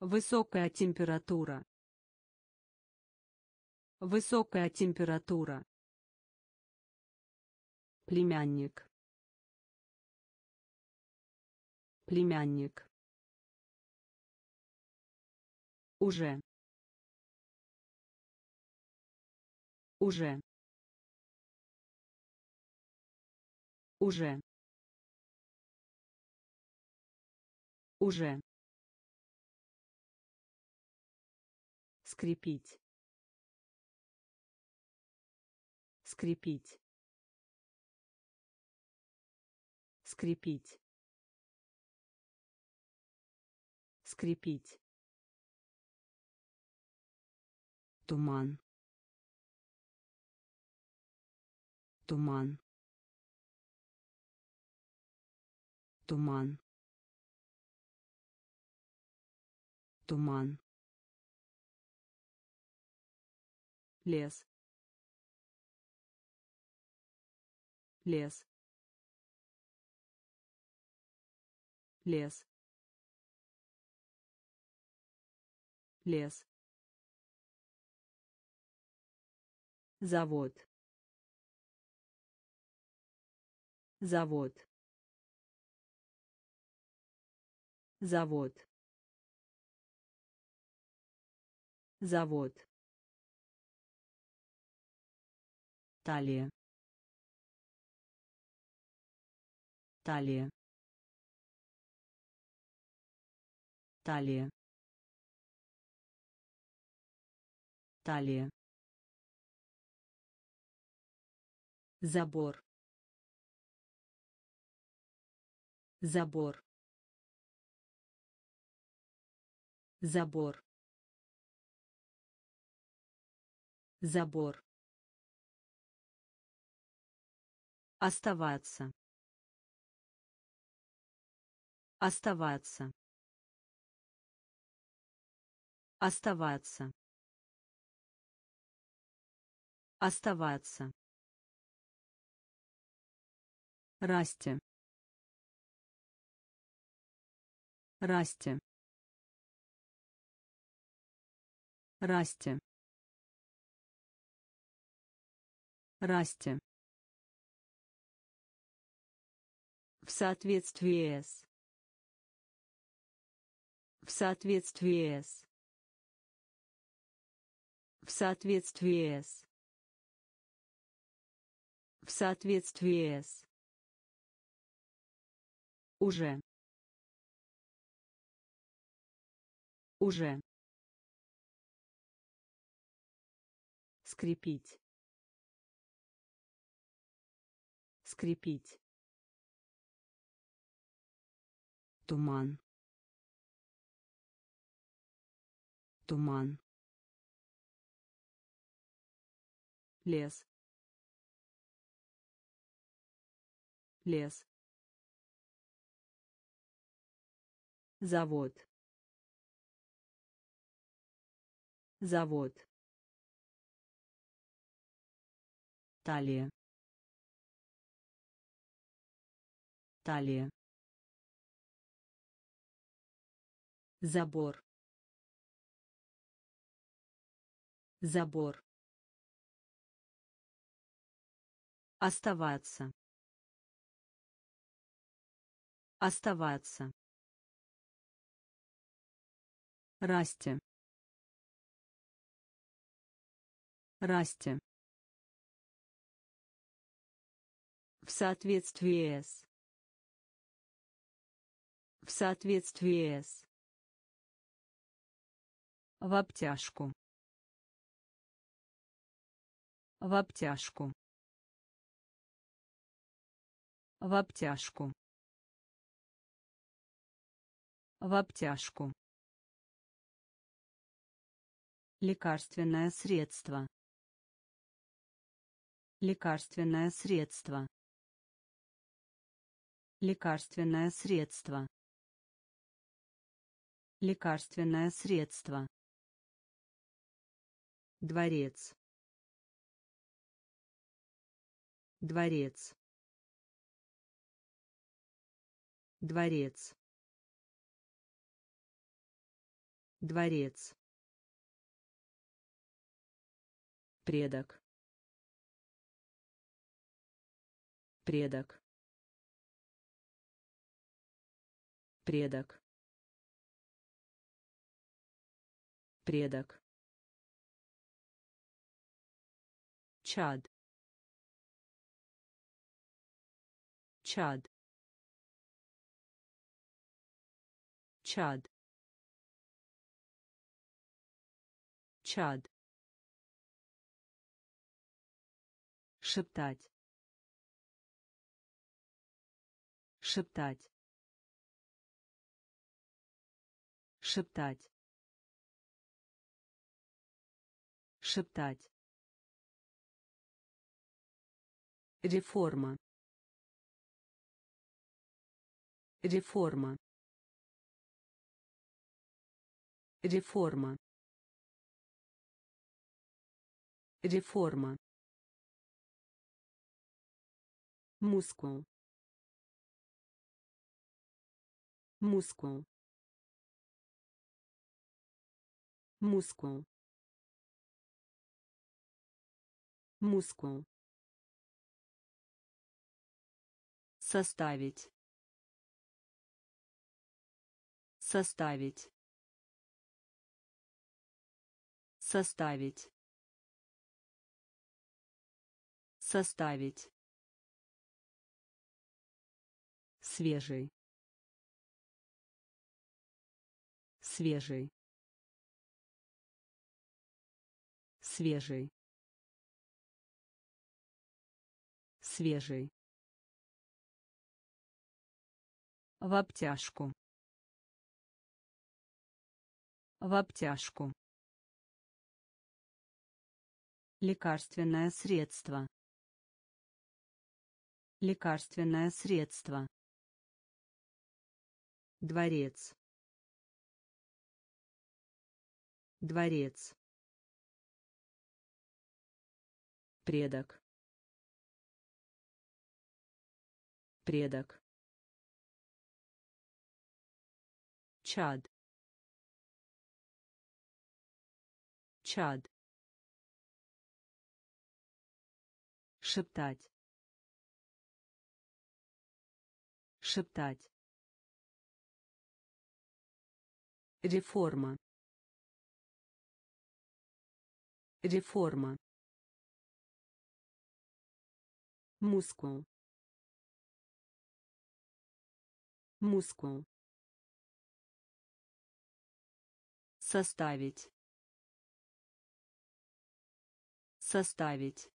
Высокая температура. Высокая температура. Племянник. Племянник. Уже. Уже. Уже. Уже. скрепить скрепить скрепить скрепить. Туман. Туман. Туман. Туман. Лес. Лес. Лес лес. Завод. Завод. Завод. Завод. Талия талия талия талия забор забор забор забор Оставаться. Оставаться. Оставаться. Оставаться. Расти. Расти. Расти. Расти. В соответствии с. В соответствии с. В соответствии с. В соответствии с. Уже. Уже. Скрепить. Скрепить. туман туман лес лес. Завод. Завод. Талия талия забор. Забор. Оставаться оставаться расти расти в соответствии с в соответствии с в обтяжку. В обтяжку. В обтяжку. В обтяжку. Лекарственное средство. Лекарственное средство. Лекарственное средство. Лекарственное средство. Дворец. Дворец. Дворец. Дворец. Предок. Предок. Предок. предок чад чад чад чад. Шептать. Шептать. Шептать. Шептать. Реформа. Реформа. Реформа реформа. Мускул. Мускул. Мускул. Мускул. Составить. Составить. Составить составить. Свежий. Свежий. Свежий. Свежий. В обтяжку. В обтяжку. Лекарственное средство лекарственное средство. Дворец. Дворец. Предок. Предок. Чад. Чад. Шептать шептать. Реформа. Реформа. Мускул. Мускул. Составить. Составить.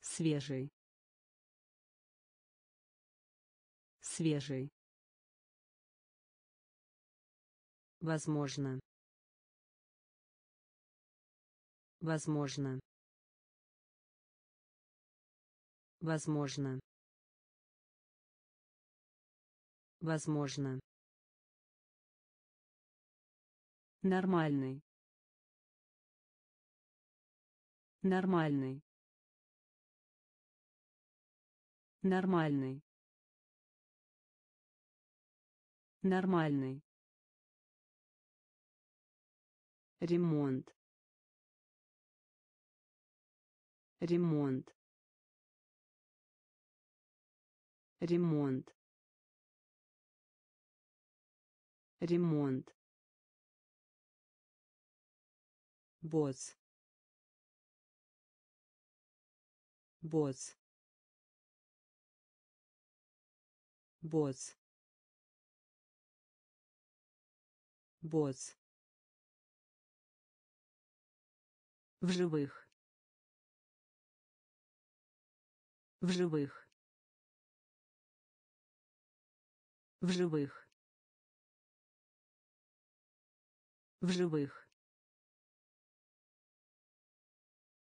Свежий свежий. Возможно. Возможно. Возможно. Возможно. Нормальный. Нормальный. Нормальный нормальный. Ремонт. Ремонт. Ремонт. Ремонт. Босс. Босс. Босс босс. В живых. В живых. В живых. В живых.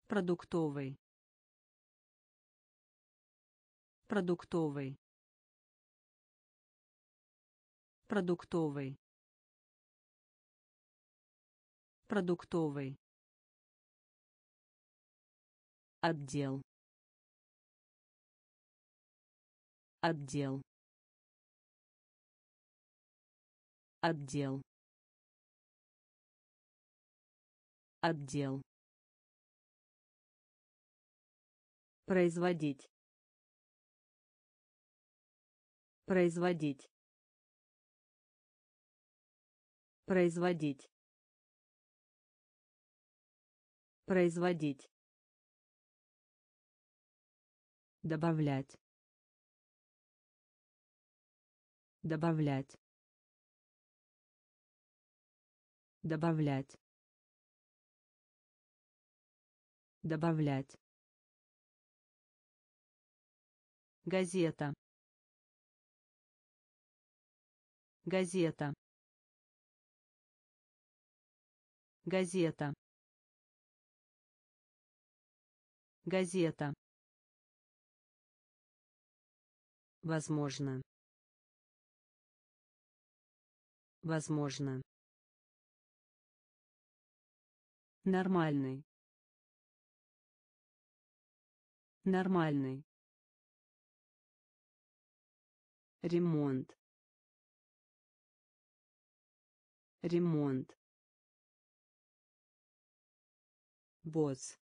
Продуктовый. Продуктовый. Продуктовый продуктовый. Отдел. Отдел. Отдел. Отдел. Производить. Производить. Производить производить. Добавлять. Добавлять. Добавлять. Добавлять. Газета. Газета. Газета газета. Возможно. Возможно. Нормальный. Нормальный. Ремонт. Ремонт. Босс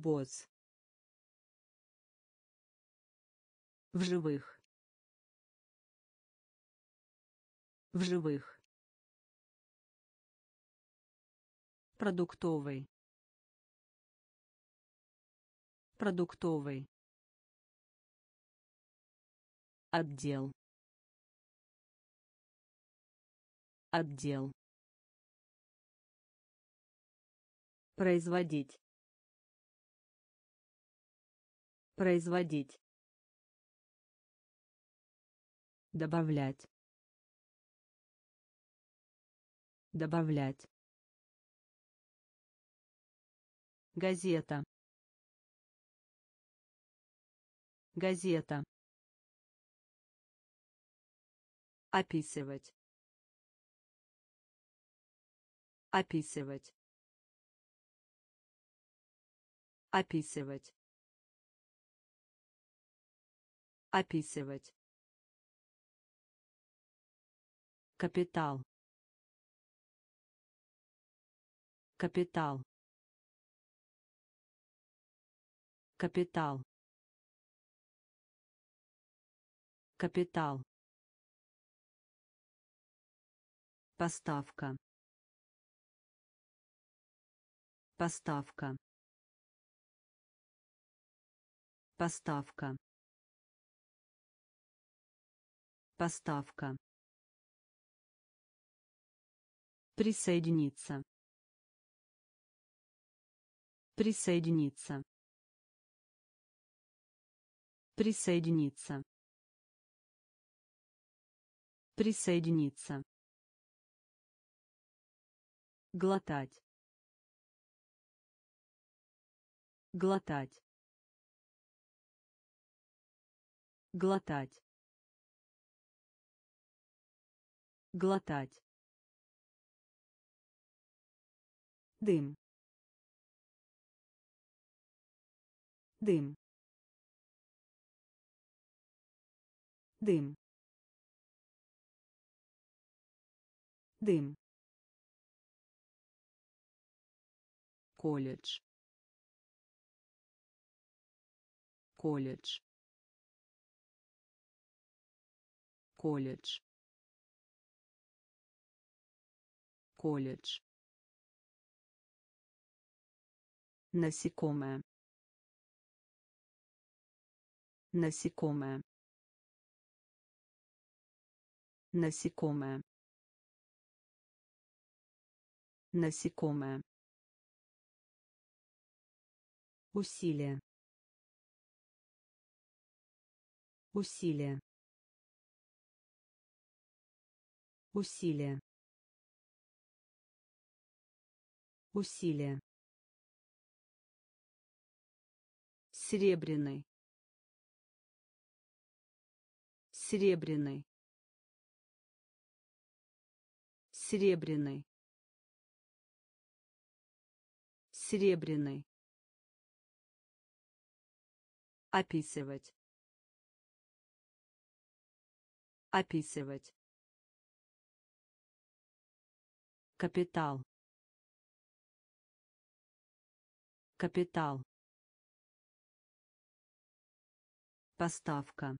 босс. В живых. В живых. Продуктовый. Продуктовый. Отдел. Отдел. Производить производить. Добавлять. Добавлять. Газета. Газета. Описывать. Описывать. Описывать описывать капитал капитал капитал капитал Поставка. Поставка. Поставка. Поставка. Присоединиться. Присоединиться. Присоединиться. Присоединиться. Глотать. Глотать. Глотать. Глотать. Дым. Дым. Дым. Дым. колледж колледж колледж колледж насекомое насекомое насекомое насекомое Усилие. Усилие. Усилие. Усилие. Серебряный. Серебряный. Серебряный. Серебряный. описывать описывать капитал капитал поставка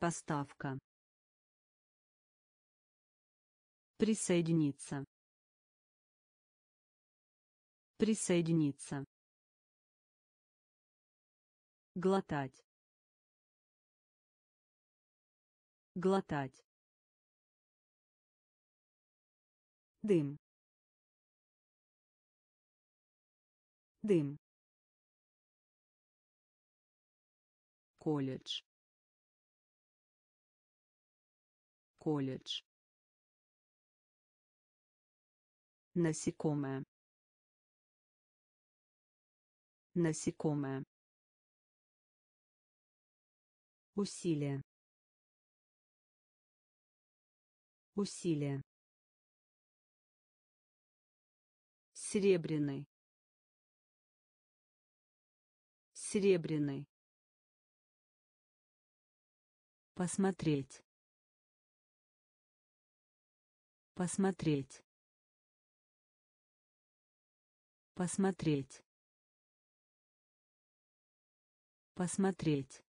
Поставка. Присоединиться. Присоединиться. Глотать. Глотать. Дым. Дым. колледж. Колледж. Насекомое. Насекомое. Усилие усилие серебряный серебряный Посмотреть. Посмотреть. Посмотреть. Посмотреть.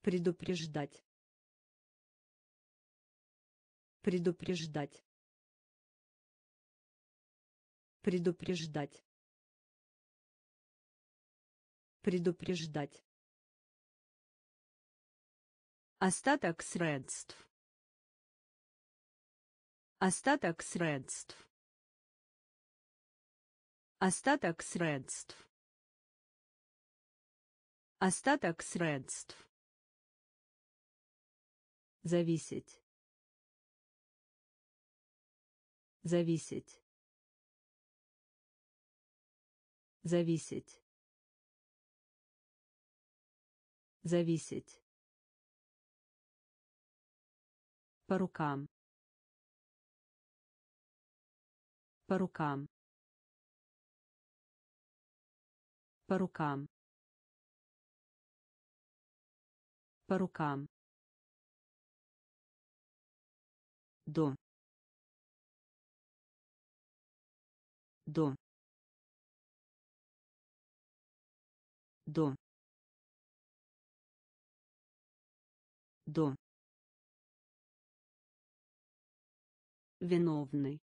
Предупреждать. Предупреждать. Предупреждать. Предупреждать. Остаток средств. Остаток средств. Остаток средств. Остаток средств. Зависеть. Зависеть. Зависеть. Зависеть. По рукам. По рукам. По рукам. По рукам. До. До. До. До. Виновный.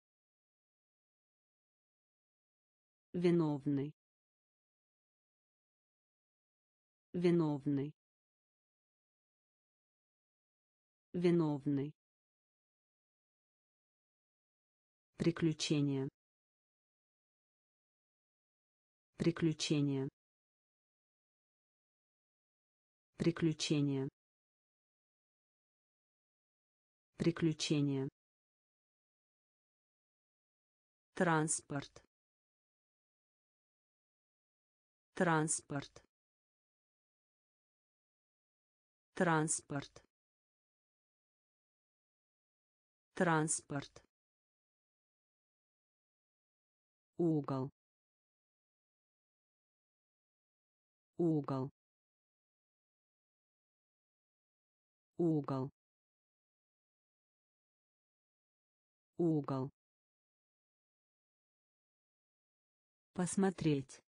Виновный. Виновный. Виновный. Приключения. Приключения. Приключения. Приключения. Транспорт. Транспорт. Транспорт. Транспорт. угол угол угол угол Посмотреть.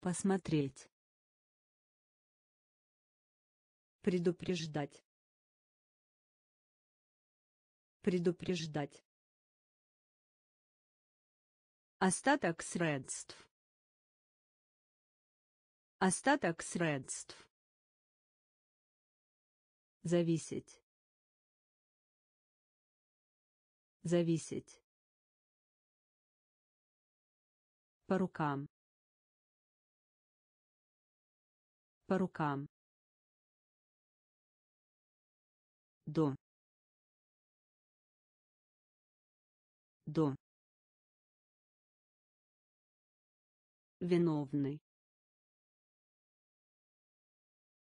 Посмотреть. Предупреждать. Предупреждать. Остаток средств. Остаток средств. Зависеть. Зависеть. По рукам. По рукам. До. До. Виновный.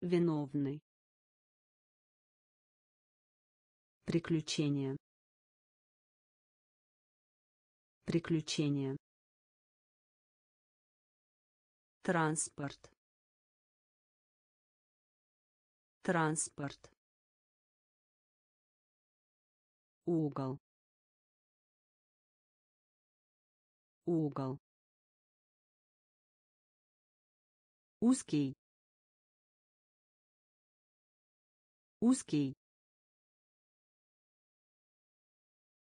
Виновный. Приключения. Приключения. Транспорт. Транспорт. Угол. Угол. узкий узкий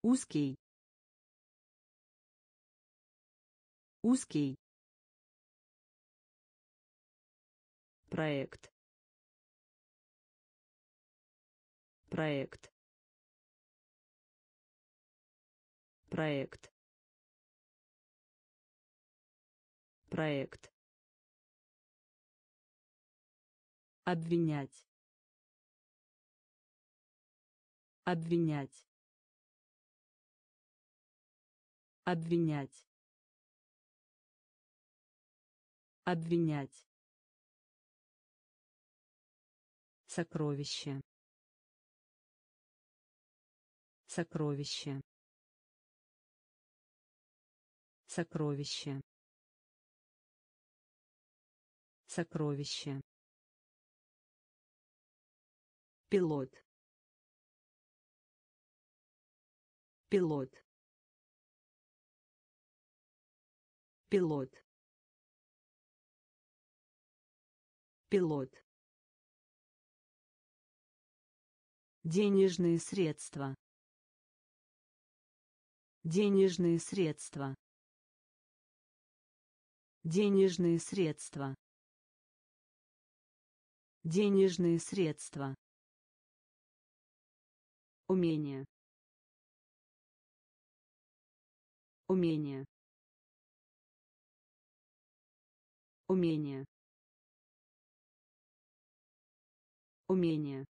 узкий узкий проект проект проект проект. Обвинять. Обвинять. Обвинять обвинять. Сокровище. Сокровище. Сокровище. Сокровище. Пилот. Пилот. Пилот пилот. Денежные средства. Денежные средства. Денежные средства. Денежные средства. Умение умение умение умение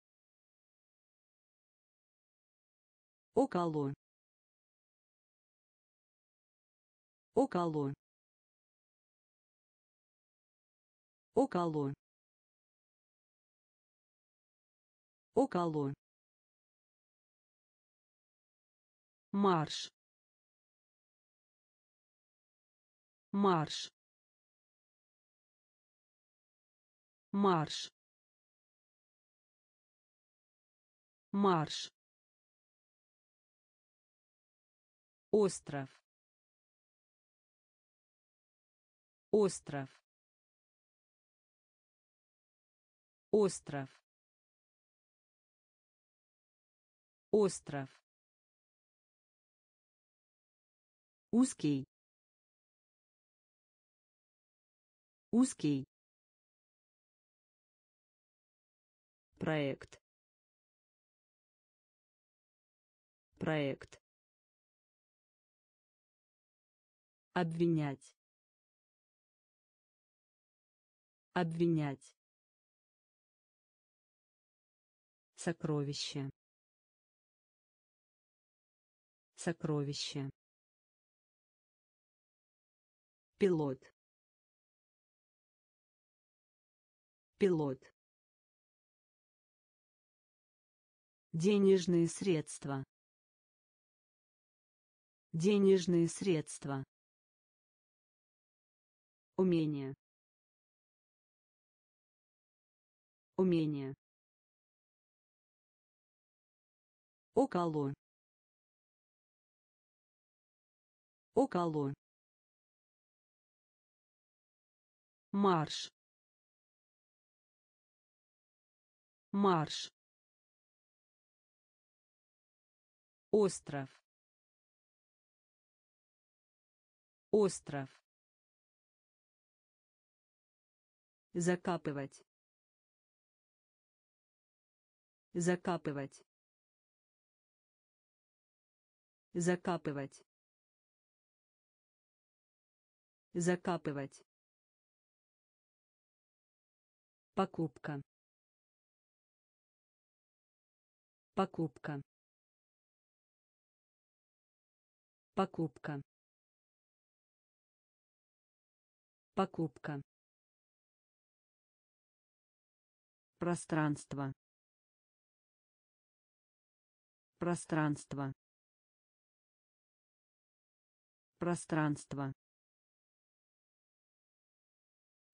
около. Около. Около. Около. Марш. Марш. Марш марш. Остров. Остров. Остров. Остров. Узкий. Узкий. Проект проект. Обвинять. Обвинять. Сокровище. Сокровище. Пилот. Пилот. Денежные средства денежные средства. Умение. Умение. Около. Около. Марш. Марш. Остров остров. Закапывать. Закапывать. Закапывать. Закапывать. Покупка. Покупка. Покупка покупка. Пространство. Пространство. Пространство.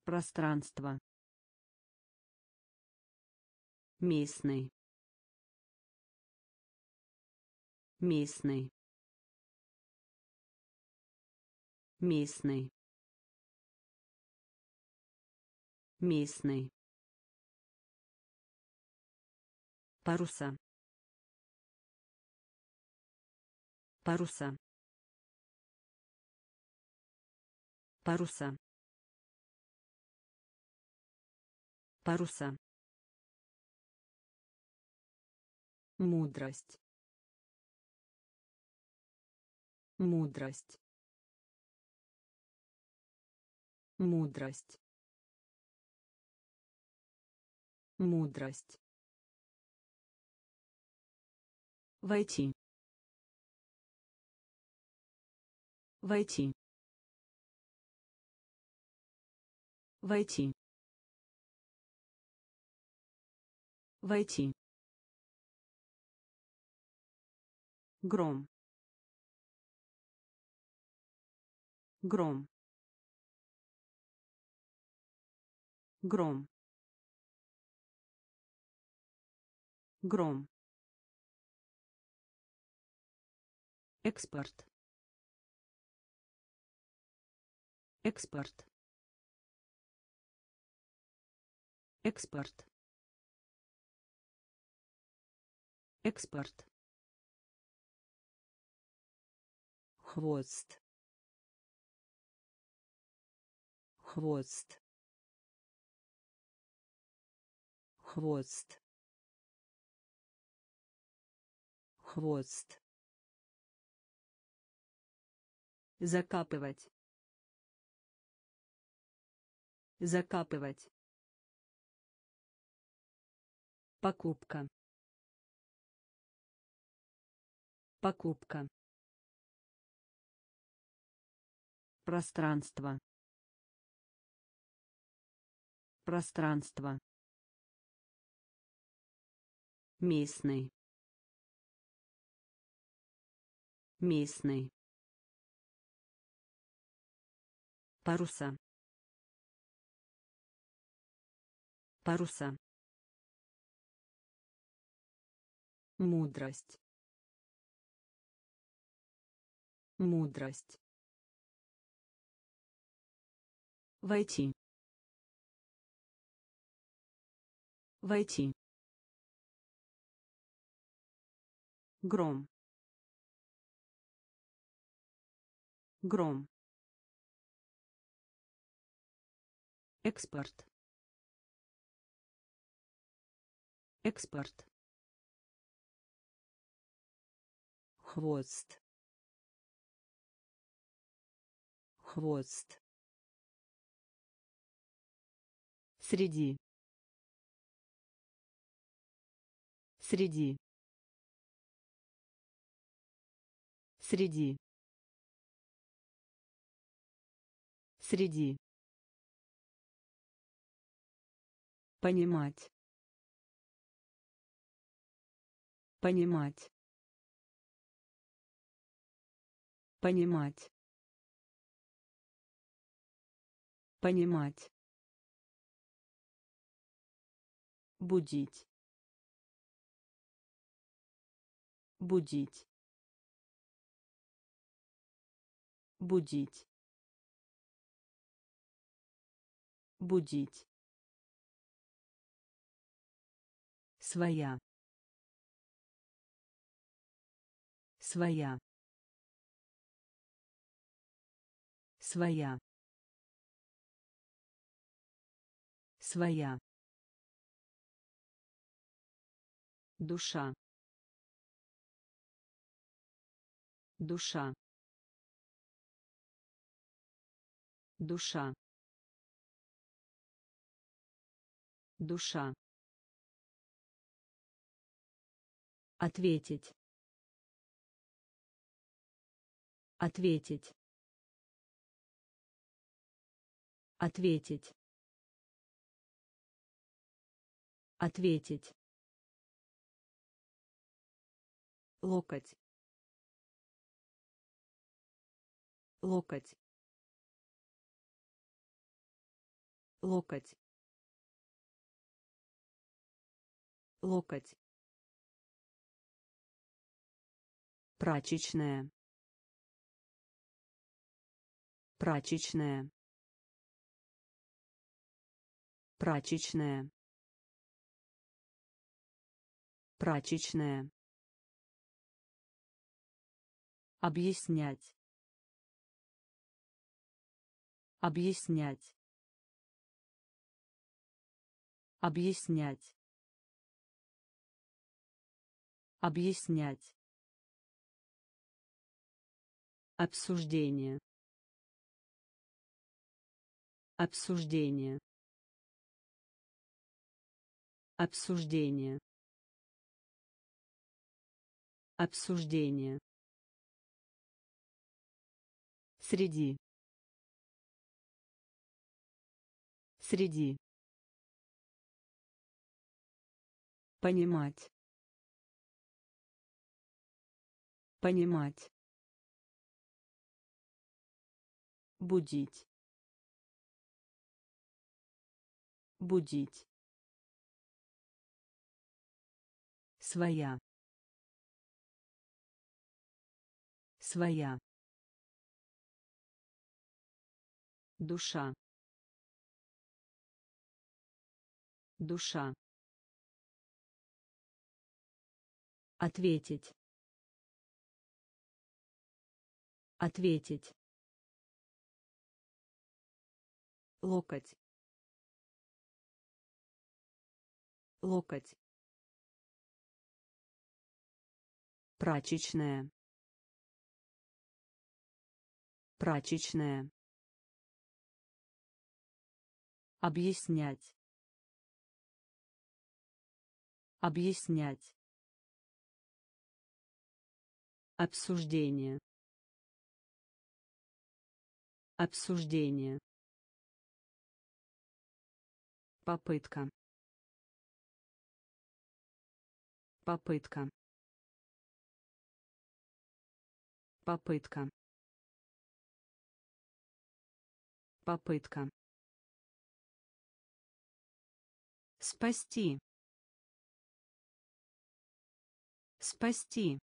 Пространство. Местный. Местный. Местный местный паруса. Паруса. Паруса. Паруса. Мудрость. Мудрость. Мудрость мудрость. Войти. Войти. Войти. Войти. Гром. Гром. Гром гром. Экспорт. Экспорт. Экспорт. Экспорт. Хвост. Хвост. Хвост хвост. Закапывать. Закапывать. Покупка. Покупка. Пространство. Пространство. Местный местный паруса. Паруса. Мудрость. Мудрость. Войти. Войти. Гром гром. Экспорт. Экспорт. Хвост. Хвост. Среди. Среди. Среди среди. Понимать. Понимать. Понимать. Понимать. Будить. Будить. Будить будить. Своя. Своя. Своя. Своя. Душа. Душа. Душа душа. Ответить. Ответить. Ответить. Ответить. Локоть. Локоть. Локоть локоть. Прачечная. Прачечная. Прачечная. Прачечная. Объяснять. Объяснять. Объяснять объяснять. Обсуждение. Обсуждение. Обсуждение. Обсуждение. Среди. Среди. Понимать понимать. Будить. Будить. Своя. Своя. Душа. Душа. Ответить ответить. Локоть. Локоть. Прачечная. Прачечная. Объяснять. Объяснять. Обсуждение обсуждение. Попытка. Попытка. Попытка. Попытка. Спасти. Спасти.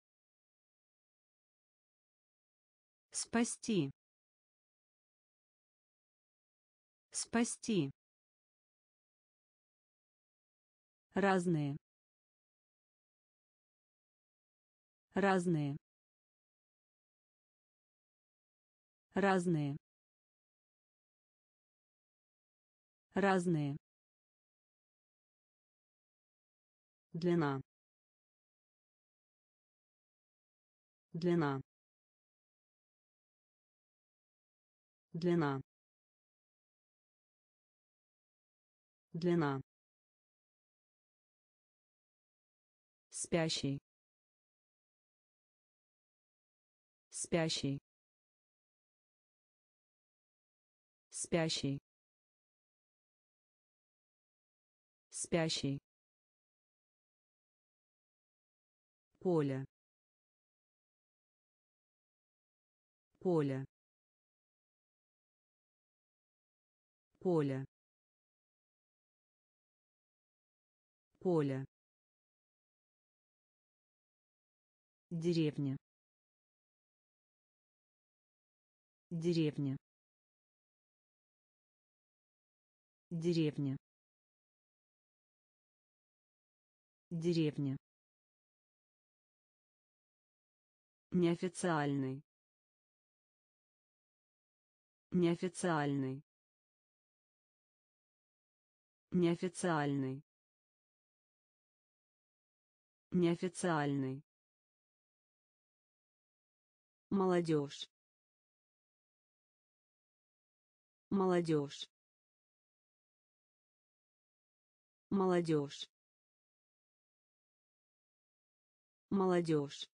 Спасти спасти. Разные. Разные. Разные. Разные. Длина. Длина. Длина длина. Спящий. Спящий. Спящий. Спящий. Поле. Поле. Поле поле деревня деревня деревня деревня. Неофициальный. Неофициальный. Неофициальный неофициальный. Молодежь. Молодежь. Молодежь. Молодежь.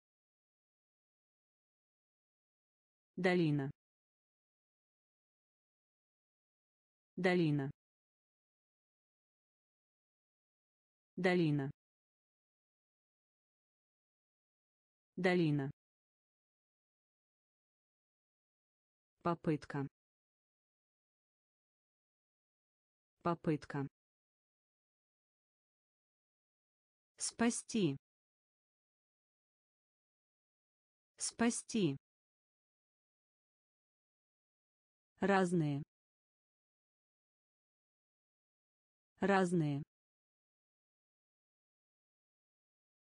Долина. Долина. Долина долина. Попытка. Попытка. Спасти. Спасти. Разные. Разные.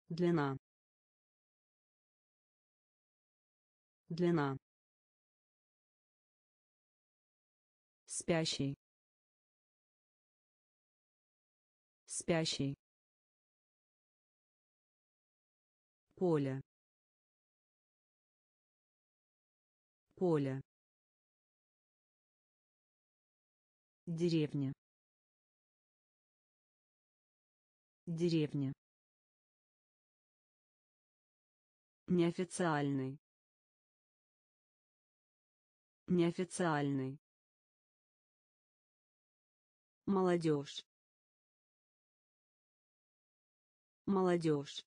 Длина длина. Спящий. Спящий. Поле. Поле. Деревня. Деревня. Неофициальный неофициальный. Молодежь. Молодежь.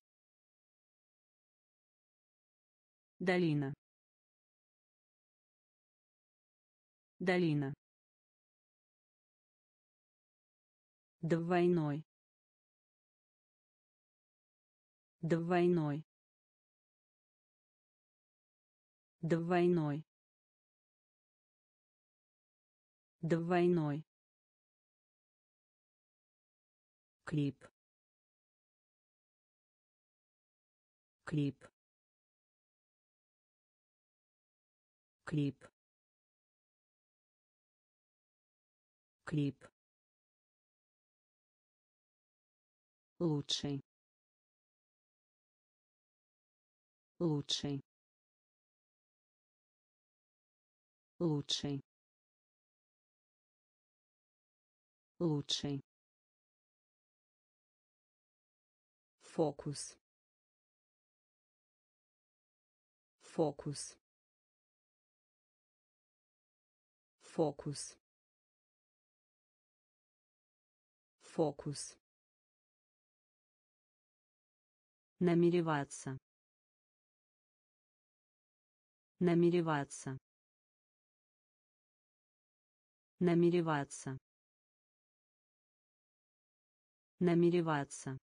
Долина. Долина. Двойной. Двойной. Двойной двойной. Клип. Клип. Клип. Клип. Лучший. Лучший. Лучший лучший. Фокус. Фокус. Фокус. Фокус. Намереваться. Намереваться. Намереваться намереваться.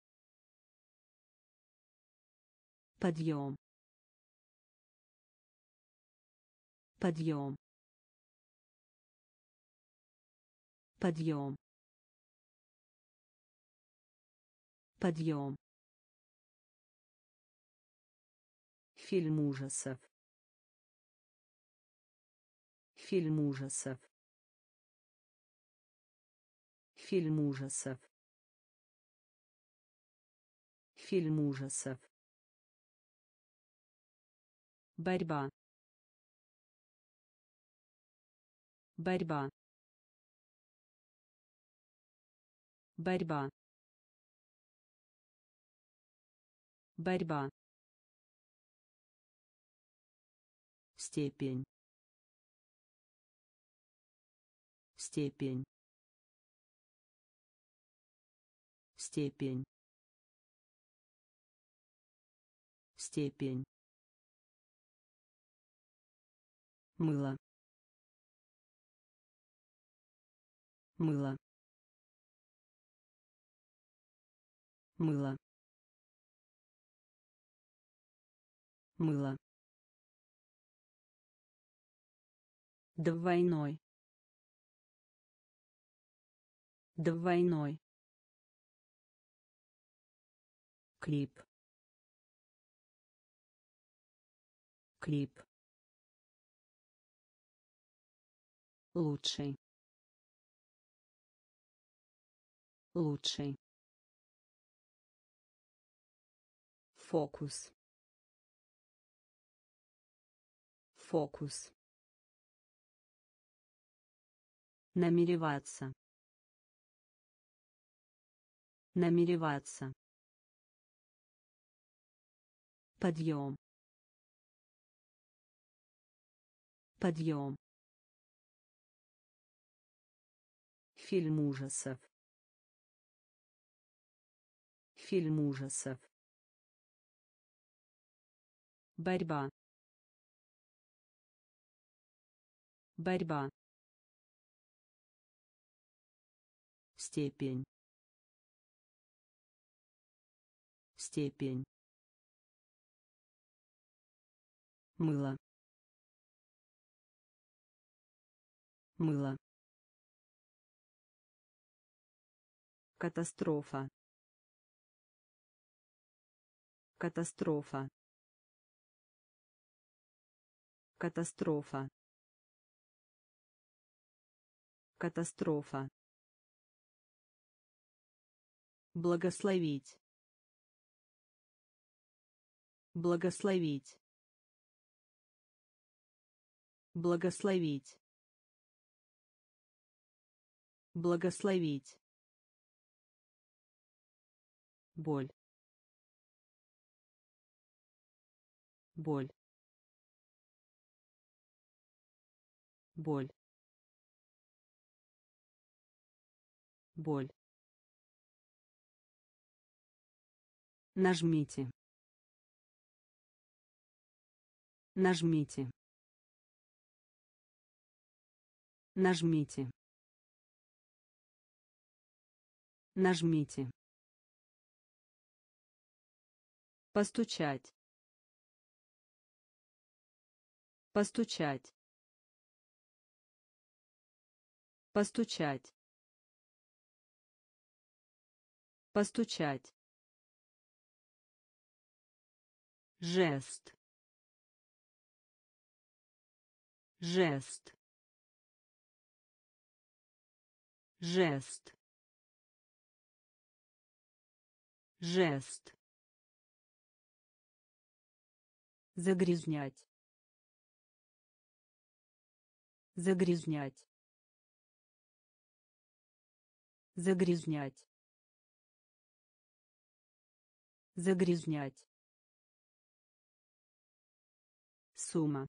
Подъем. Подъем. Подъем. Подъем. Фильм ужасов. Фильм ужасов. Фильм ужасов фильм ужасов. Борьба. Борьба. Борьба. Борьба. Степень. Степень. Степень степень. Мыло. Мыло. Мыло. Мыло. Двойной. Двойной. Клип клип. Лучший. Лучший. Фокус. Фокус. Намереваться. Намереваться. Подъем подъем. Фильм ужасов. Фильм ужасов. Борьба. Борьба. Степень. Степень. Мыло мыло Катастрофа. Катастрофа. Катастрофа. Катастрофа. Благословить. Благословить. Благословить. Благословить. Боль. Боль. Боль. Боль. Нажмите. Нажмите. Нажмите. Нажмите. Постучать. Постучать. Постучать. Постучать. Жест. Жест. Жест. Жест. Загрязнять. Загрязнять. Загрязнять. Загрязнять. Сумма.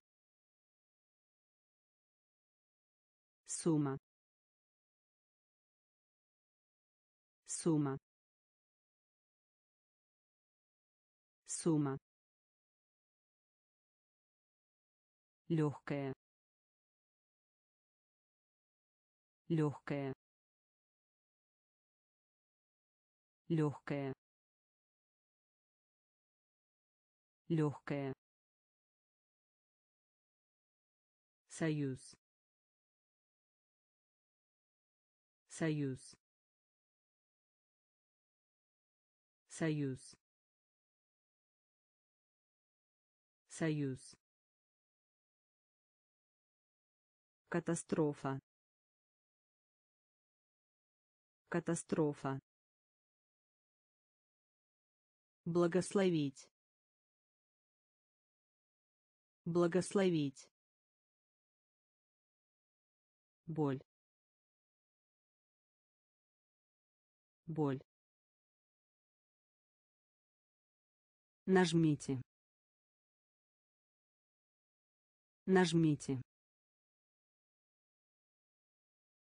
Сумма. Сумма. Сумма. легкая. Легкая. Легкая. Легкая. Союз. Союз. Союз союз Катастрофа. Катастрофа. Благословить. Благословить. Боль. Боль. Нажмите. Нажмите.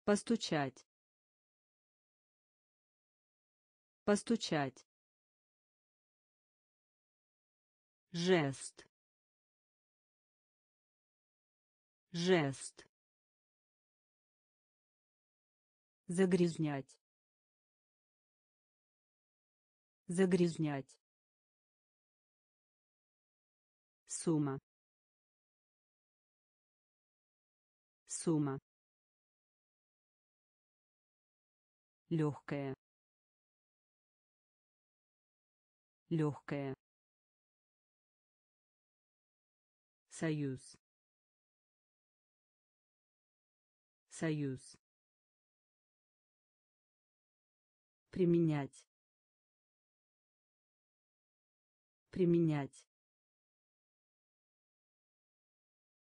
Постучать. Постучать. Жест. Жест. Загрязнять. Загрязнять. Сумма. Сумма. легкая. Легкая. Союз. Союз. Применять. Применять.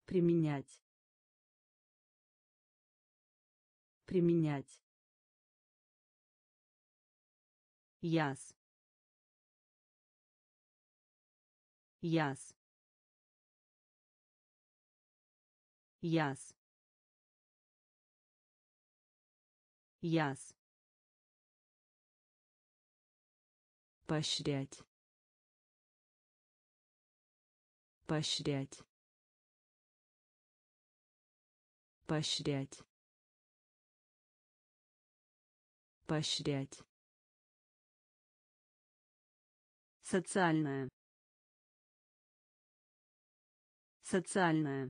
Применять применять Яс. Яс. Яс. Яс. поощрять поощрять поощрять поощрять Социальная. Социальная.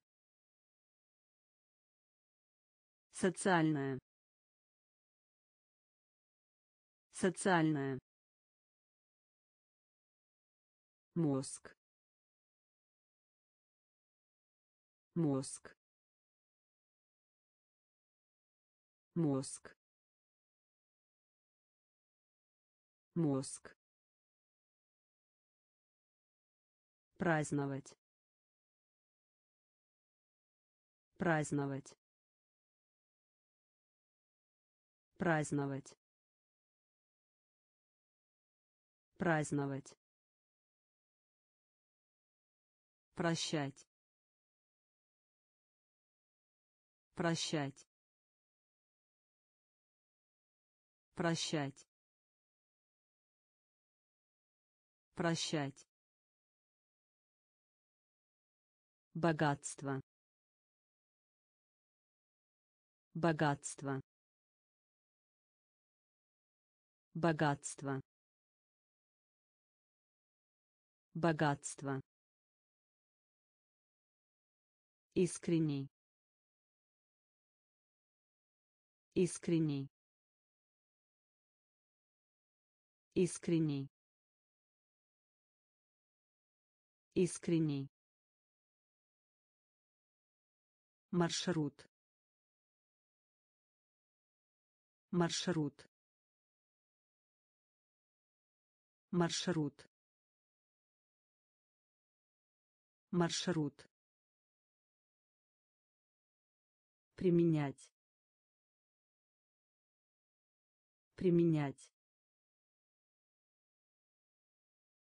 Социальная. Социальная. Мозг. Мозг. Мозг. Мозг. праздновать. Праздновать. Праздновать. Праздновать. Прощать. Прощать. Прощать прощать Богатство. Богатство. Богатство. Богатство. Искренний. Искренний. Искренний. Искренний. маршрут. Маршрут. Маршрут. Маршрут. Применять. Применять.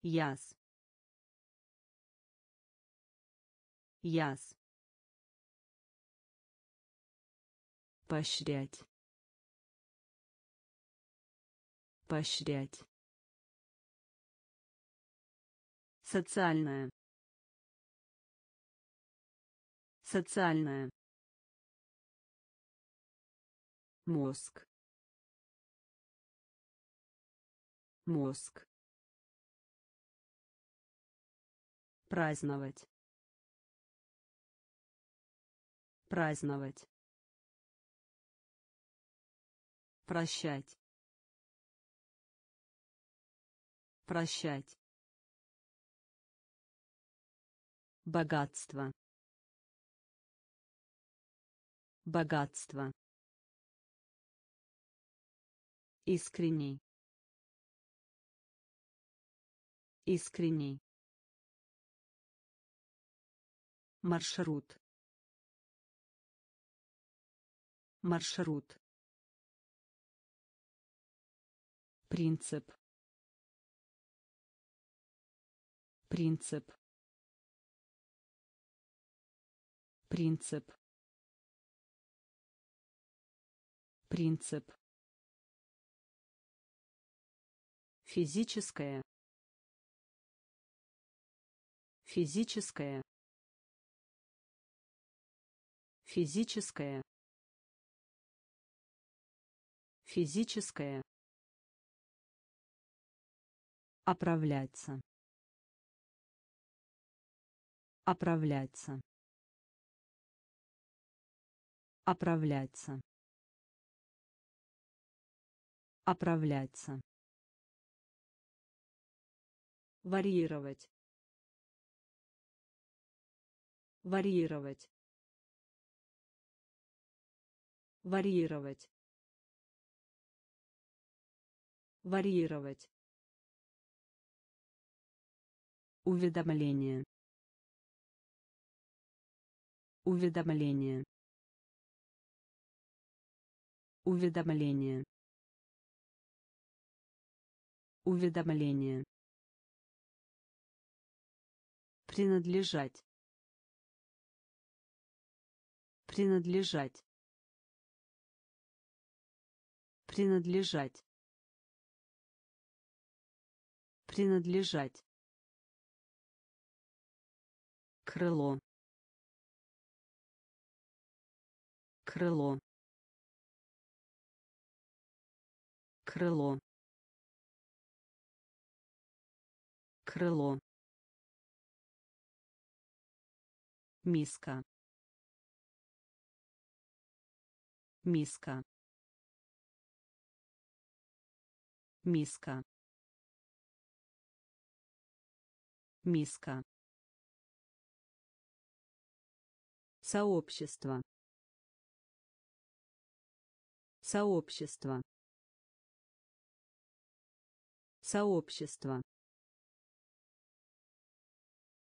Яс яс. Поощрять. Поощрять. Социальная социальная мозг. Мозг. Праздновать праздновать. Прощать. Прощать. Богатство. Богатство. Искренний искренний маршрут маршрут. Принцип. Принцип. Принцип. Принцип. Физическое. Физическое. Физическое физическое Оправляться. Оправляться. Оправляться. Оправляться. Варьировать. Варьировать. Варьировать. Варьировать. Уведомление. Уведомление. Уведомление. Уведомление. Принадлежать. Принадлежать. Принадлежать. Принадлежать. Крыло. Крыло. Крыло. Крыло. Миска. Миска. Миска миска. Сообщество. Сообщество. Сообщество.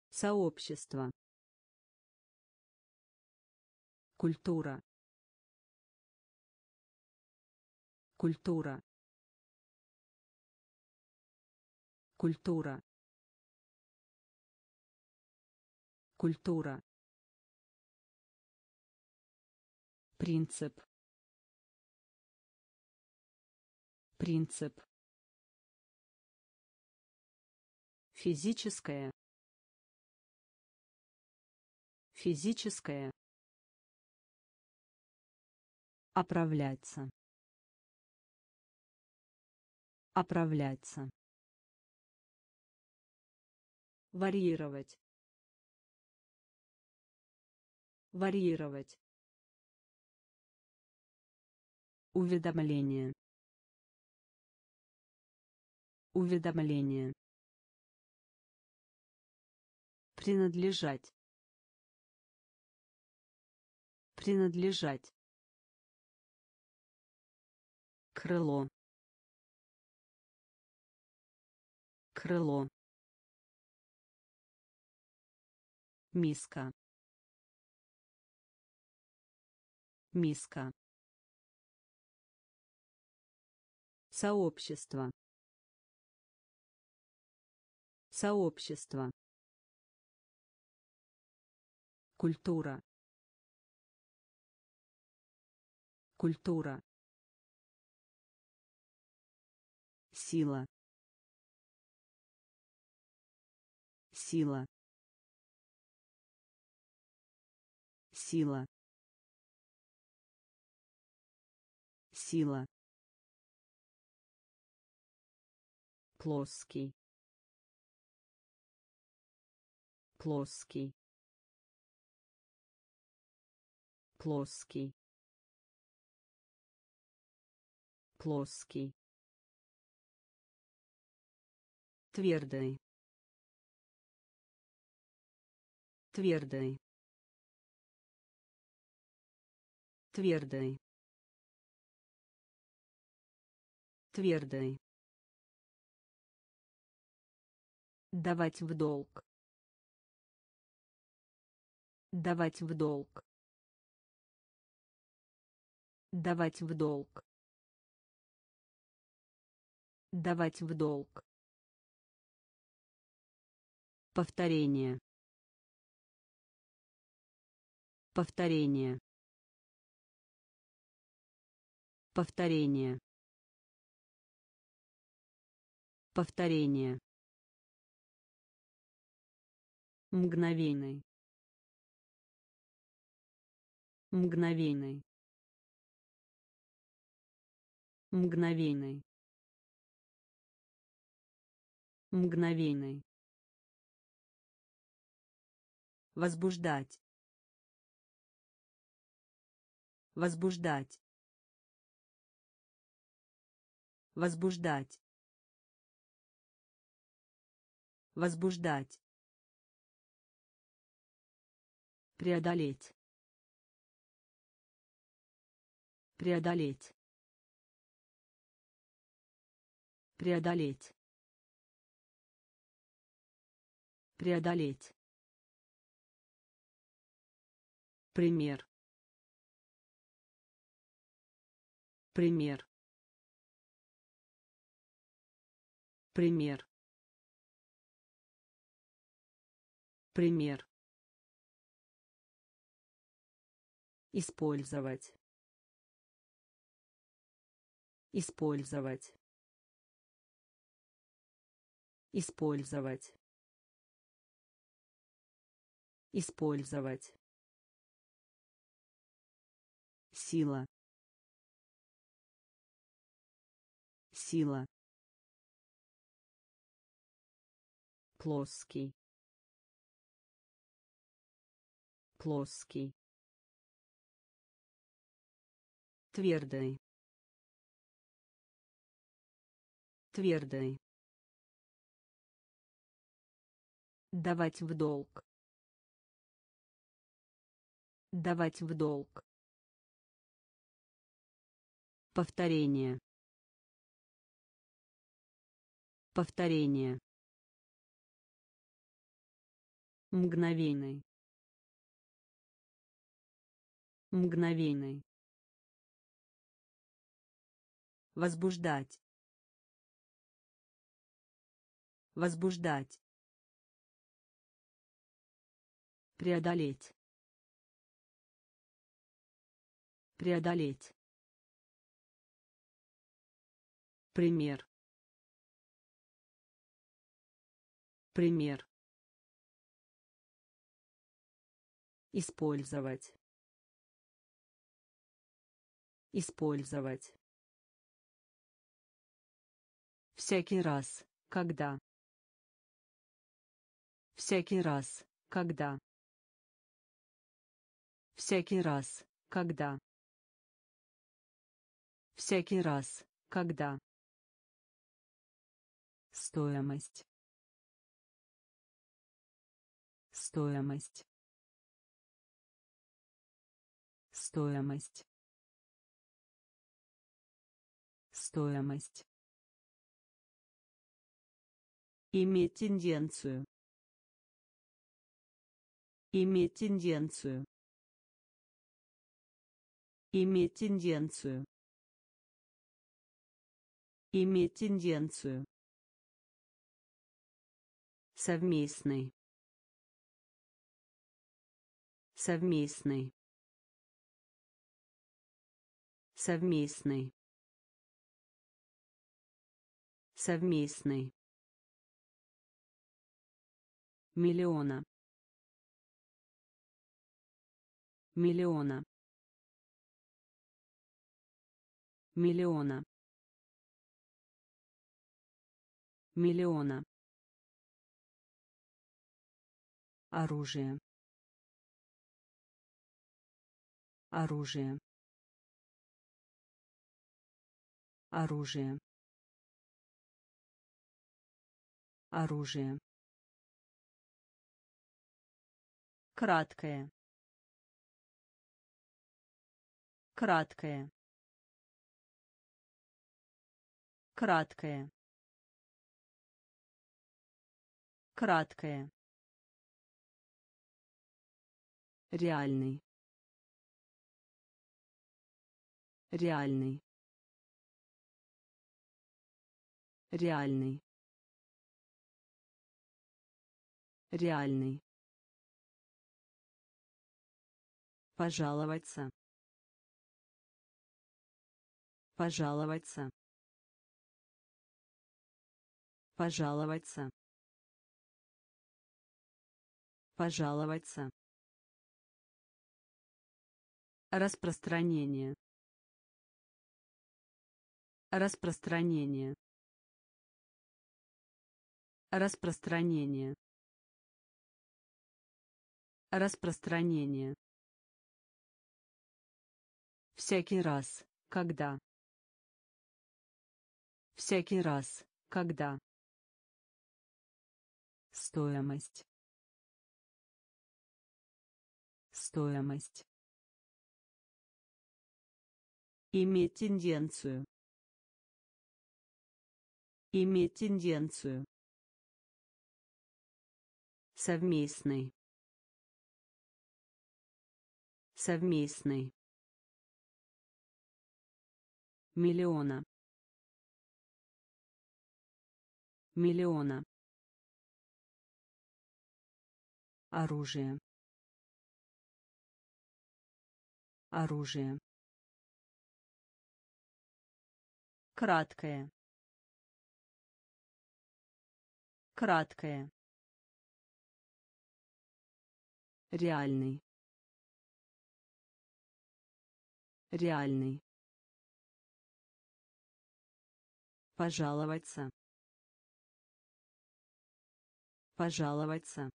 Сообщество. Культура. Культура. Культура культура. Принцип. Принцип. Физическое. Физическое. Оправляться. Оправляться. Варьировать варьировать. Уведомление. Уведомление. Принадлежать. Принадлежать. Крыло. Крыло. Миска миска. Сообщество. Сообщество. Культура. Культура. Сила. Сила. Сила сила. Плоский. Плоский. Плоский. Плоский. Твердый твердый твердый твердый давать в долг. Давать в долг. Давать в долг. Давать в долг. Повторение. Повторение. Повторение повторение. Мгновенный. Мгновенный. Мгновенный. Мгновенный. Возбуждать. Возбуждать. Возбуждать возбуждать. Преодолеть. Преодолеть. Преодолеть. Преодолеть. Пример. Пример. Пример пример использовать использовать использовать использовать. Сила. Сила. Плоский плоский твердый Твердый. Давать в долг. Давать в долг. Повторение. Повторение. Мгновенный. Мгновенный. Возбуждать. Возбуждать. Преодолеть. Преодолеть. Пример. Пример. Использовать. Использовать. Всякий раз, когда. Всякий раз, когда. Всякий раз, когда. Всякий раз, когда. Стоимость. Стоимость. Стоимость. Стоимость. Иметь тенденцию. Иметь тенденцию. Иметь тенденцию. Иметь тенденцию. Совместный. Совместный. Совместный. Совместный. Миллиона. Миллиона. Миллиона. Миллиона. Оружие. Оружие. Оружие. Оружие. Краткое. Краткое. Краткое. Краткое. Реальный. Реальный. Реальный. Реальный. Пожаловаться. Пожаловаться. Пожаловаться. Пожаловаться. Распространение. Распространение. Распространение. Распространение. Всякий раз, когда. Всякий раз, когда. Стоимость. Стоимость. Иметь тенденцию. Иметь тенденцию. Совместный. Совместный. Миллиона. Миллиона. Оружие. Оружие. Краткое. Краткое. Реальный. Реальный. Пожаловаться. Пожаловаться.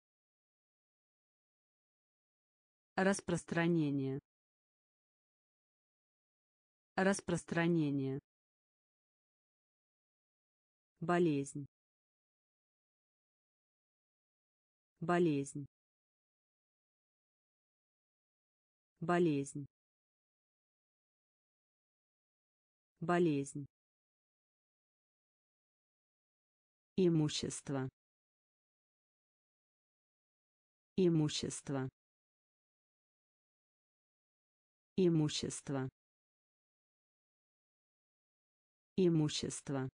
Распространение. Распространение. болезнь болезнь болезнь болезнь. Имущество. Имущество. Имущество. Имущество.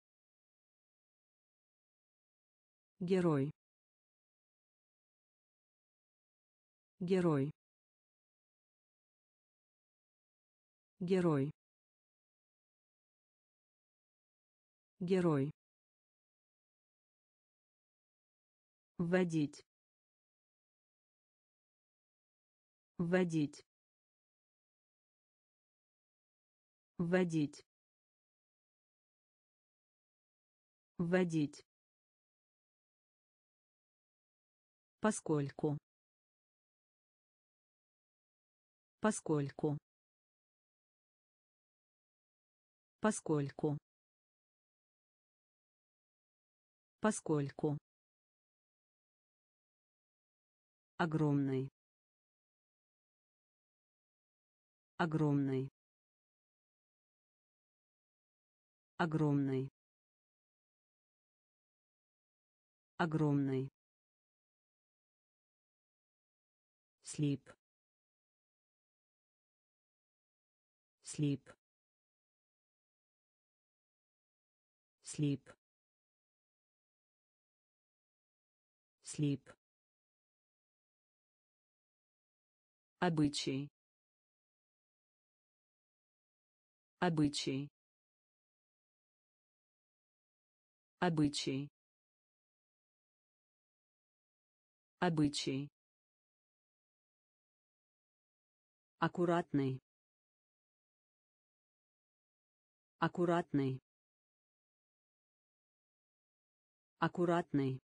Герой. Герой. Герой герой. Вводить. Вводить. Вводить. Вводить. Поскольку. Поскольку. Поскольку поскольку. Огромный. Огромный. Огромный. Огромный. Слип. Слип. Слип слип. Обычай. Обычай. Обычай. Обычай. Аккуратный. Аккуратный. Аккуратный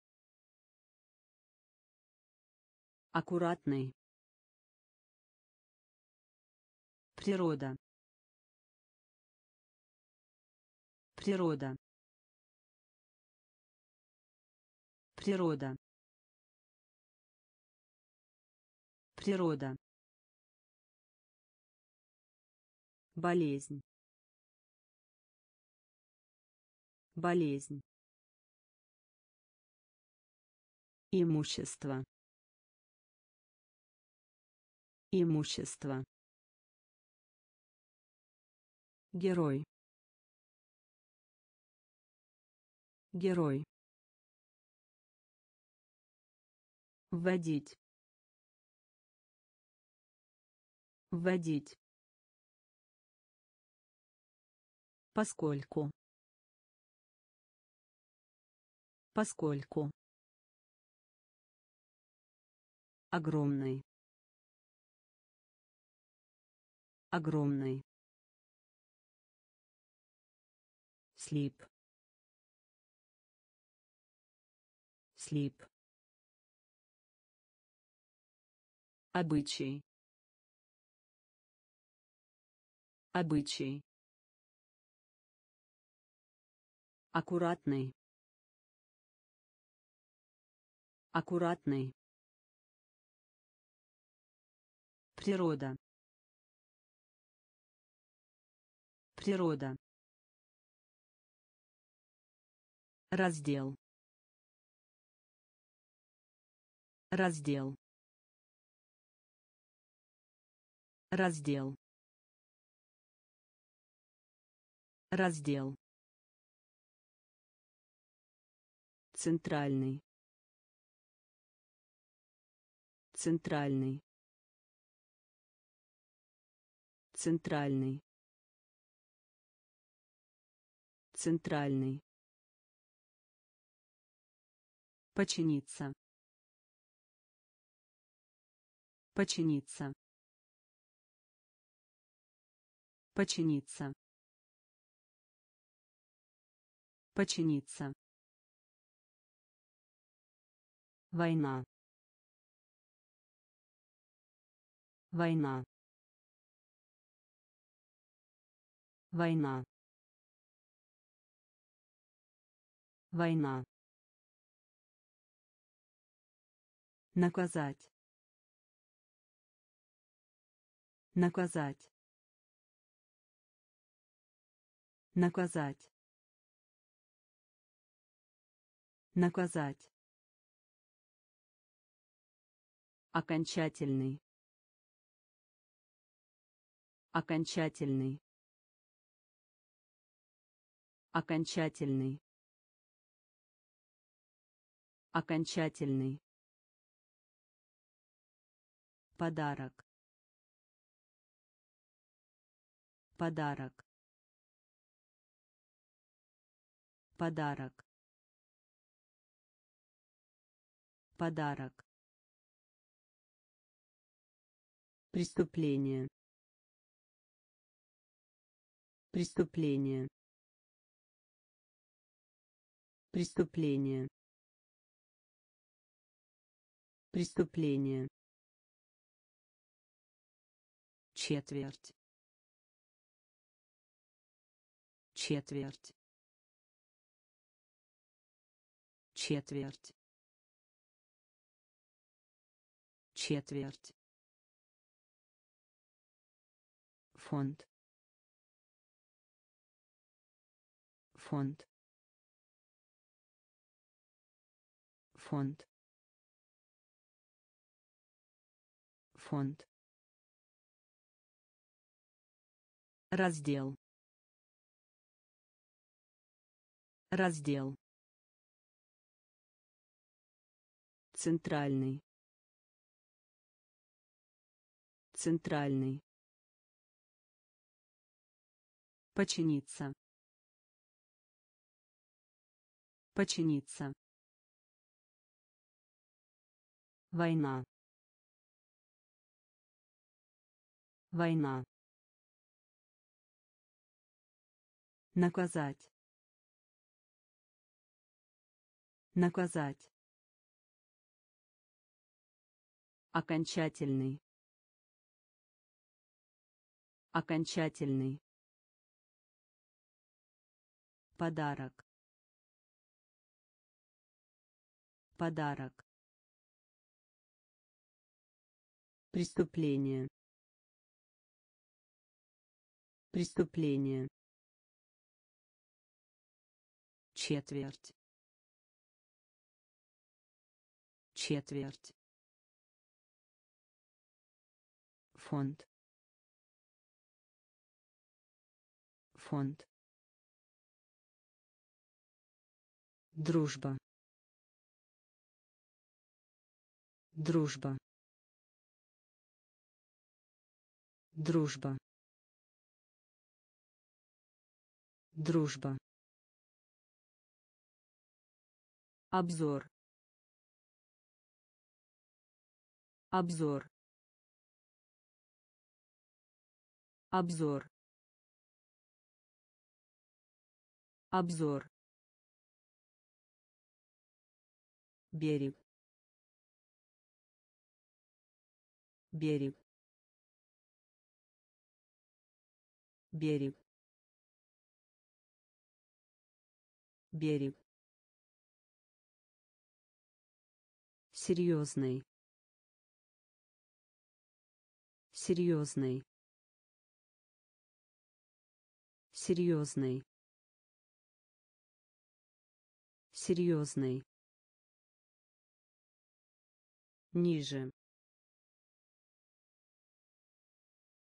аккуратный. Природа. Природа. Природа. Природа. Болезнь. Болезнь. Имущество имущество. Герой. Герой. Вводить. Вводить. Поскольку. Поскольку. Огромный огромный. Слип. Слип. Обычай. Обычай. Аккуратный. Аккуратный. Природа природа. Раздел. Раздел. Раздел. Раздел. Центральный. Центральный. Центральный центральный. Починиться. Починиться. Починиться. Починиться. Война. Война. Война война. Наказать. Наказать. Наказать. Наказать. Окончательный. Окончательный. Окончательный окончательный. Подарок. Подарок. Подарок. Подарок. Преступление. Преступление. Преступление преступление четверть. Четверть. Четверть. Четверть. Фонд. Фонд. Фонд фонд раздел раздел центральный центральный Починиться. Починиться. Война. Война. Наказать. Наказать. Окончательный. Окончательный. Подарок. Подарок. Преступление. Преступление. Четверть. Четверть. Фонд. Фонд. Дружба. Дружба. Дружба. Дружба. Обзор. Обзор. Обзор. Обзор. берег берег берег берег. Серьезный. Серьезный. Серьезный. Серьезный. Ниже.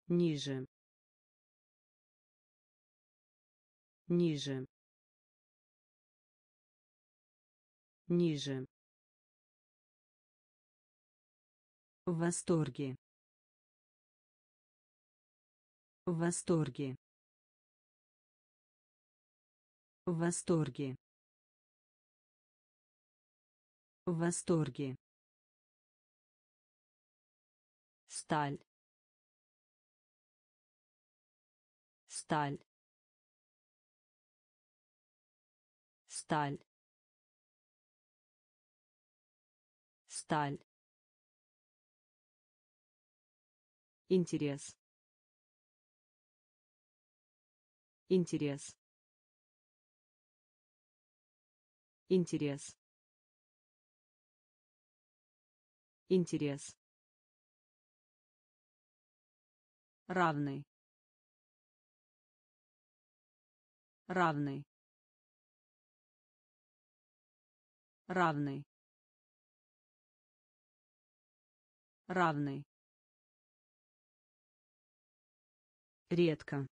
Ниже. Ниже ниже. В восторге. В восторге. В восторге. В восторге. Сталь. Сталь. Сталь сталь. Интерес. Интерес. Интерес. Интерес. Равный. Равный. Равный равный редко.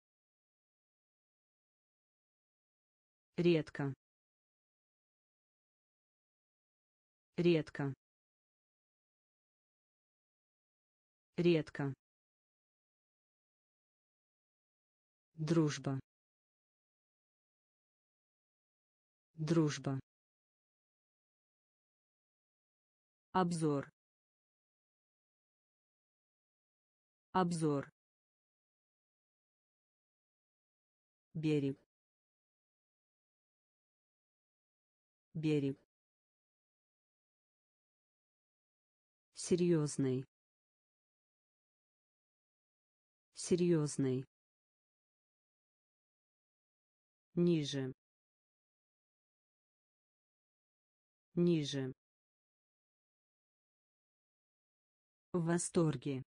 Редко. Редко. Редко. Дружба. Дружба. Обзор обзор. Берег. Берег. Серьезный. Серьезный. Ниже. Ниже. В восторге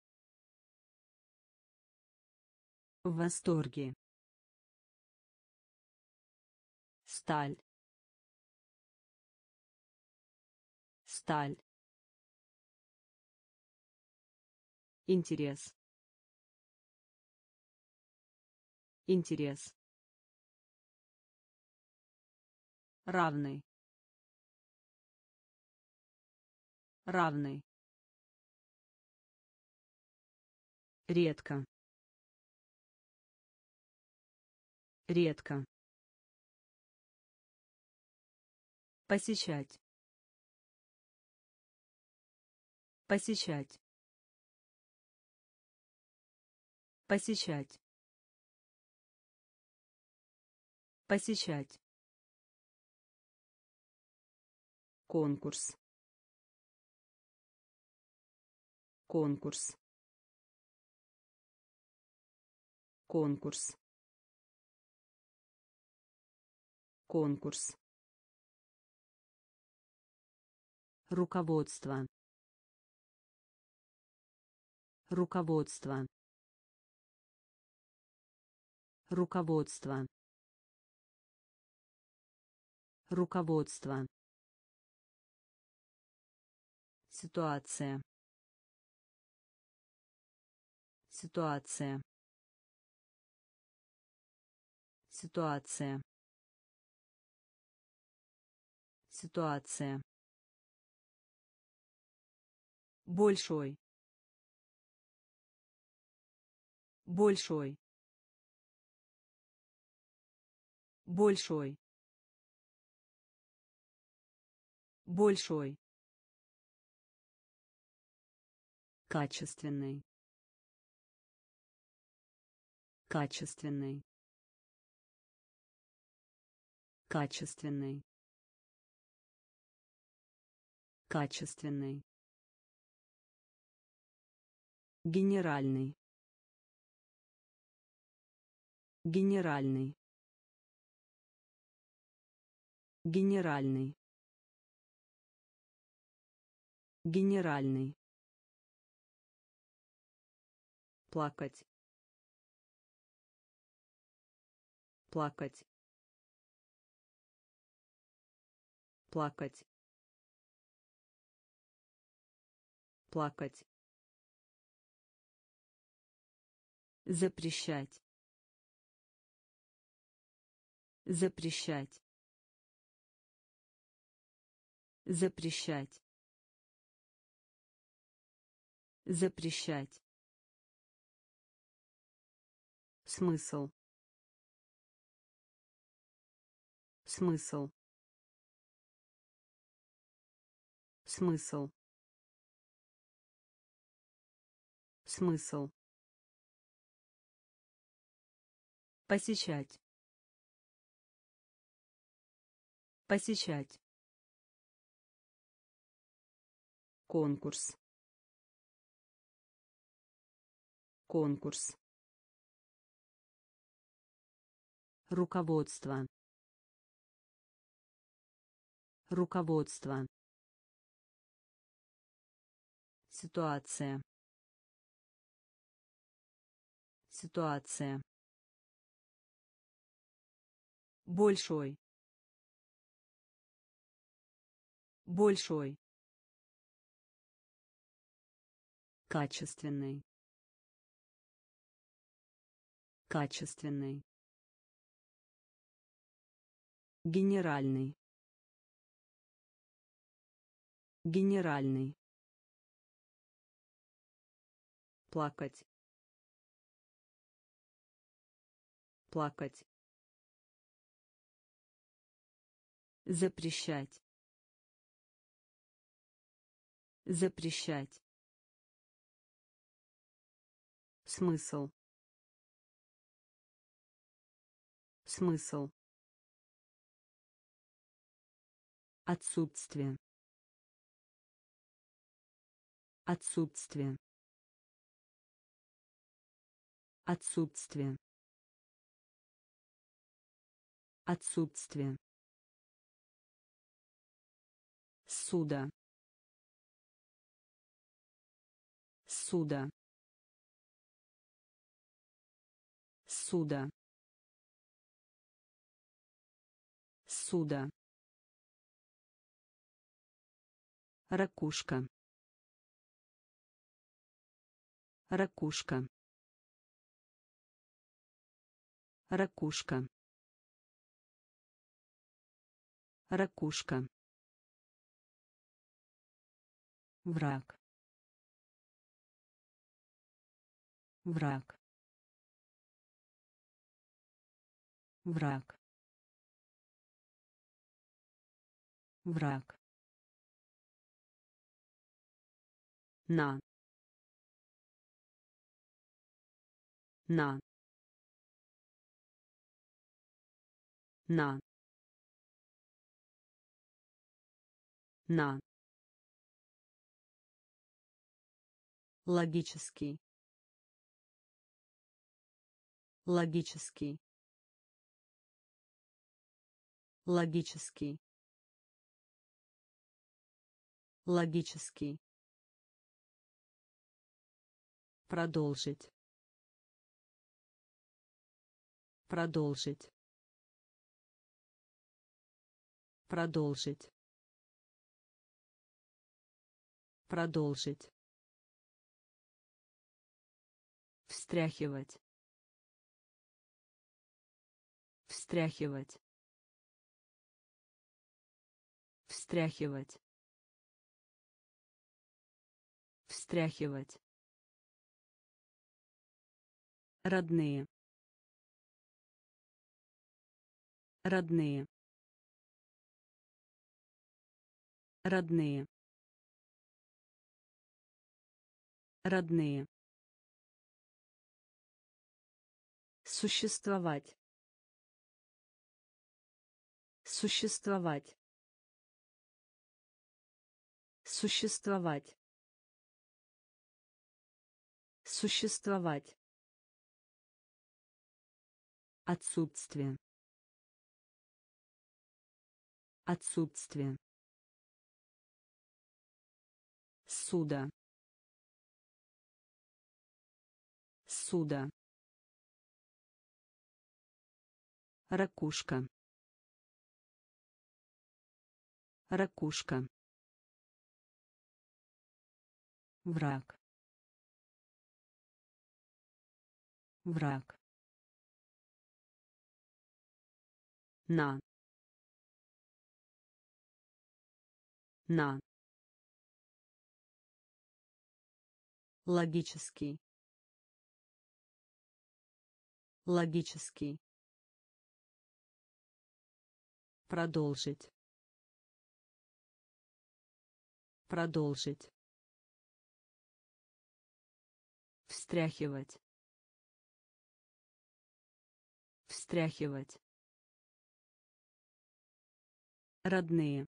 в восторге. Сталь. Сталь. Интерес. Интерес. Равный. Равный. Редко редко. Посещать. Посещать. Посещать. Посещать. Конкурс. Конкурс. Конкурс конкурс. Руководство. Руководство. Руководство. Руководство. Ситуация. Ситуация. Ситуация ситуация. Большой. Большой. Большой. Большой. Качественный. Качественный. Качественный качественный. Генеральный. Генеральный. Генеральный. Генеральный. Плакать. Плакать. Плакать плакать. Запрещать. Запрещать. Запрещать. Запрещать. Смысл. Смысл. Смысл смысл. Посещать. Посещать. Конкурс. Конкурс. Руководство. Руководство. Ситуация. Ситуация. Большой. Большой. Качественный. Качественный. Генеральный. Генеральный. Плакать. Плакать. Запрещать. Запрещать. Смысл. Смысл. Отсутствие. Отсутствие. Отсутствие. Отсутствие. Суда. Суда. Суда. Суда. Ракушка. Ракушка. Ракушка. Ракушка. Враг. Враг. Враг. Враг. На. На. На. На. Логический. Логический. Логический. Логический. Продолжить. Продолжить. Продолжить. Продолжить. Встряхивать. Встряхивать. Встряхивать. Встряхивать. Родные. Родные. Родные. Родные. Существовать. Существовать. Существовать. Существовать. Отсутствие. Отсутствие. Суда. Суда. Ракушка. Ракушка. Враг. Враг. На. На. Логический. Логический. Продолжить. Продолжить. Встряхивать. Встряхивать. Родные.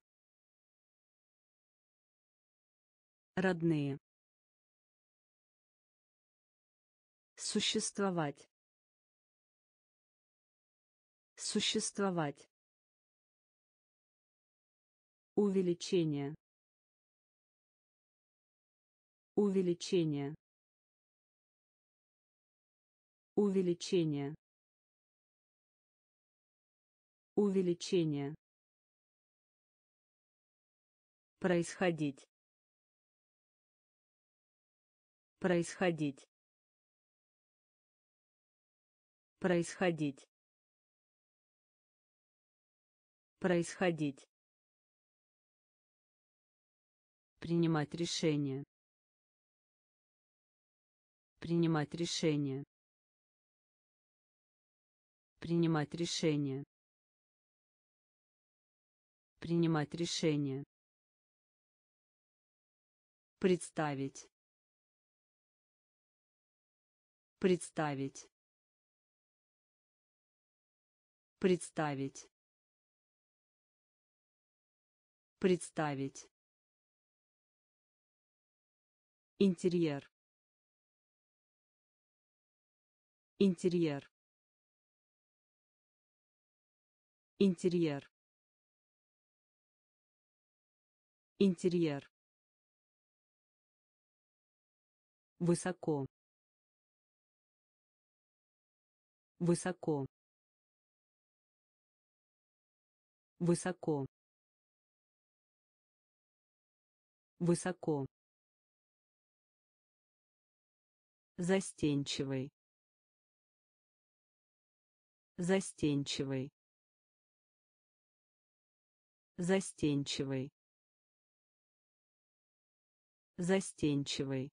Родные. Существовать. Существовать. Увеличение. Увеличение. Увеличение. Увеличение. Происходить. Происходить. Происходить. Происходить. Принимать решение. Принимать решение. Принимать решение. Принимать решение. Представить. Представить. Представить. Представить. Интерьер. Интерьер. Интерьер. Интерьер. Высоко. Высоко. Высоко. Высоко. Застенчивый. Застенчивый. Застенчивый. Застенчивый.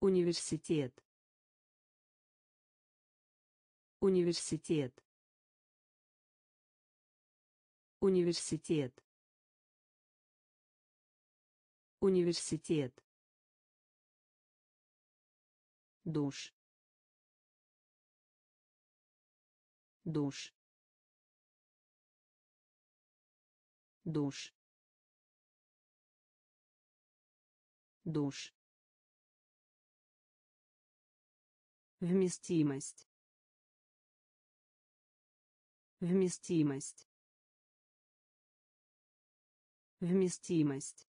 Университет. Университет. Университет. Университет. душ. Душ. Душ. Душ. Вместимость. Вместимость. Вместимость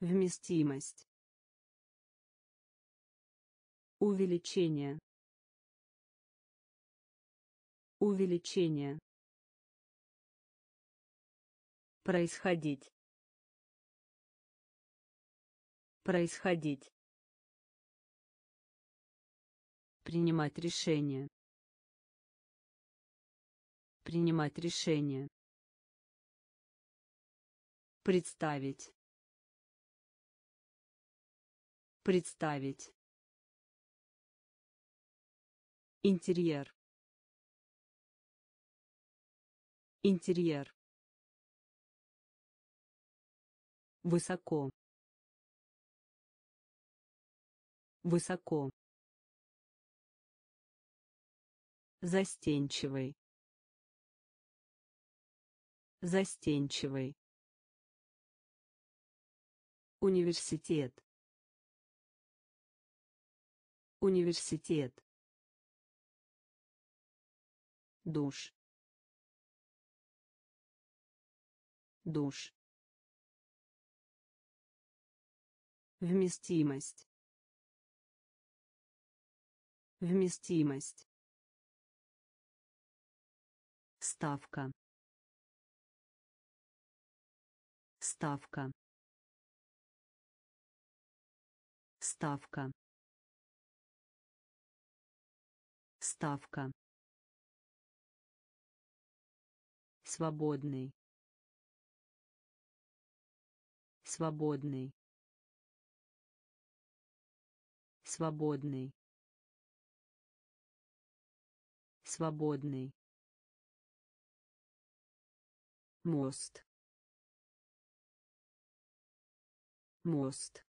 вместимость Увеличение. Увеличение. Происходить. Происходить. Принимать решение. Принимать решение. Представить. Представить. Интерьер. Интерьер. Высоко. Высоко. Застенчивый. Застенчивый. Университет. Университет. душ. Душ. Вместимость. Вместимость. Ставка. Ставка. Ставка ставка. Свободный. Свободный. Свободный. Свободный. Мост. Мост.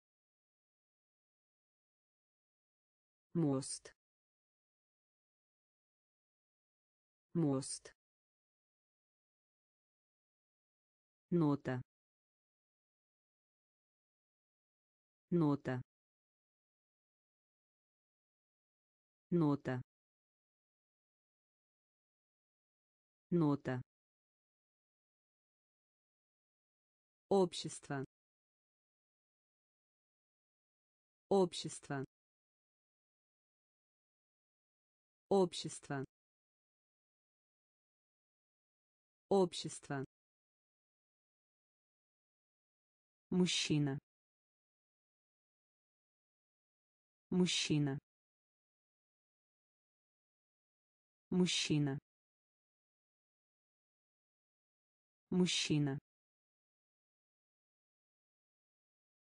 Мост мост. Нота. Нота. Нота. Нота. Общество. Общество. Общество общество. Мужчина. Мужчина. Мужчина. Мужчина.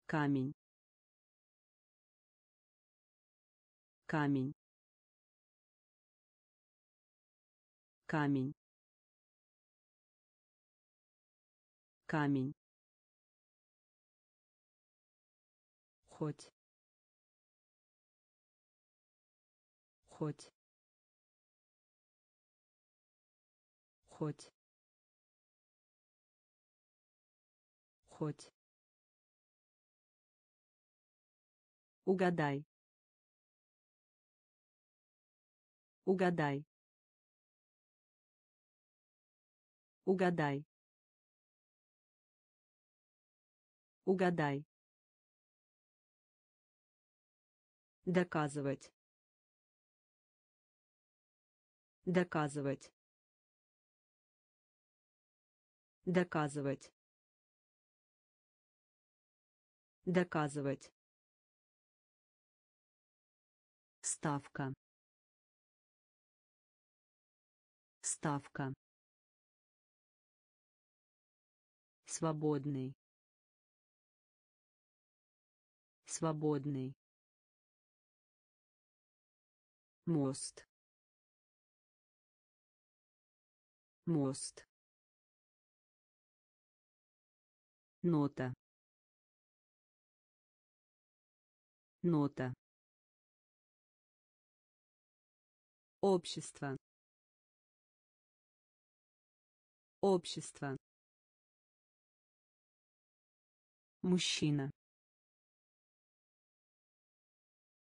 Камень. Камень. Камень камень. Хоть. Хоть. Хоть. Хоть. Угадай. Угадай. Угадай угадай. Доказывать. Доказывать. Доказывать. Доказывать. Ставка. Ставка. Свободный свободный. Мост. Мост. Нота. Нота. Общество. Общество. Мужчина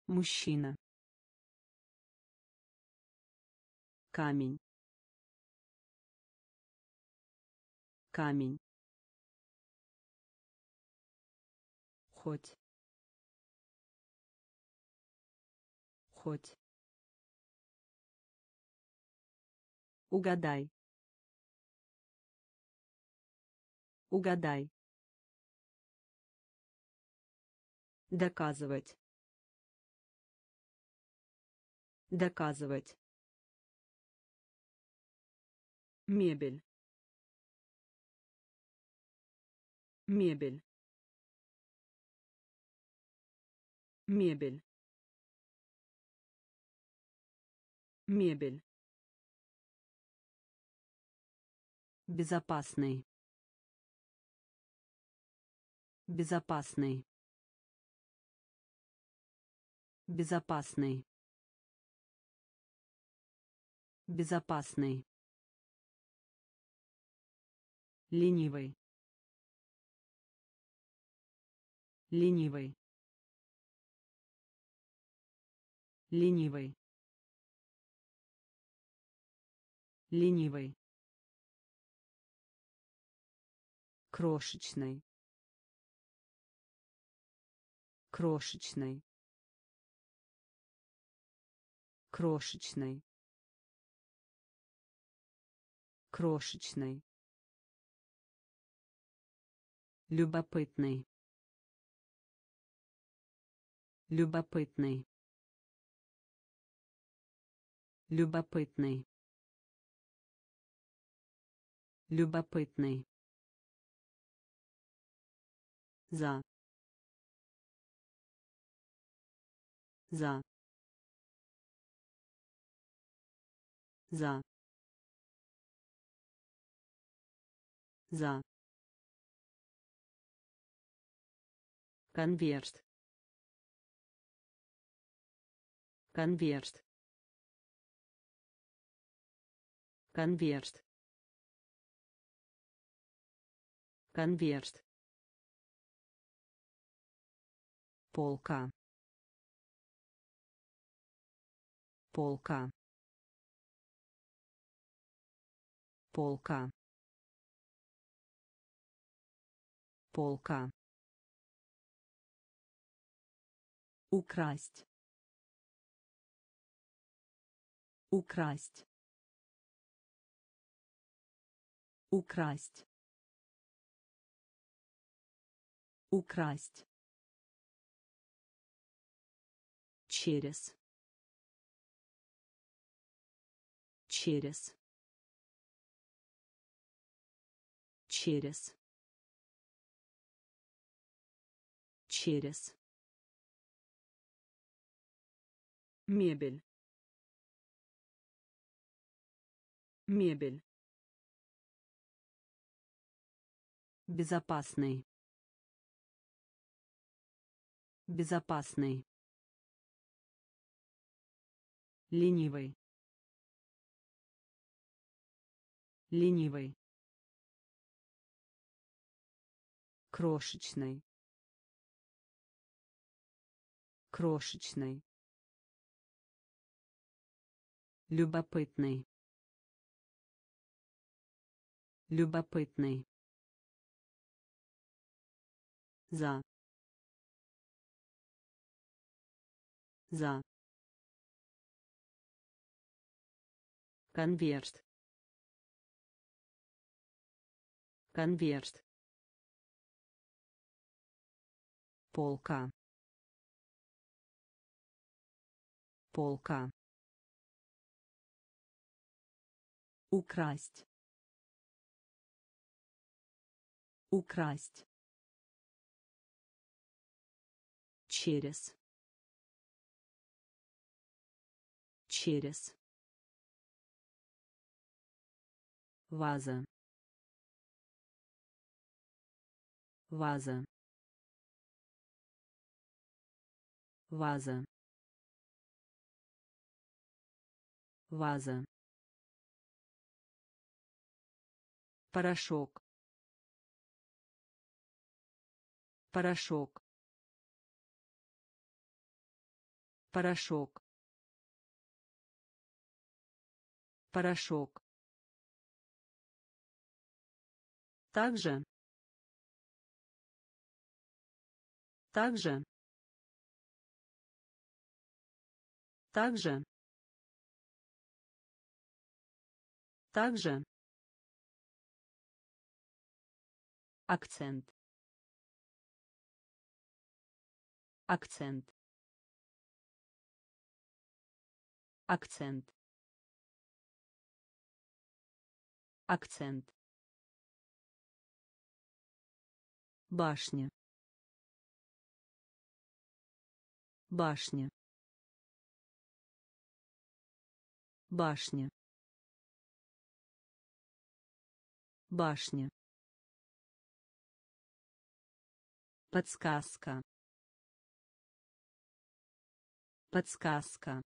мужчина. Камень. Камень. Хоть. Хоть. Угадай. Угадай. Доказывать доказывать. Мебель. Мебель. Мебель. Мебель. Безопасный. Безопасный. Безопасный безопасный. Ленивый. Ленивый. Ленивый. Ленивый. Крошечный. Крошечный. Крошечный крошечный любопытный. Любопытный. Любопытный. Любопытный. За. За. За за. Конверт. Конверт. Конверт. Конверт. Полка. Полка. Полка полка. Украсть. Украсть. Украсть. Украсть. Через. Через. Через через. Мебель. Мебель. Безопасный. Безопасный. Ленивый. Ленивый. Крошечный крошечный любопытный. Любопытный. За. За. Конверт. Конверт. Полка полка. Украсть. Украсть. Через. Через. Ваза. Ваза. Ваза ваза. Порошок. Порошок. Порошок. Порошок. Также. Также. Также также акцент акцент акцент акцент. Башня башня башня башня. Подсказка. Подсказка.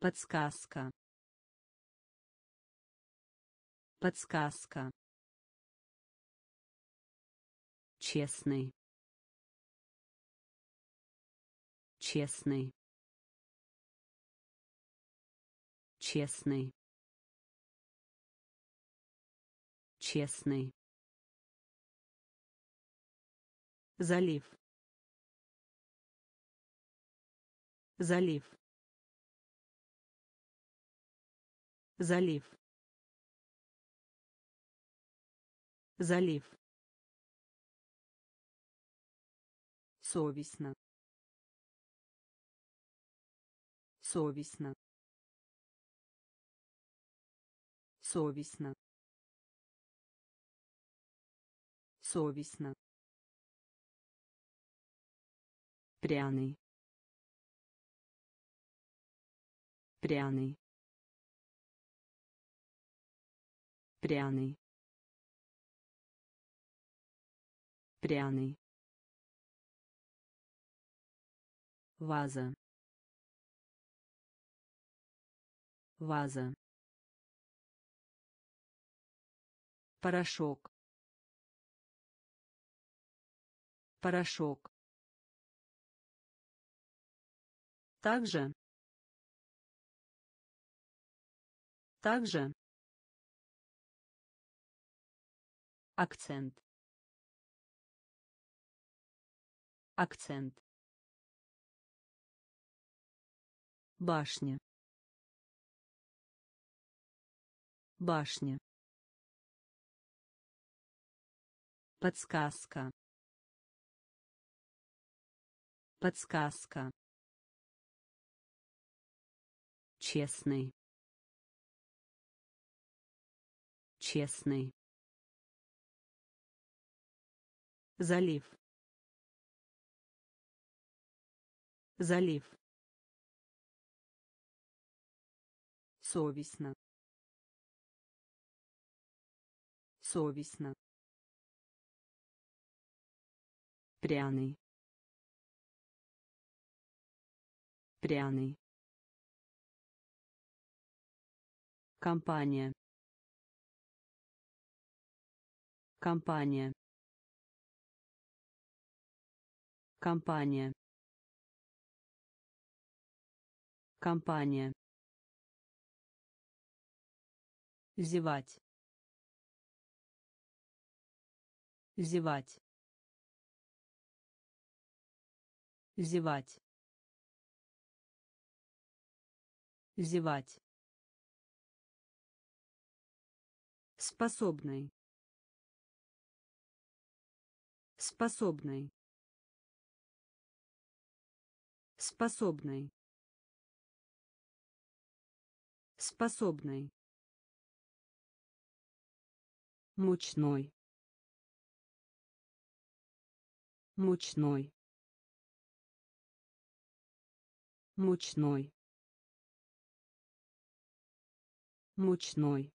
Подсказка. Подсказка. Честный. Честный. Честный честный. Залив. Залив. Залив. Залив. Совестно. Совестно. Совестно совестно пряный. Пряный. Пряный. Пряный. Ваза. Ваза. Порошок порошок также Также. Акцент. Акцент. Башня. Башня. Подсказка. Подсказка. Честный. Честный. Залив. Залив. Совестно. Совестно. Пряный. Пряный. Компания. Компания. Компания. Компания. Зевать. Зевать. Зевать. Зевать. Способный. Способный. Способный. Способный. Мучной. Мучной. Мучной. Мучной.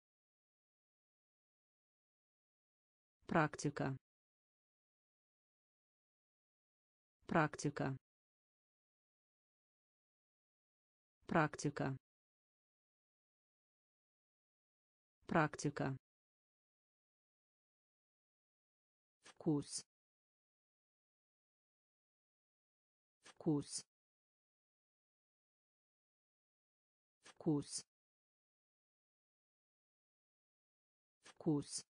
Практика. Практика. Практика. Практика. Вкус. Вкус. Вкус. Вкус.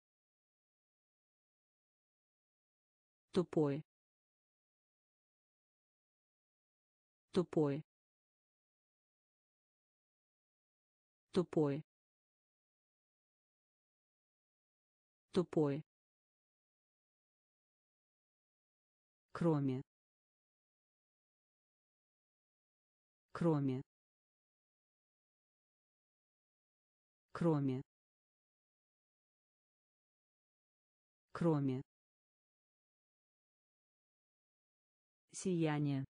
Тупой. Тупой. Тупой. Тупой. Кроме. Кроме. Кроме. Кроме. Сияние.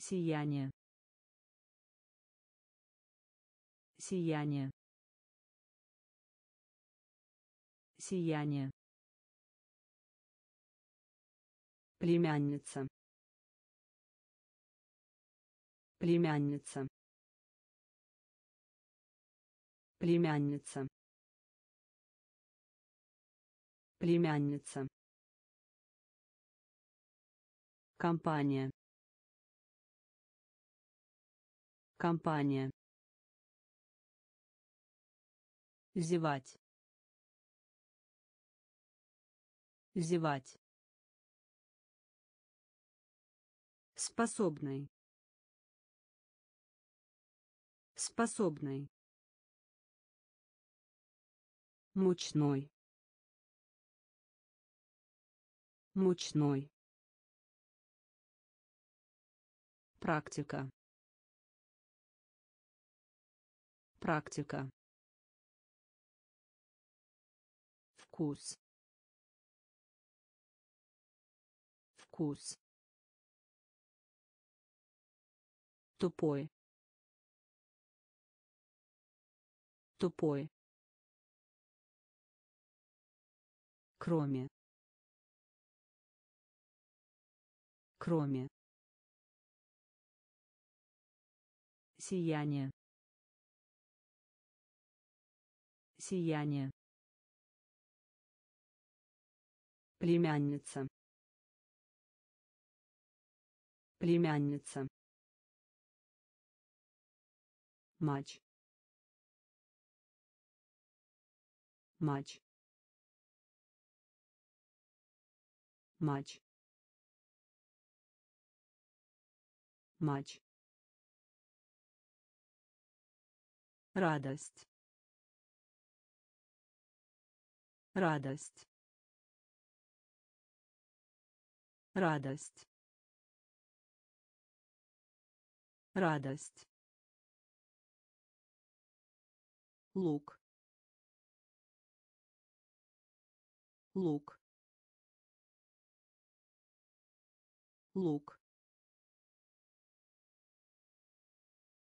Сияние. Сияние. Сияние. Племянница. Племянница. Племянница. Племянница. Компания. Компания. Зевать. Зевать. Способный. Способный. Мучной. Мучной. Практика. Практика. Вкус. Вкус. Тупой. Тупой. Кроме. Кроме. Сияние. Сияние. Племянница. Племянница. матч матч матч матч. Радость. Радость. Радость. Радость. Лук. Лук. Лук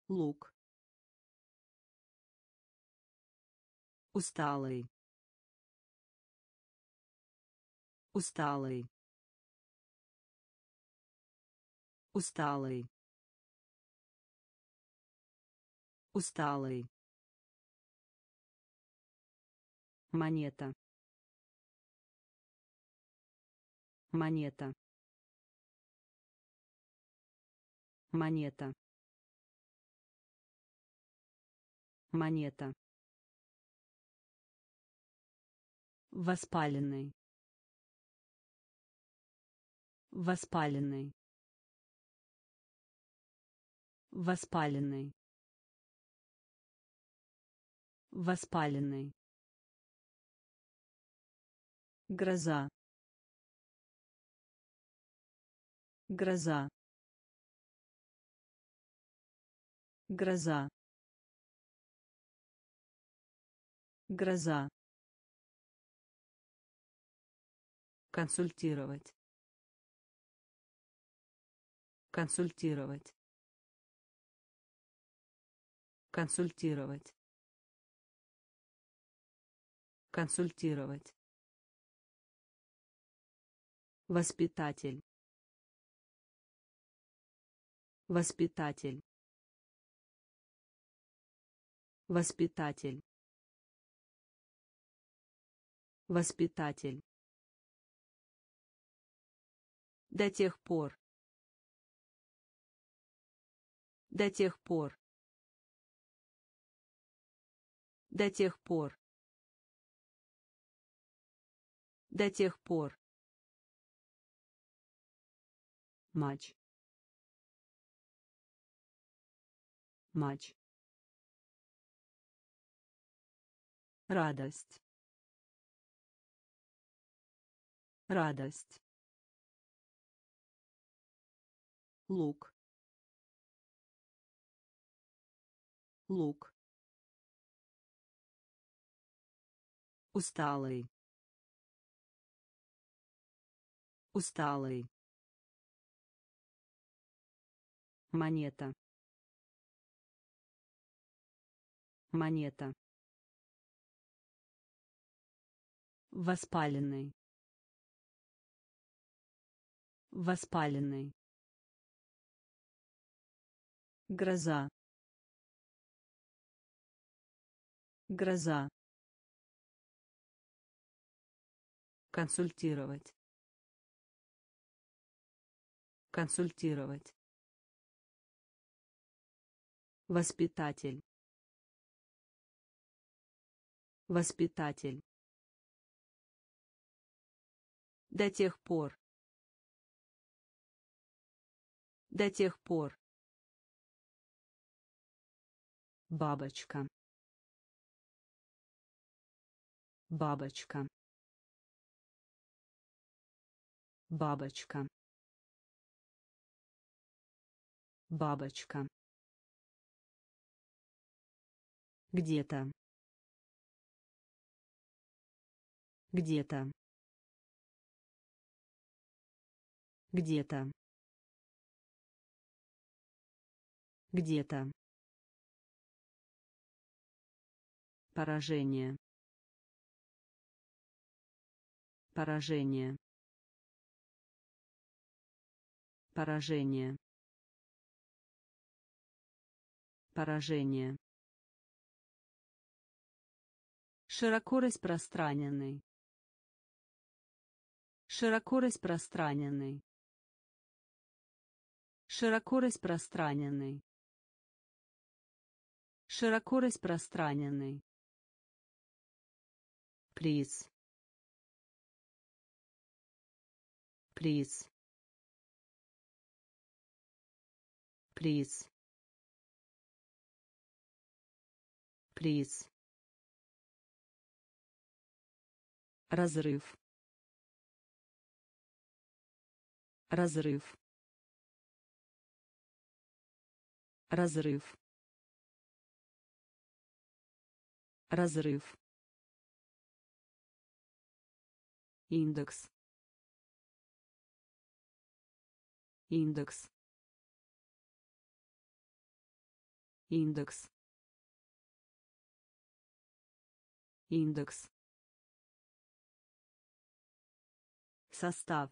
лук. Усталый. Усталый. Усталый. Усталый. Монета. Монета. Монета монета. Воспаленный. Воспаленный. Воспаленный. Воспаленный. Гроза. Гроза. Гроза гроза. Консультировать. Консультировать. Консультировать. Консультировать. Воспитатель. Воспитатель. Воспитатель воспитатель. До тех пор. До тех пор. До тех пор. До тех пор. Матч. Матч. Радость радость. Лук. Лук. Усталый. Усталый. Монета. Монета. Воспаленный воспаленный гроза. Гроза. Консультировать. Консультировать. Воспитатель. Воспитатель. До тех пор до тех пор. Бабочка. Бабочка. Бабочка. Бабочка. Где-то. Где-то. Где-то где-то. Поражение. Поражение. Поражение. Поражение. Широко распространенный. Широко распространенный. Широко распространенный Широко распространенный. Приз. Приз. Приз. Приз. Разрыв. Разрыв. Разрыв. Разрыв. Индекс. Индекс. Индекс. Индекс. Состав.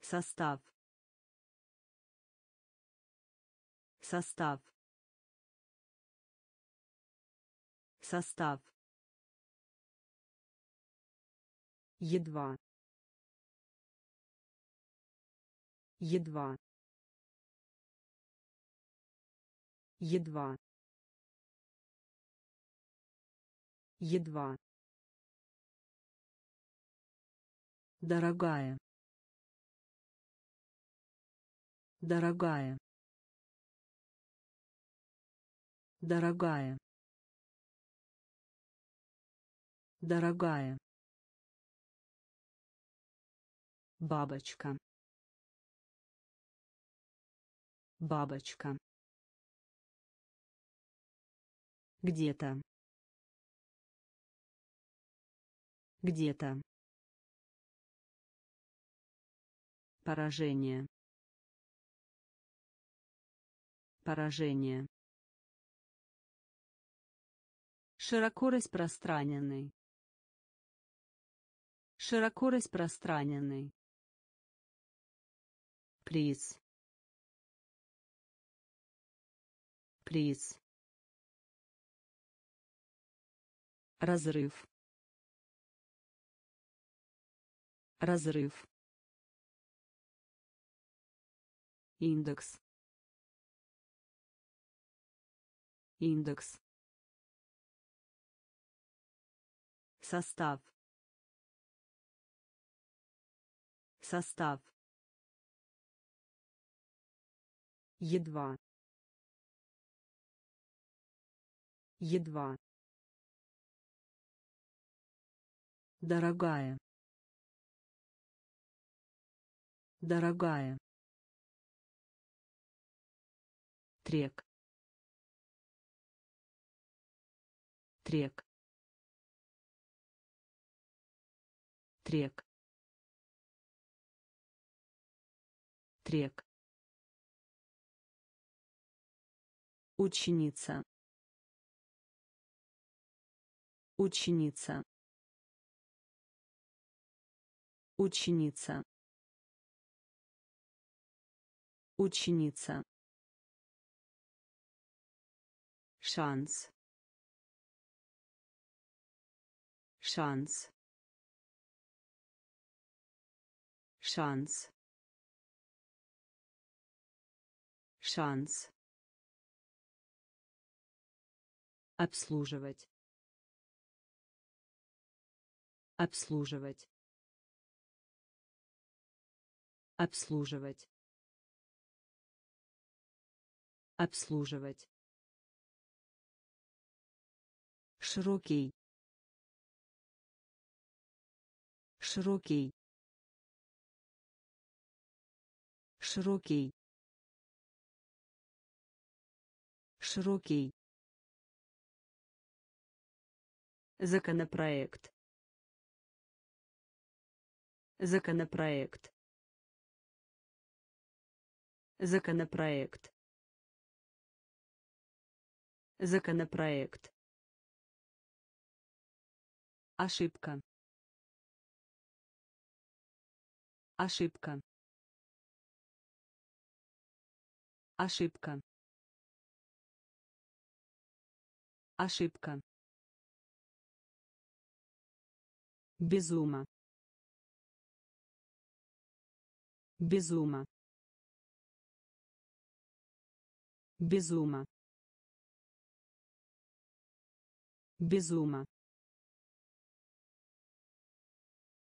Состав. Состав. Состав. Едва. Едва. Едва. Едва. Дорогая. Дорогая. Дорогая. Дорогая. Бабочка. Бабочка. Где-то. Где-то. Поражение. Поражение. Широко распространенный. Широко распространенный. Приз. Приз. Разрыв. Разрыв. Индекс. Индекс. Состав. Состав. Едва. Едва. Дорогая. Дорогая. Трек. Трек. Трек. Трек. Ученица. Ученица. Ученица. Ученица. Шанс. Шанс. Шанс. Шанс. Обслуживать. Обслуживать. Обслуживать. Обслуживать. Широкий. Широкий. Широкий. Широкий. Законопроект. Законопроект. Законопроект. Законопроект. Ошибка. Ошибка. Ошибка. Ошибка. Безума. Безума. безума безума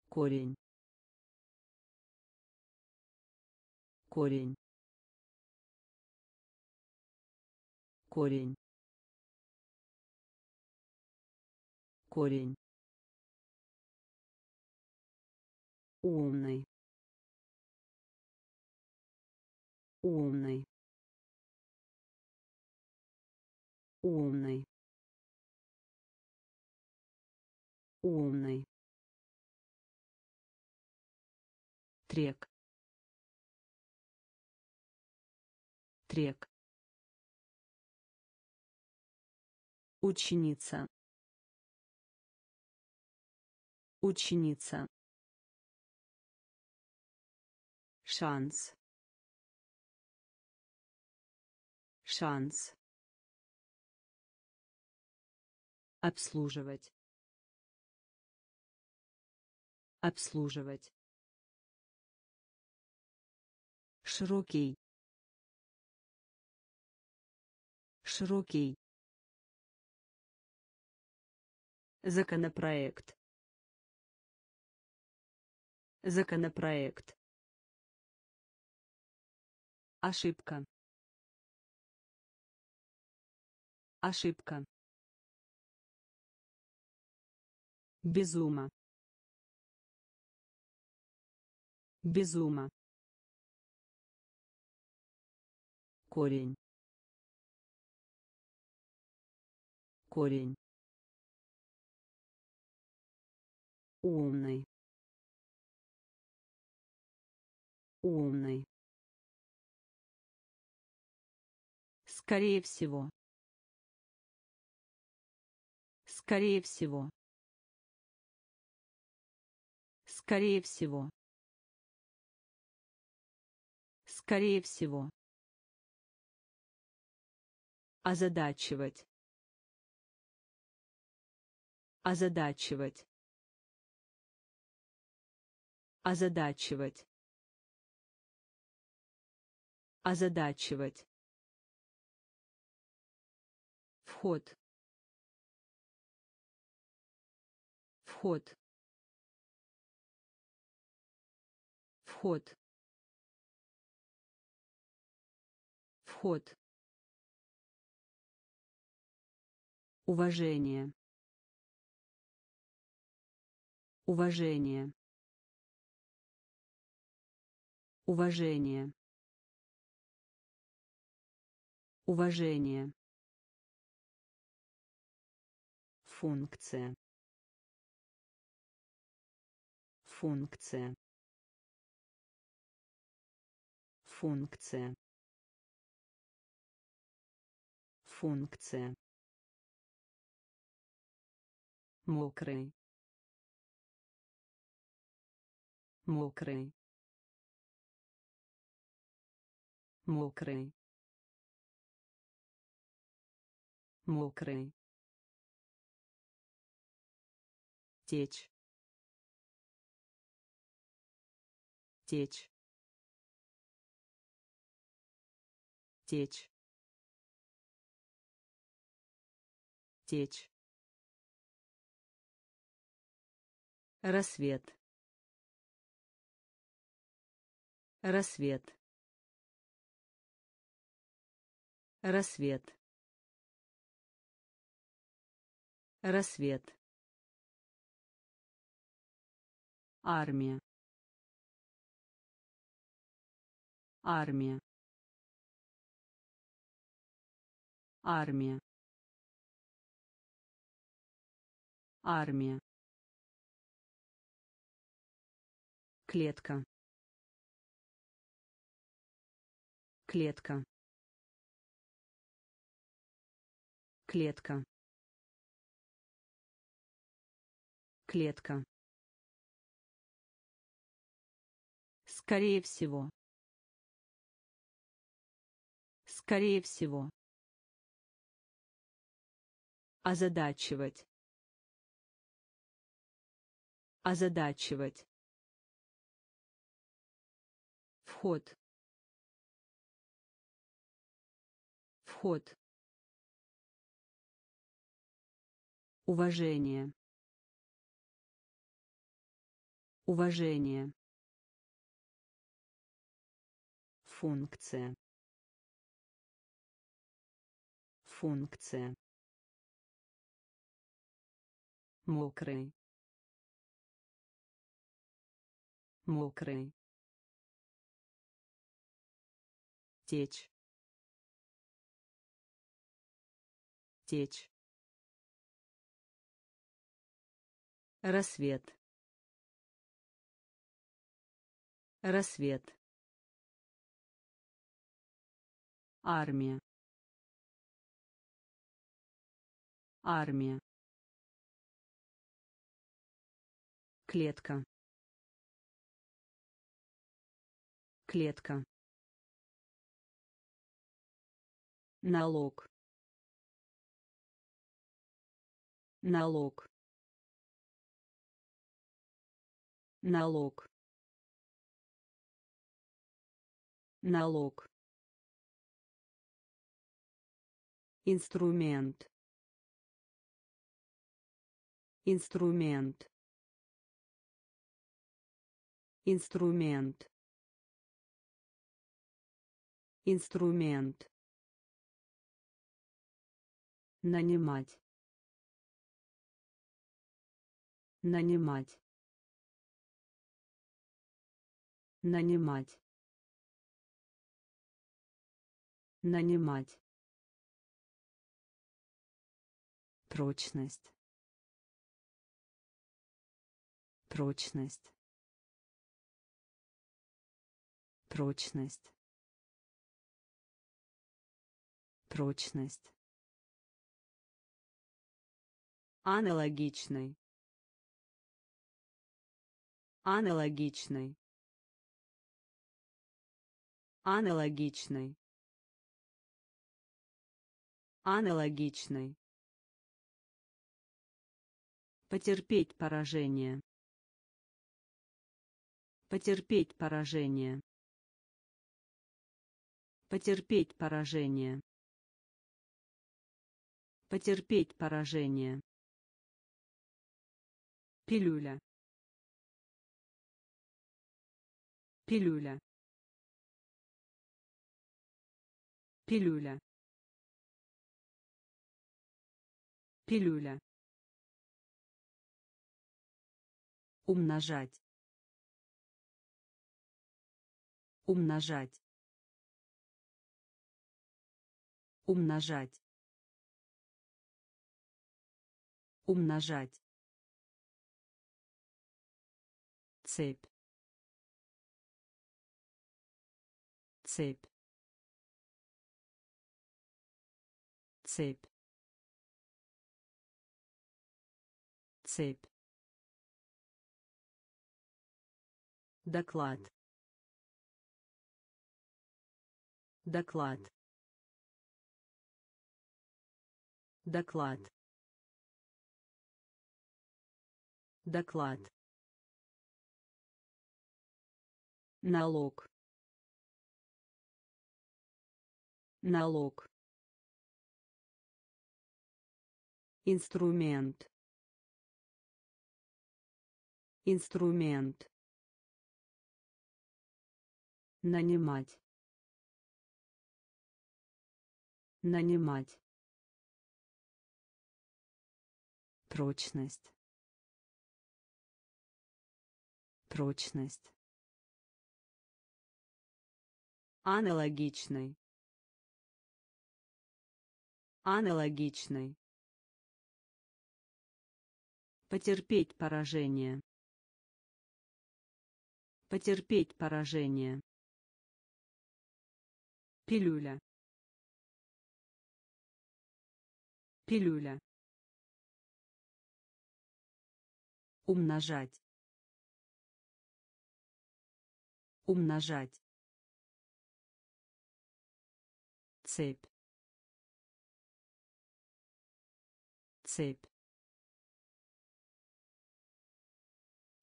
корень корень корень корень. Умный. Умный. Умный. Умный. Трек. Трек. Ученица ученица. Шанс. Шанс. Обслуживать. Обслуживать. Широкий. Широкий. Законопроект законопроект. Ошибка. Ошибка. Безума безума корень. Корень. Умный умный скорее всего. Скорее всего. Скорее всего. Скорее всего. Озадачивать. Озадачивать. Озадачивать озадачивать. Вход. Вход. Вход. Вход. Уважение. Уважение. Уважение уважение. Функция. Функция. Функция. Функция. Мокрый. Мокрый. Мокрый мокрый. Течь. Течь. Течь. Течь. Рассвет. Рассвет. Рассвет рассвет. Армия. Армия. Армия. Армия. Клетка. Клетка. Клетка клетка. Скорее всего. Скорее всего. Озадачивать. Озадачивать. Вход. Вход. Уважение уважение. Функция. Функция. Мокрый. Мокрый. Течь. Течь. Рассвет рассвет. Армия. Армия. Клетка. Клетка. Налог. Налог. Налог налог. Инструмент. Инструмент. Инструмент. Инструмент. Нанимать. Нанимать. Нанимать нанимать. Прочность. Прочность. Прочность. Прочность. Аналогичный. Аналогичный. Аналогичный аналогичный потерпеть поражение. Потерпеть поражение. Потерпеть поражение. Потерпеть поражение. Пилюля. Пилюля. Пилюля пилюля. Умножать. Умножать. Умножать. Умножать. Цепь. Цепь. Цепь цепь. Доклад. Доклад. Доклад. Доклад. Налог. Налог. Инструмент инструмент. Нанимать. Нанимать. Прочность. Прочность. Аналогичный. Аналогичный. Потерпеть поражение потерпеть поражение. Пилюля. Пилюля. Умножать. Умножать. Цепь. Цепь.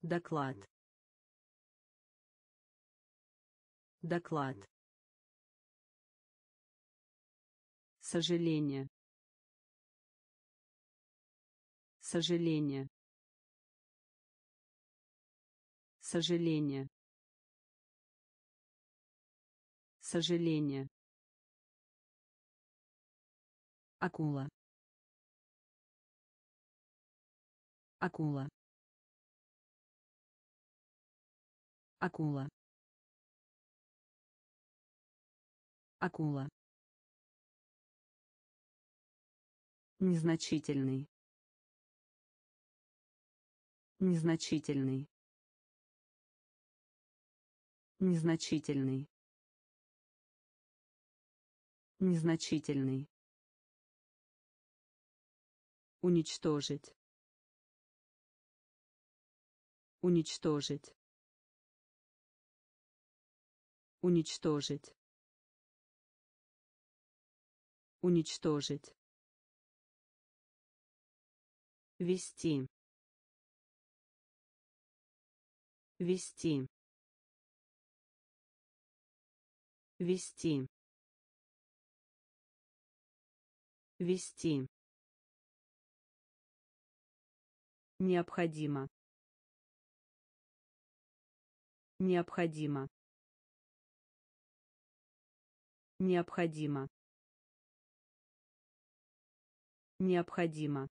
Доклад доклад Сожаление. Сожаление. Сожаление. Сожаление. Акула. Акула. Акула. Акула. Незначительный. Незначительный. Незначительный. Незначительный. Уничтожить. Уничтожить. Уничтожить. Уничтожить. Вести. Вести. Вести. Вести. Необходимо. Необходимо. Необходимо. Необходимо.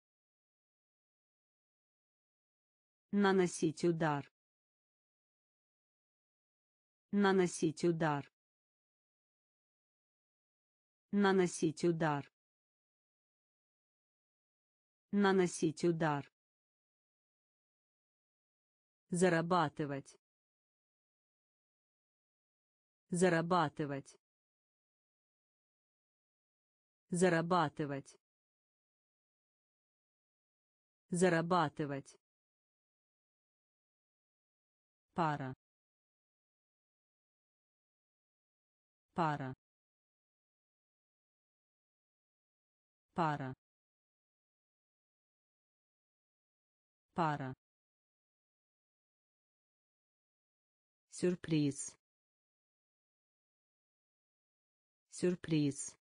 Наносить удар. Наносить удар. Наносить удар. Наносить удар. Зарабатывать. Зарабатывать. Зарабатывать. Зарабатывать. Пара. Пара. Пара. Пара. Сюрприз. Сюрприз.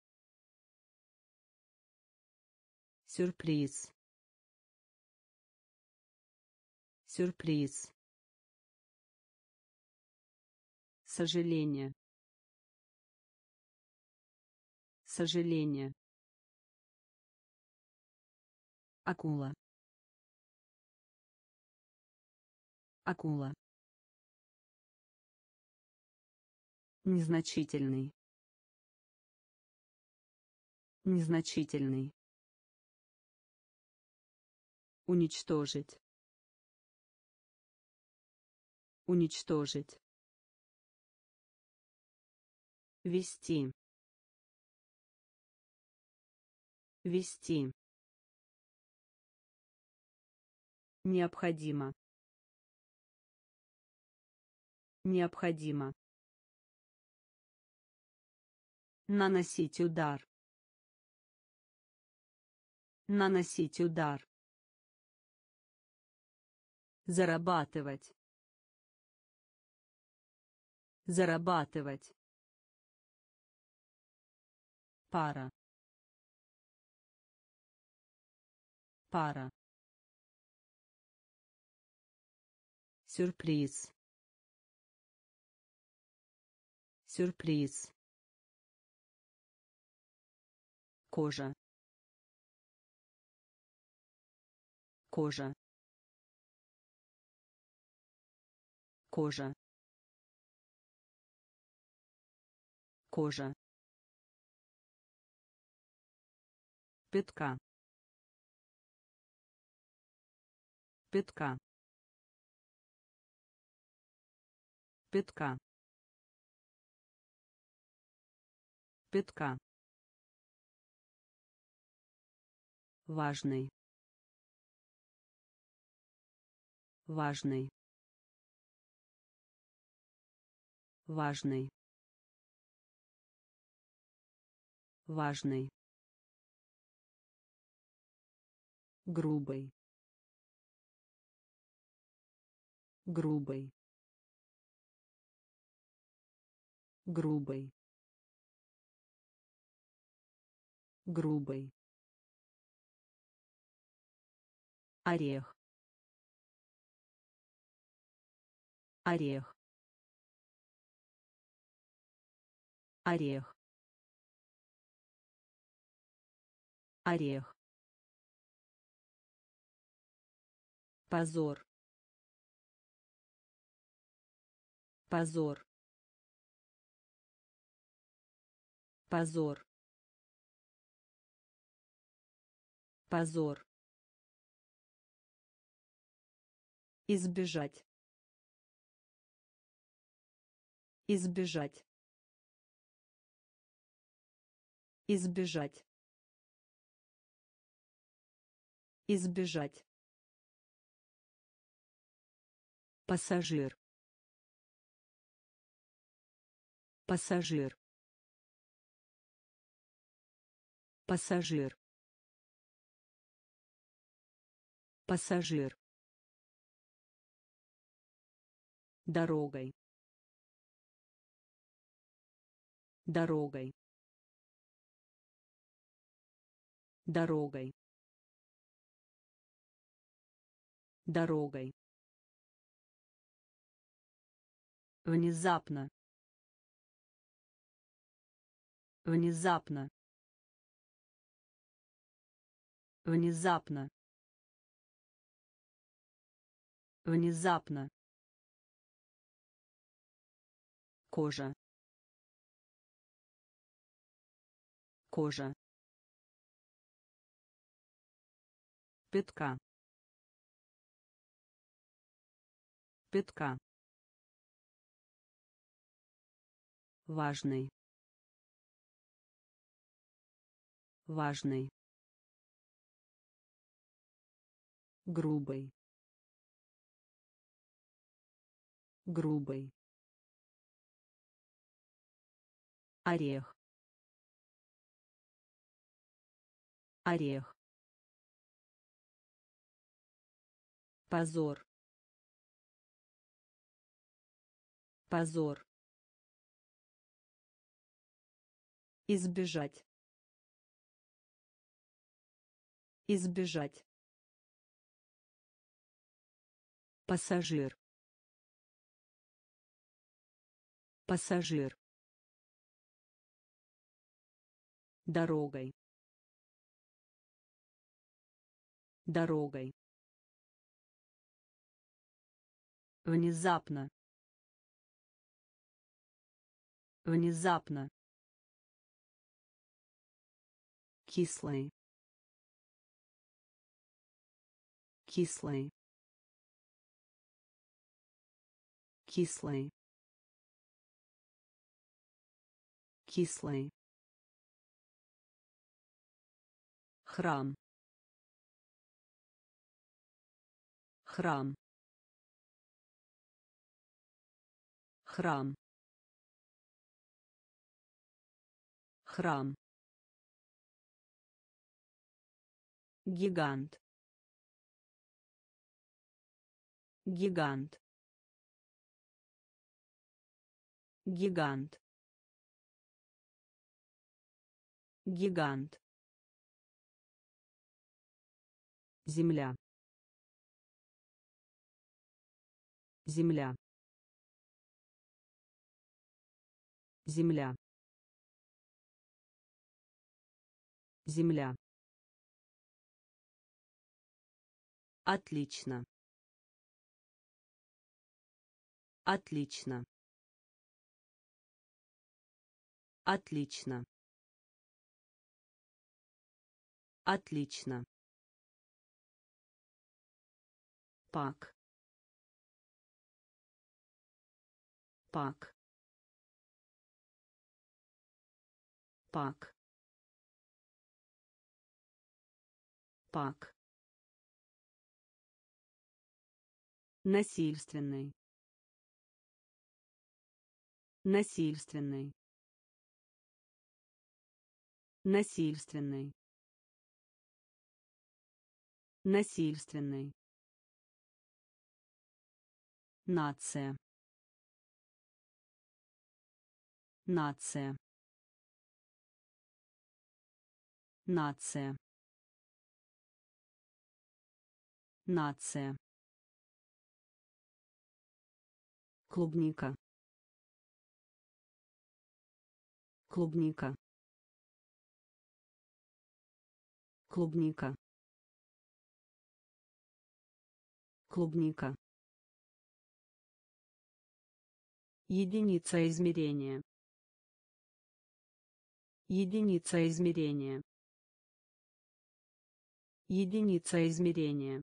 Сюрприз. Сюрприз. Сожаление. Сожаление. Акула. Акула. Незначительный. Незначительный. Уничтожить. Уничтожить. Вести. Вести. Необходимо. Необходимо. Наносить удар. Наносить удар. Зарабатывать. Зарабатывать. Пара. Пара. Сюрприз. Сюрприз. Кожа. Кожа. Кожа. Кожа. пятка. Пятка. Пятка. Пятка. Важный. Важный. Важный важный грубый грубый грубый грубый орех орех орех орех. Позор. Позор. Позор. Позор. Избежать. Избежать. Избежать избежать. Пассажир. Пассажир. Пассажир. Пассажир. Дорогой. Дорогой. Дорогой дорогой. Внезапно. Внезапно. Внезапно. Внезапно. Кожа. Кожа. Пятка пятка важный. Важный. Грубый. Грубый. Орех. Орех. Позор позор. Избежать. Избежать. Пассажир. Пассажир. Дорогой. Дорогой. Внезапно внезапно. Кислый. Кислый. Кислый. Кислый. Храм. Храм. Храм храм. Гигант. Гигант. Гигант. Гигант. Земля. Земля. Земля земля. Отлично. Отлично. Отлично. Отлично. Пак. Пак. Пак пак. Насильственный. Насильственный. Насильственный. Насильственный. Нация. Нация. Нация нация. Клубника. Клубника. Клубника. Клубника. Единица измерения. Единица измерения. Единица измерения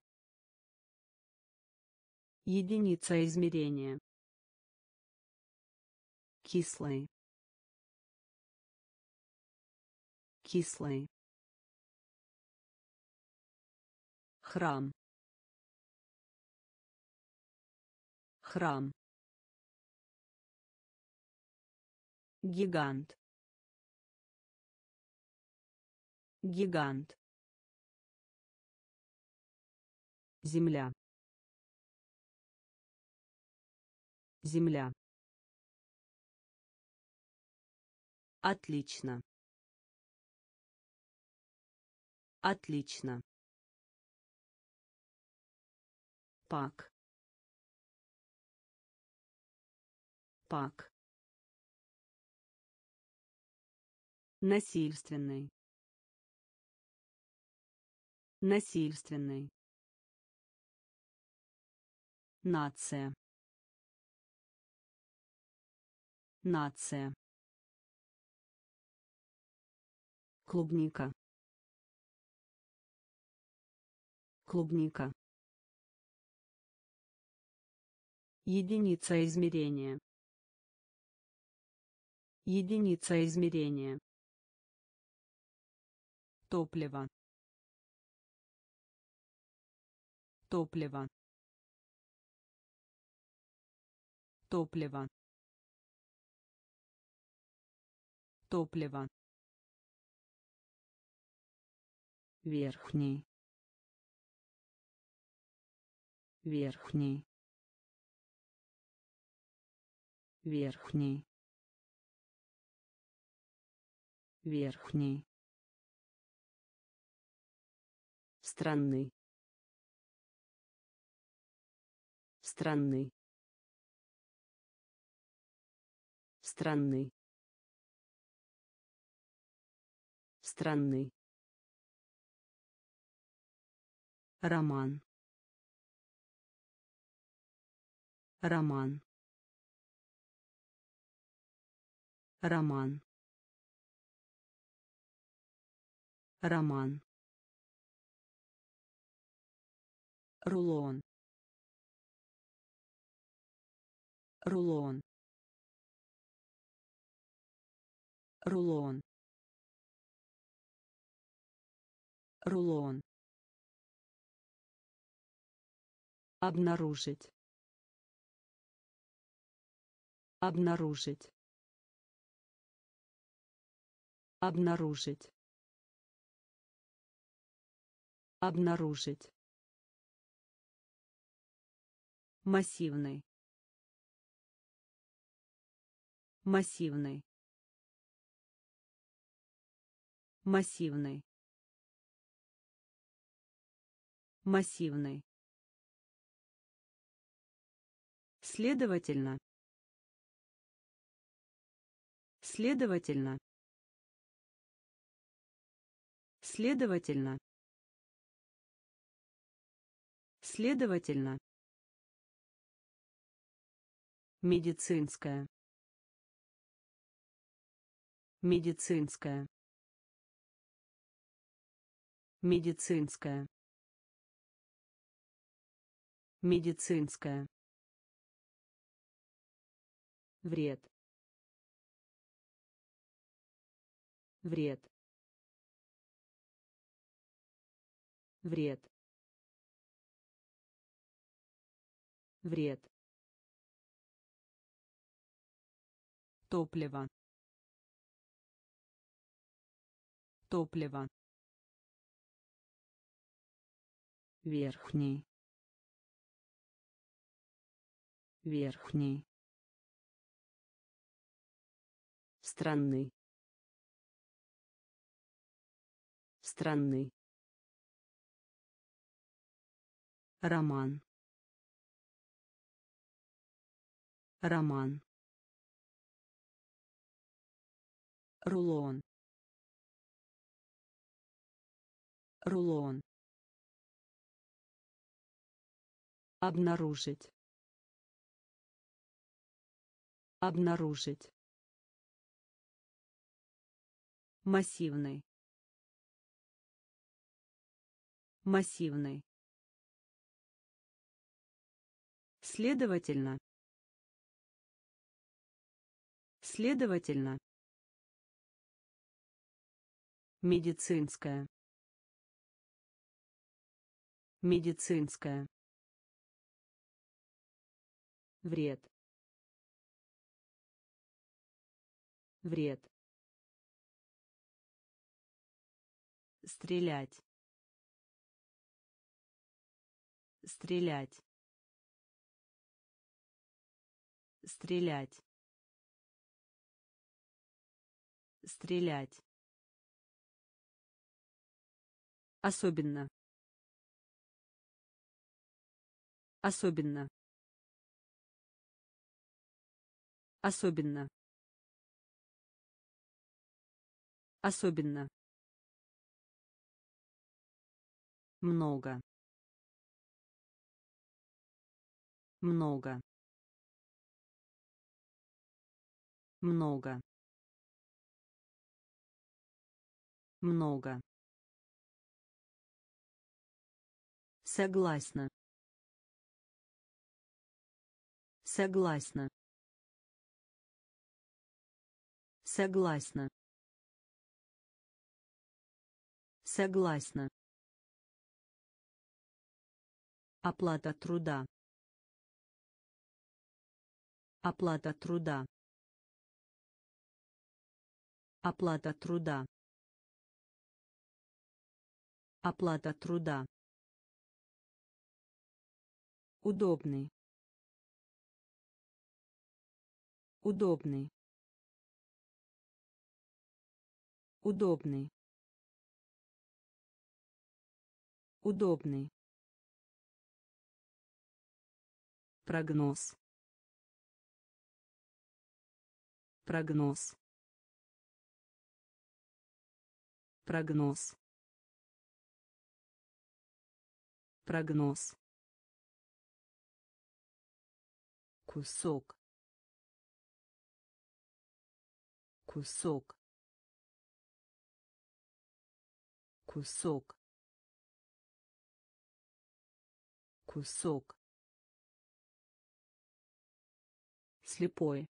единица измерения. Кислый. Кислый. Храм. Храм. Гигант. Гигант. Земля земля Отлично. Отлично. Пак. Пак. Насильственный. Насильственный. Нация. Нация. клубника. Клубника. Единица измерения. Единица измерения. Топливо. Топливо. Топливо топливо. Верхний. Верхний. Верхний. Верхний. Странный. Странный. Странный странный роман. Роман. Роман. Роман. Рулон. Рулон. Рулон рулон Обнаружить. Обнаружить. Обнаружить. Обнаружить. Массивный. Массивный. Массивный. Массивный. Следовательно. Следовательно. Следовательно. Следовательно. Медицинская. Медицинская. Медицинская. Медицинская. Вред. Вред. Вред. Вред. Топливо. Топливо. Верхний верхний странный. Странный. Роман. Роман. Рулон. Рулон. Обнаружить обнаружить. Массивный. Массивный. Следовательно. Следовательно. Медицинская. Медицинская. Вред вред. Стрелять. Стрелять. Стрелять. Стрелять. Особенно. Особенно. Особенно особенно. Много. Много. Много. Много. Согласна. Согласна. Согласна согласна Оплата труда. Оплата труда. Оплата труда. Оплата труда. Удобный. Удобный. Удобный. Удобный. Прогноз. Прогноз. Прогноз. Прогноз. кусок кусок кусок кусок. Слепой.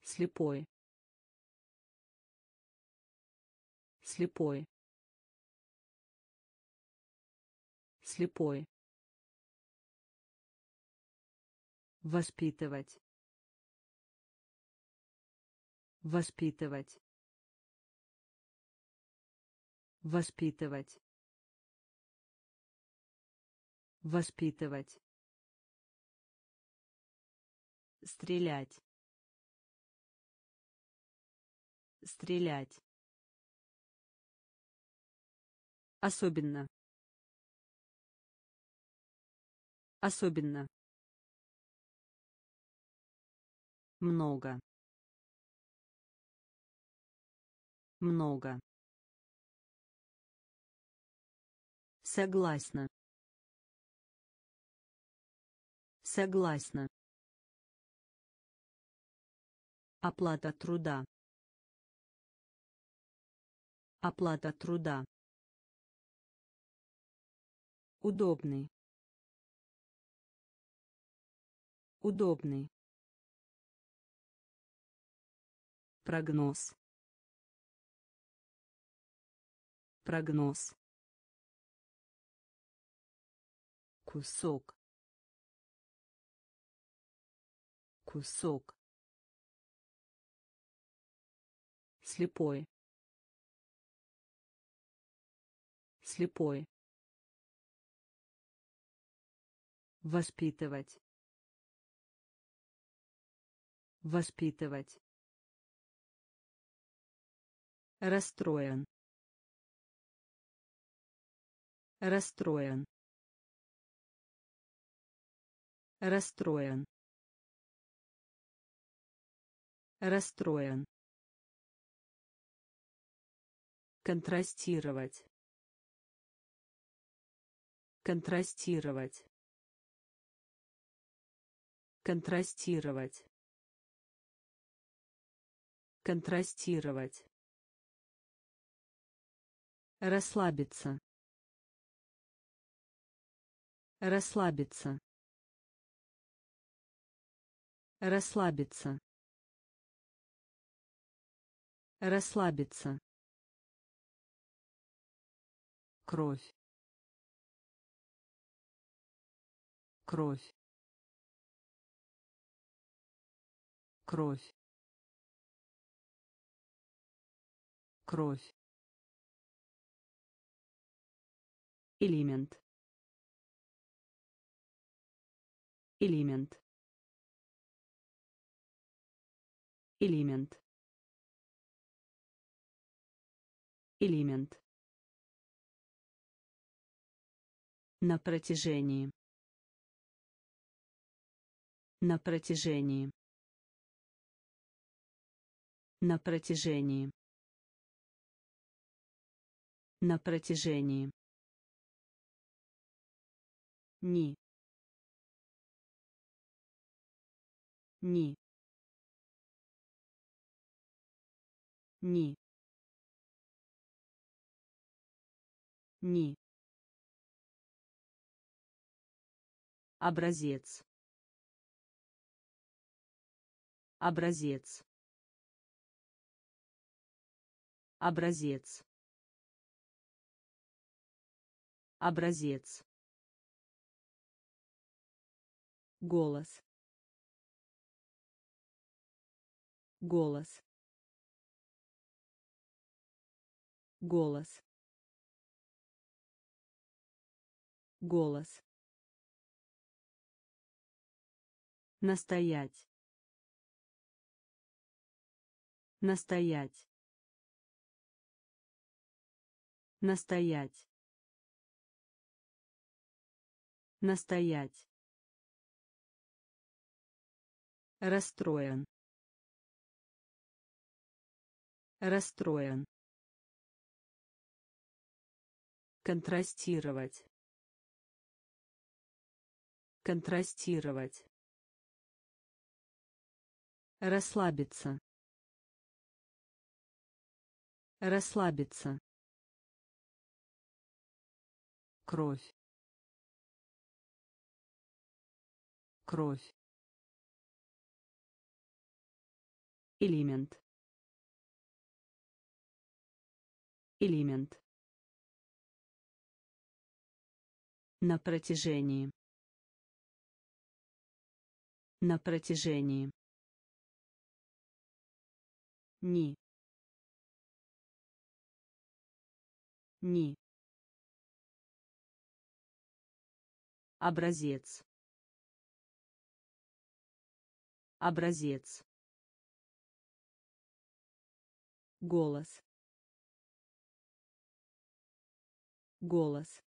Слепой. Слепой. Слепой. Воспитывать. Воспитывать. Воспитывать воспитывать. Стрелять. Стрелять. Особенно. Особенно. Много. Много. Согласна согласна Оплата труда. Оплата труда. Удобный. Удобный. Прогноз. Прогноз. Кусок. Кусок. слепой. Слепой. Воспитывать. Воспитывать. Расстроен. Расстроен. Расстроен расстроен. Контрастировать. Контрастировать. Контрастировать. Контрастировать. Расслабиться. Расслабиться. Расслабиться расслабиться. Кровь. Кровь. Кровь. Кровь. Элемент. Элемент. Элемент элемент. На протяжении. На протяжении. На протяжении. На протяжении. Ни. Ни. Ни ни образец. Образец. Образец. Образец. Голос. Голос. Голос голос. Настоять. Настоять. Настоять. Настоять. Расстроен. Расстроен. Контрастировать контрастировать. Расслабиться. Расслабиться. Кровь. Кровь. Элемент. Элемент. На протяжении на протяжении. Ни. Ни. Образец. Образец. Голос. Голос.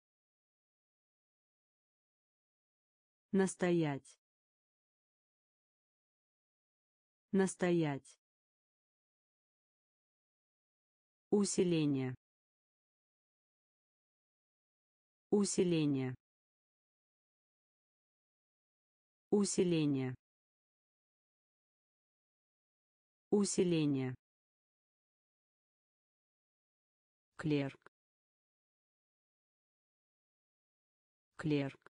Настоять настоять. Усиление. Усиление. Усиление. Усиление. Клерк. Клерк.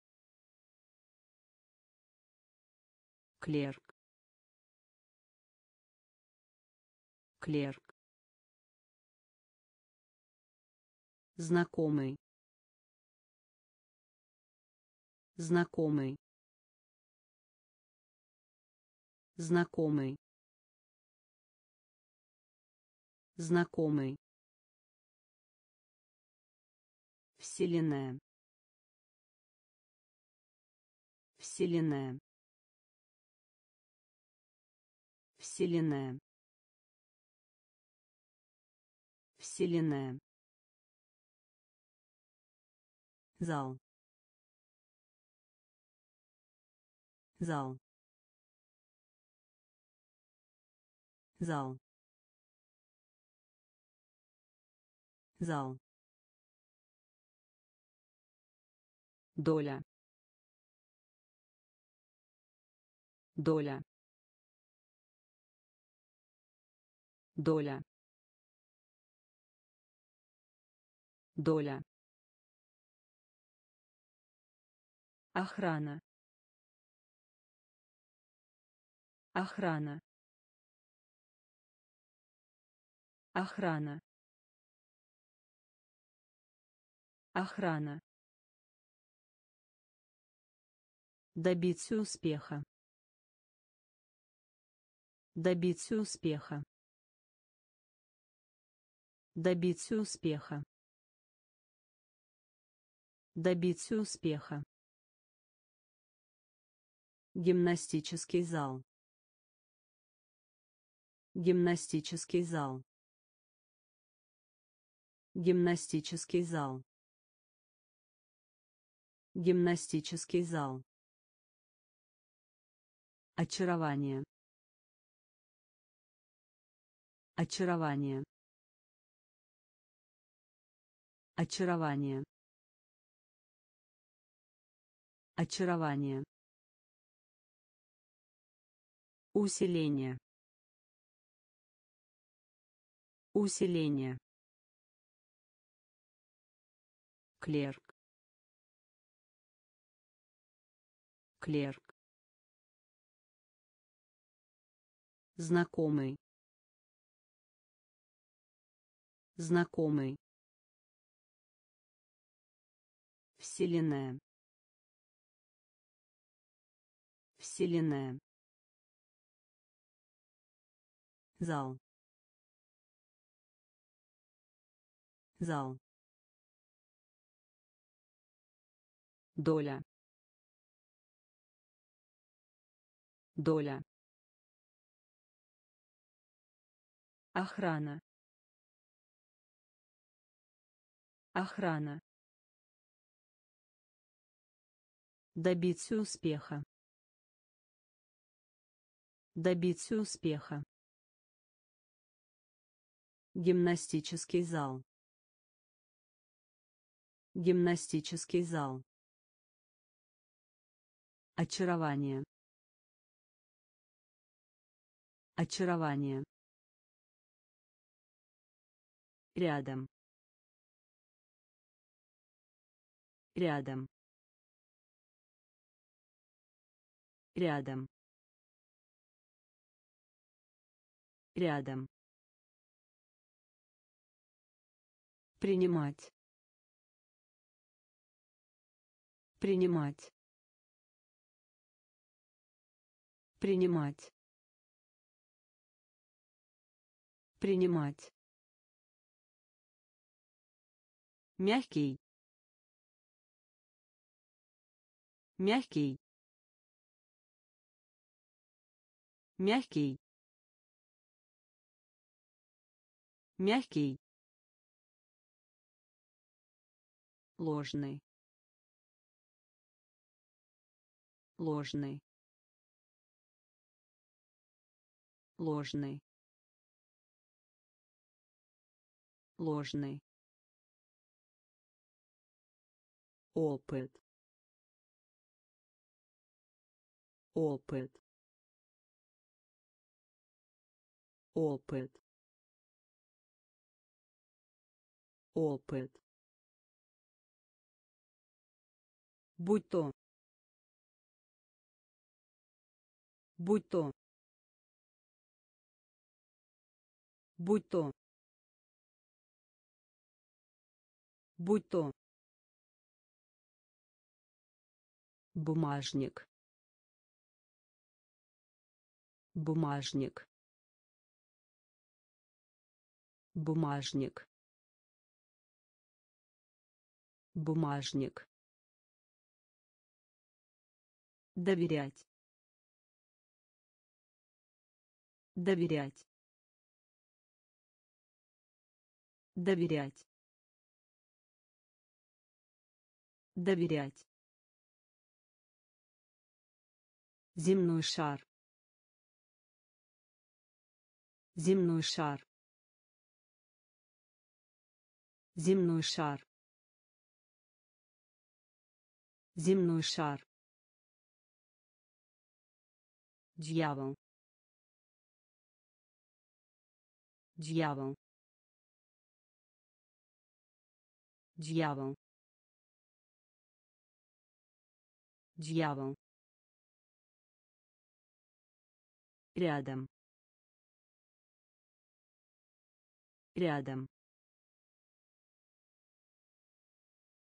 Клерк клерк знакомый знакомый знакомый знакомый Вселенная. Вселенная. Вселенная. Вселенная. Зал. Зал. Зал. Зал. доля доля доля доля охрана охрана охрана охрана Добиться успеха. Добиться успеха. Добиться успеха. Добиться успеха. Гимнастический зал. Гимнастический зал. Гимнастический зал. Гимнастический зал. Очарование. Очарование. Очарование. Очарование. Усиление. Усиление. Клерк. Клерк. Знакомый. Знакомый. Вселенная. Вселенная. Зал. Зал. Доля. Доля. Охрана. Охрана. Добиться успеха. Добиться успеха. Гимнастический зал. Гимнастический зал. Очарование. Очарование. Рядом. Рядом. Рядом. Рядом. Принимать. Принимать. Принимать. Принимать. мягкий мягкий мягкий мягкий. Ложный. Ложный. Ложный. Ложный. Опыт. Опыт. Опыт опыт. Будь то. Будь то. Будь то. Будь то. Бумажник. Бумажник. Бумажник бумажник. Доверять. Доверять. Доверять. Доверять. Земной шар. Земной шар. Земной шар земной шар. Дьявол. Дьявол. Дьявол. Дьявол. Рядом. Рядом.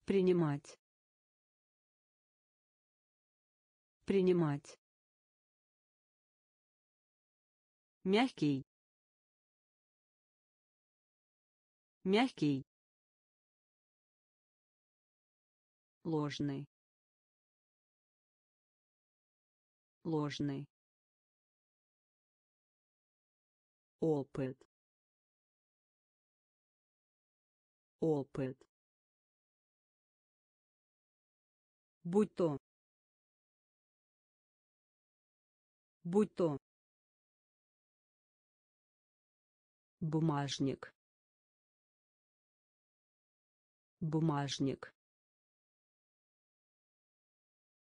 Принимать принимать. Мягкий. Мягкий. Ложный. Ложный. Опыт. Опыт. Будь то будь то бумажник. Бумажник.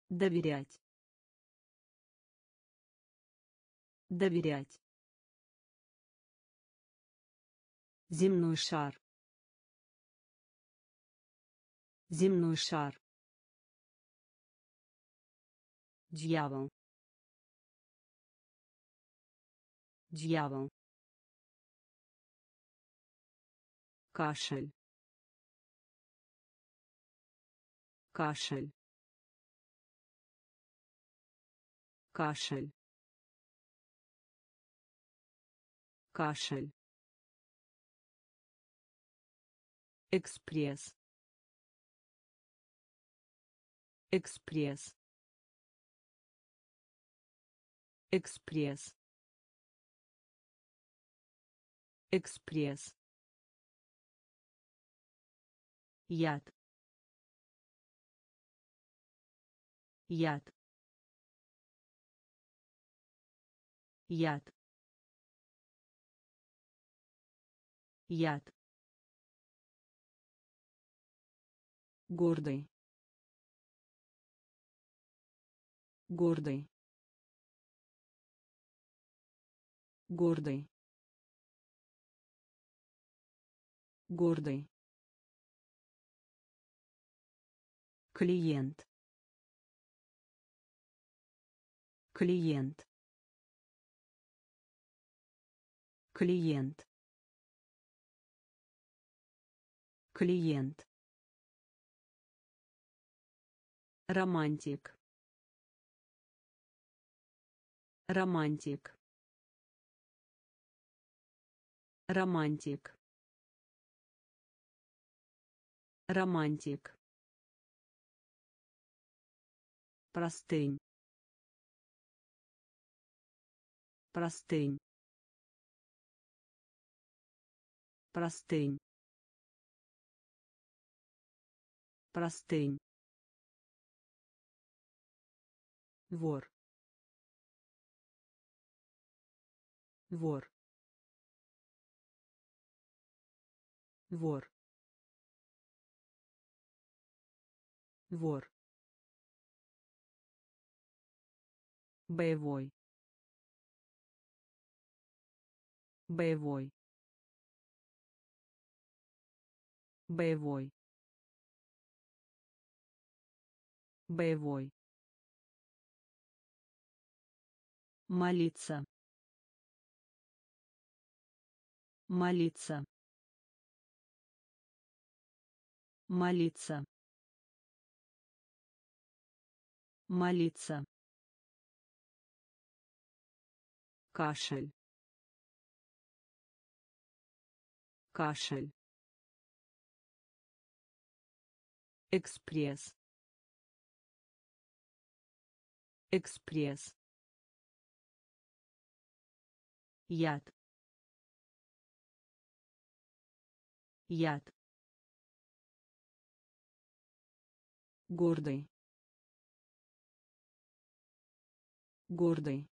Доверять. Доверять. Земной шар. Земной шар. Дьявол дьявол. Кашель. Кашель. Кашель. Кашель. Экспресс. Экспресс. Экспресс экспресс. Яд. Яд. Яд. Яд. Гордый. Гордый. Гордый гордый. Клиент. Клиент. Клиент. Клиент. Романтик. Романтик. Романтик романтик. Простынь. Простынь. Простынь. Простынь. Вор. Вор. Вор вор боевой. Боевой. Боевой. Боевой. Молиться. Молиться. Молиться молиться. Кашель. Кашель. Экспресс. Экспресс. Яд. Яд. Гордый гордый.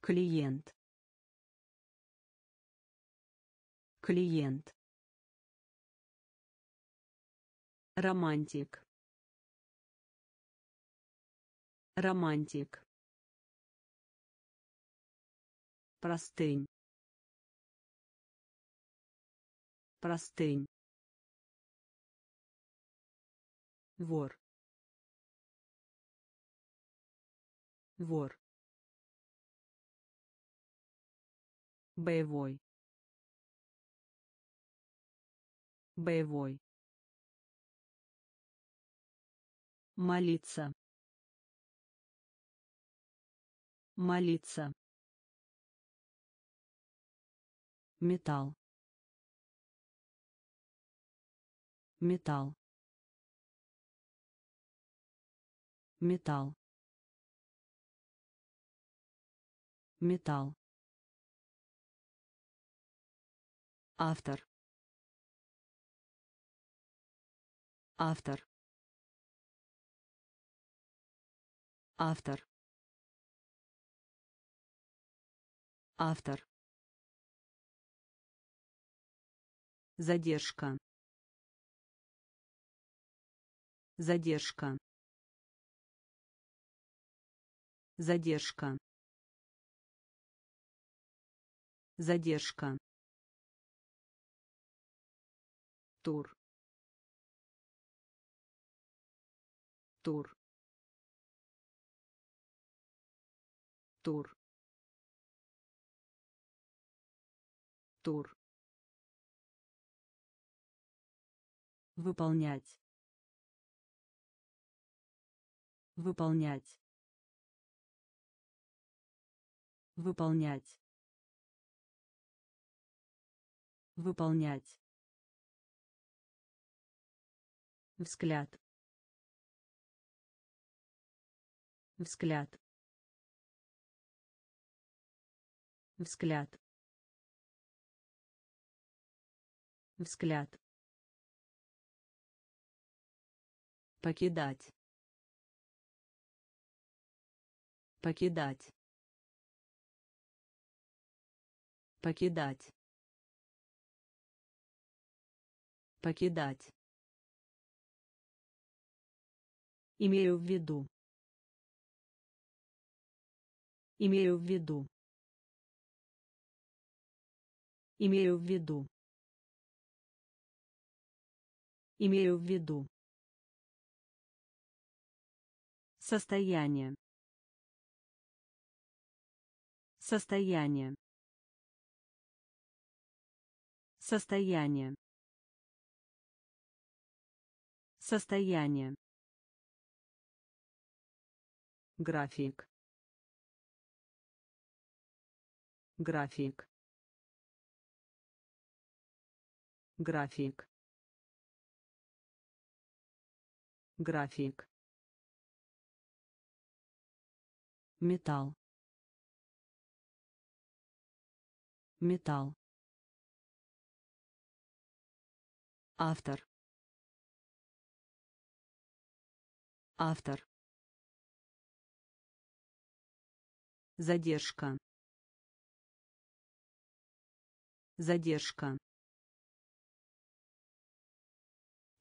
Клиент. Клиент. Романтик. Романтик. Простынь. Простынь. Вор вор боевой. Боевой. Молиться. Молиться. Металл. Металл. Металл металл. Автор. Автор. Автор. Автор. Задержка. Задержка. Задержка задержка. Тур. Тур. Тур. Тур. Выполнять. Выполнять. Выполнять выполнять. Взгляд. Взгляд. Взгляд. Взгляд. Покидать. Покидать. Покидать покидать имею в виду имею в виду имею в виду имею в виду Состояние. Состояние. Состояние. Состояние. График. График. График. График. металл металл автор автор. Задержка. Задержка.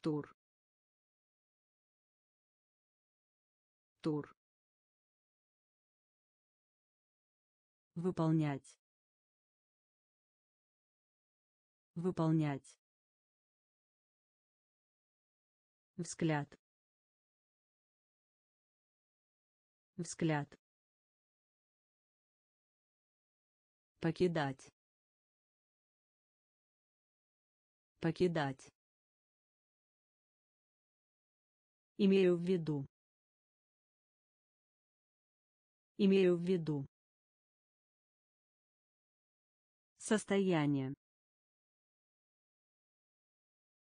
Тур. Тур. Выполнять. Выполнять. Взгляд взгляд покидать покидать имею в виду имею в виду Состояние.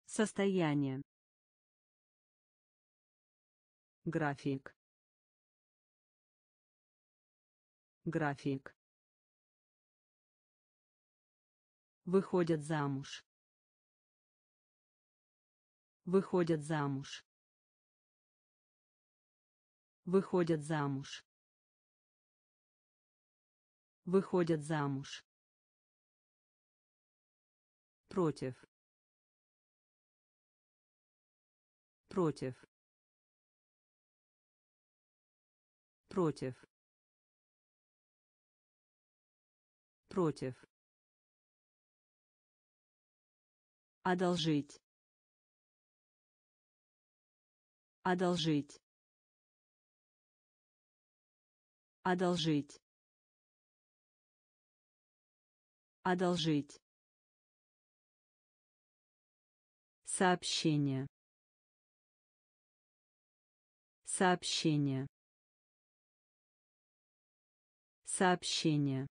Состояние. График. График. Выходят замуж. Выходят замуж. Выходят замуж. Выходят замуж. Против. Против. Против. Против. Одолжить. Одолжить. Одолжить. Одолжить. Сообщение. Сообщение. Сообщение.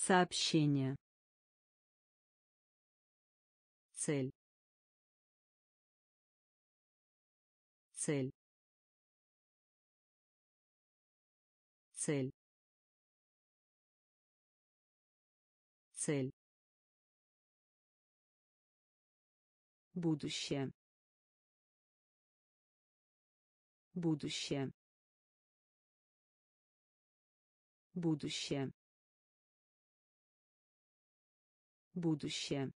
Сообщение. Цель. Цель. Цель. Цель. Будущее. Будущее. Будущее. Будущее.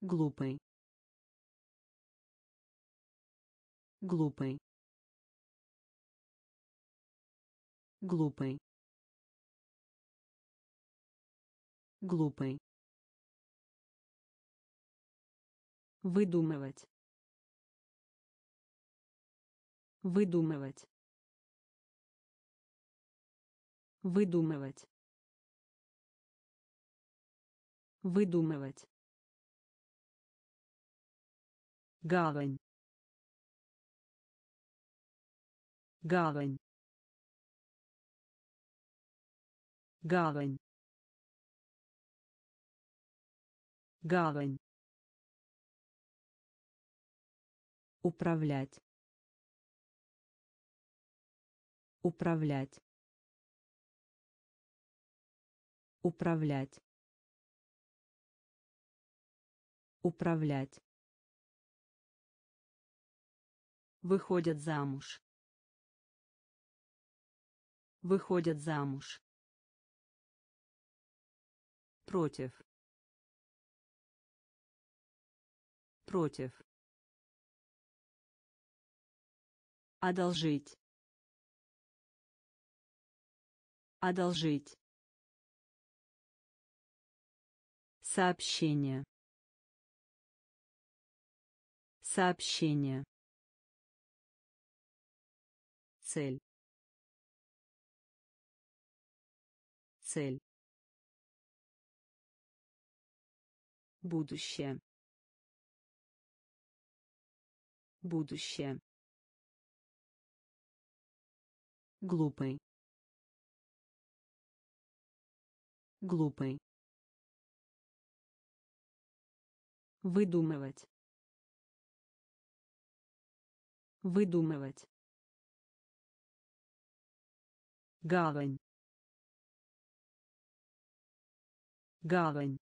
Глупый. Глупый. Глупый. Глупый. Выдумывать. Выдумывать. Выдумывать. Выдумывать. Гавань. Гавань. Гавань. Гавань. Управлять. Управлять. Управлять. Управлять. Выходят замуж. Выходят замуж. Против. Против. Одолжить. Одолжить. Сообщение. Сообщение. Цель. Цель. Будущее. Будущее. Глупый. Глупый. Выдумывать. Выдумывать. Гавань. Гавань.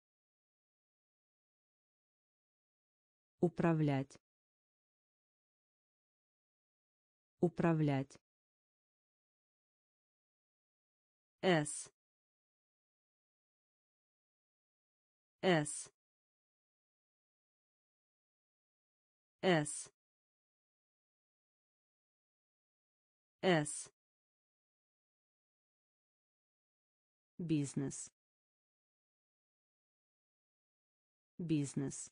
Управлять. Управлять. С. С. С. С. Бизнес. Бизнес.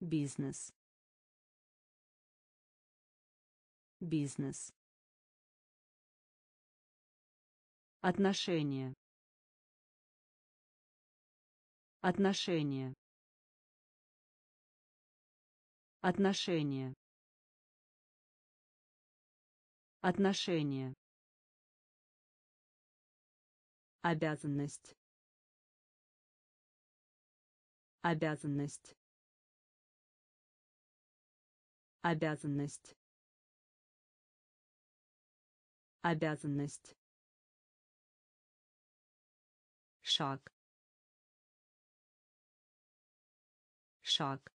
Бизнес. Бизнес. Отношения. Отношения. Отношения. Отношения. Обязанность. Обязанность. Обязанность. Обязанность. Шаг. Шаг.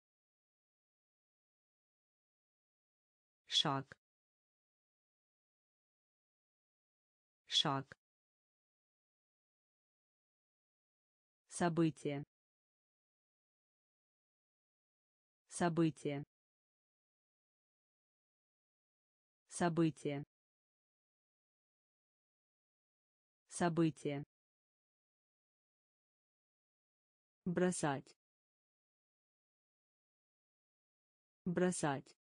Шаг. Шаг. Событие. Событие. Событие. Событие. Бросать. Бросать.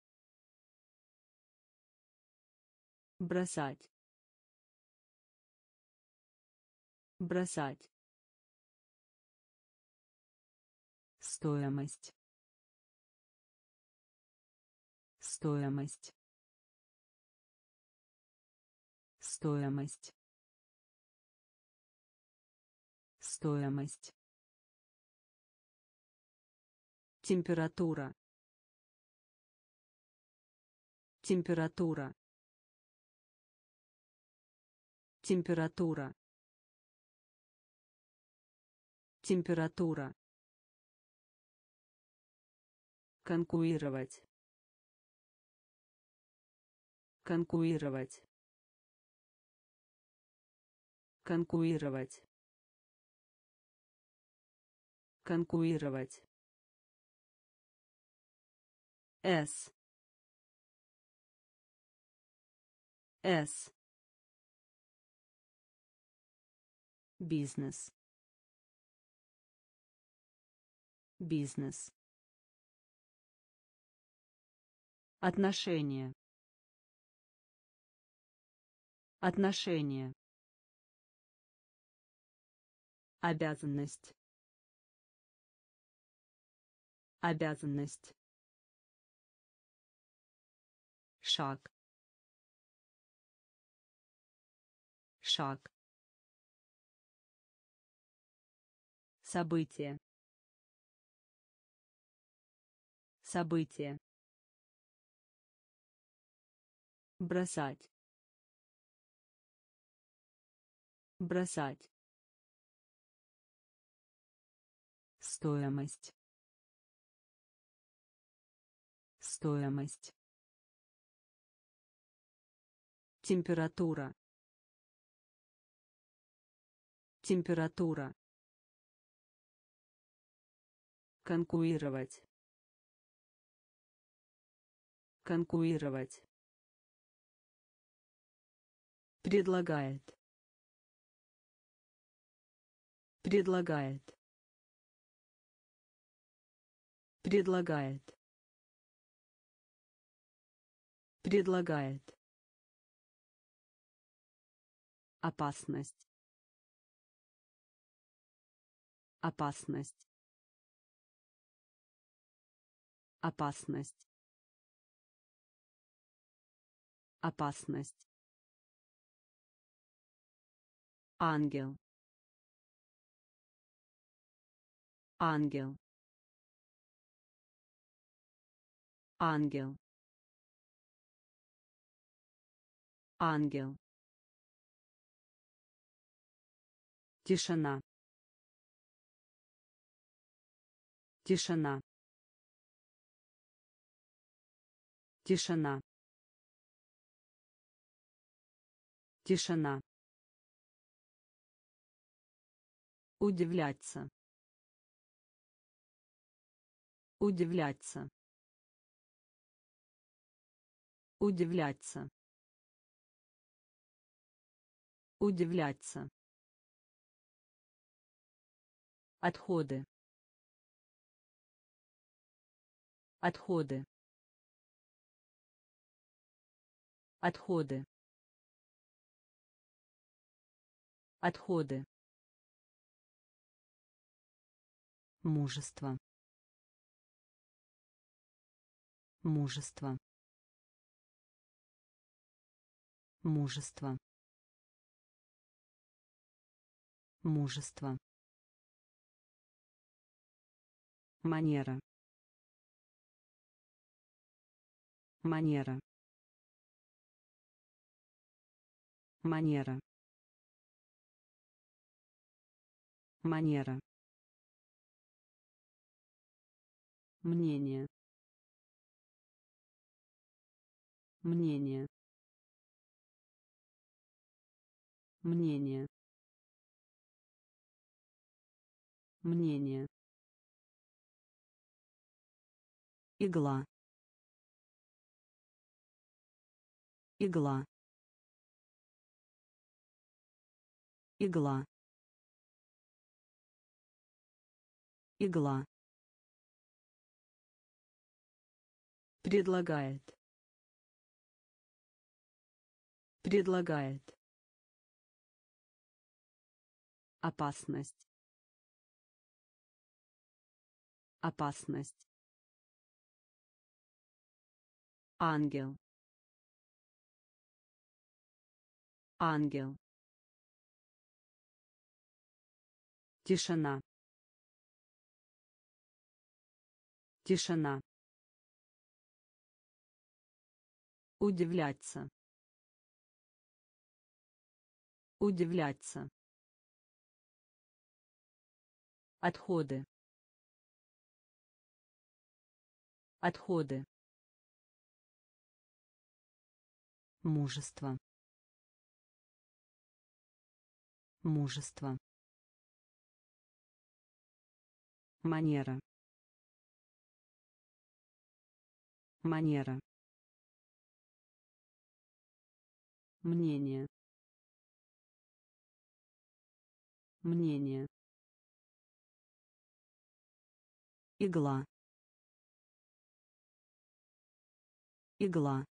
Бросать. Бросать. Стоимость. Стоимость. Стоимость. Стоимость. Температура. Температура. Температура. Температура. конкурировать. Конкурировать. Конкурировать. Конкурировать. С. С. Бизнес бизнес Отношение. Отношение. Обязанность. Обязанность. Шаг. Шаг. Событие. Событие. бросать. Бросать. Стоимость. Стоимость. Температура. Температура. Конкурировать конкурировать Предлагает. Предлагает. Предлагает. Предлагает. Опасность. Опасность. Опасность. Опасность. Ангел. Ангел. Ангел. Ангел. Тишина. Тишина. Тишина. Тишина. Удивляться. Удивляться. Удивляться. Удивляться. Отходы. Отходы. Отходы. Отходы. Мужество. Мужество. Мужество. Мужество. Манера. Манера. манера манера. Мнение. Мнение. Мнение. Мнение. Игла. Игла. Игла игла. Предлагает. Предлагает. Опасность. Опасность. Ангел. Ангел. Тишина тишина. Удивляться. Удивляться. Отходы. Отходы. Мужество. Мужество. Манера манера. Мнение. Мнение. Игла. Игла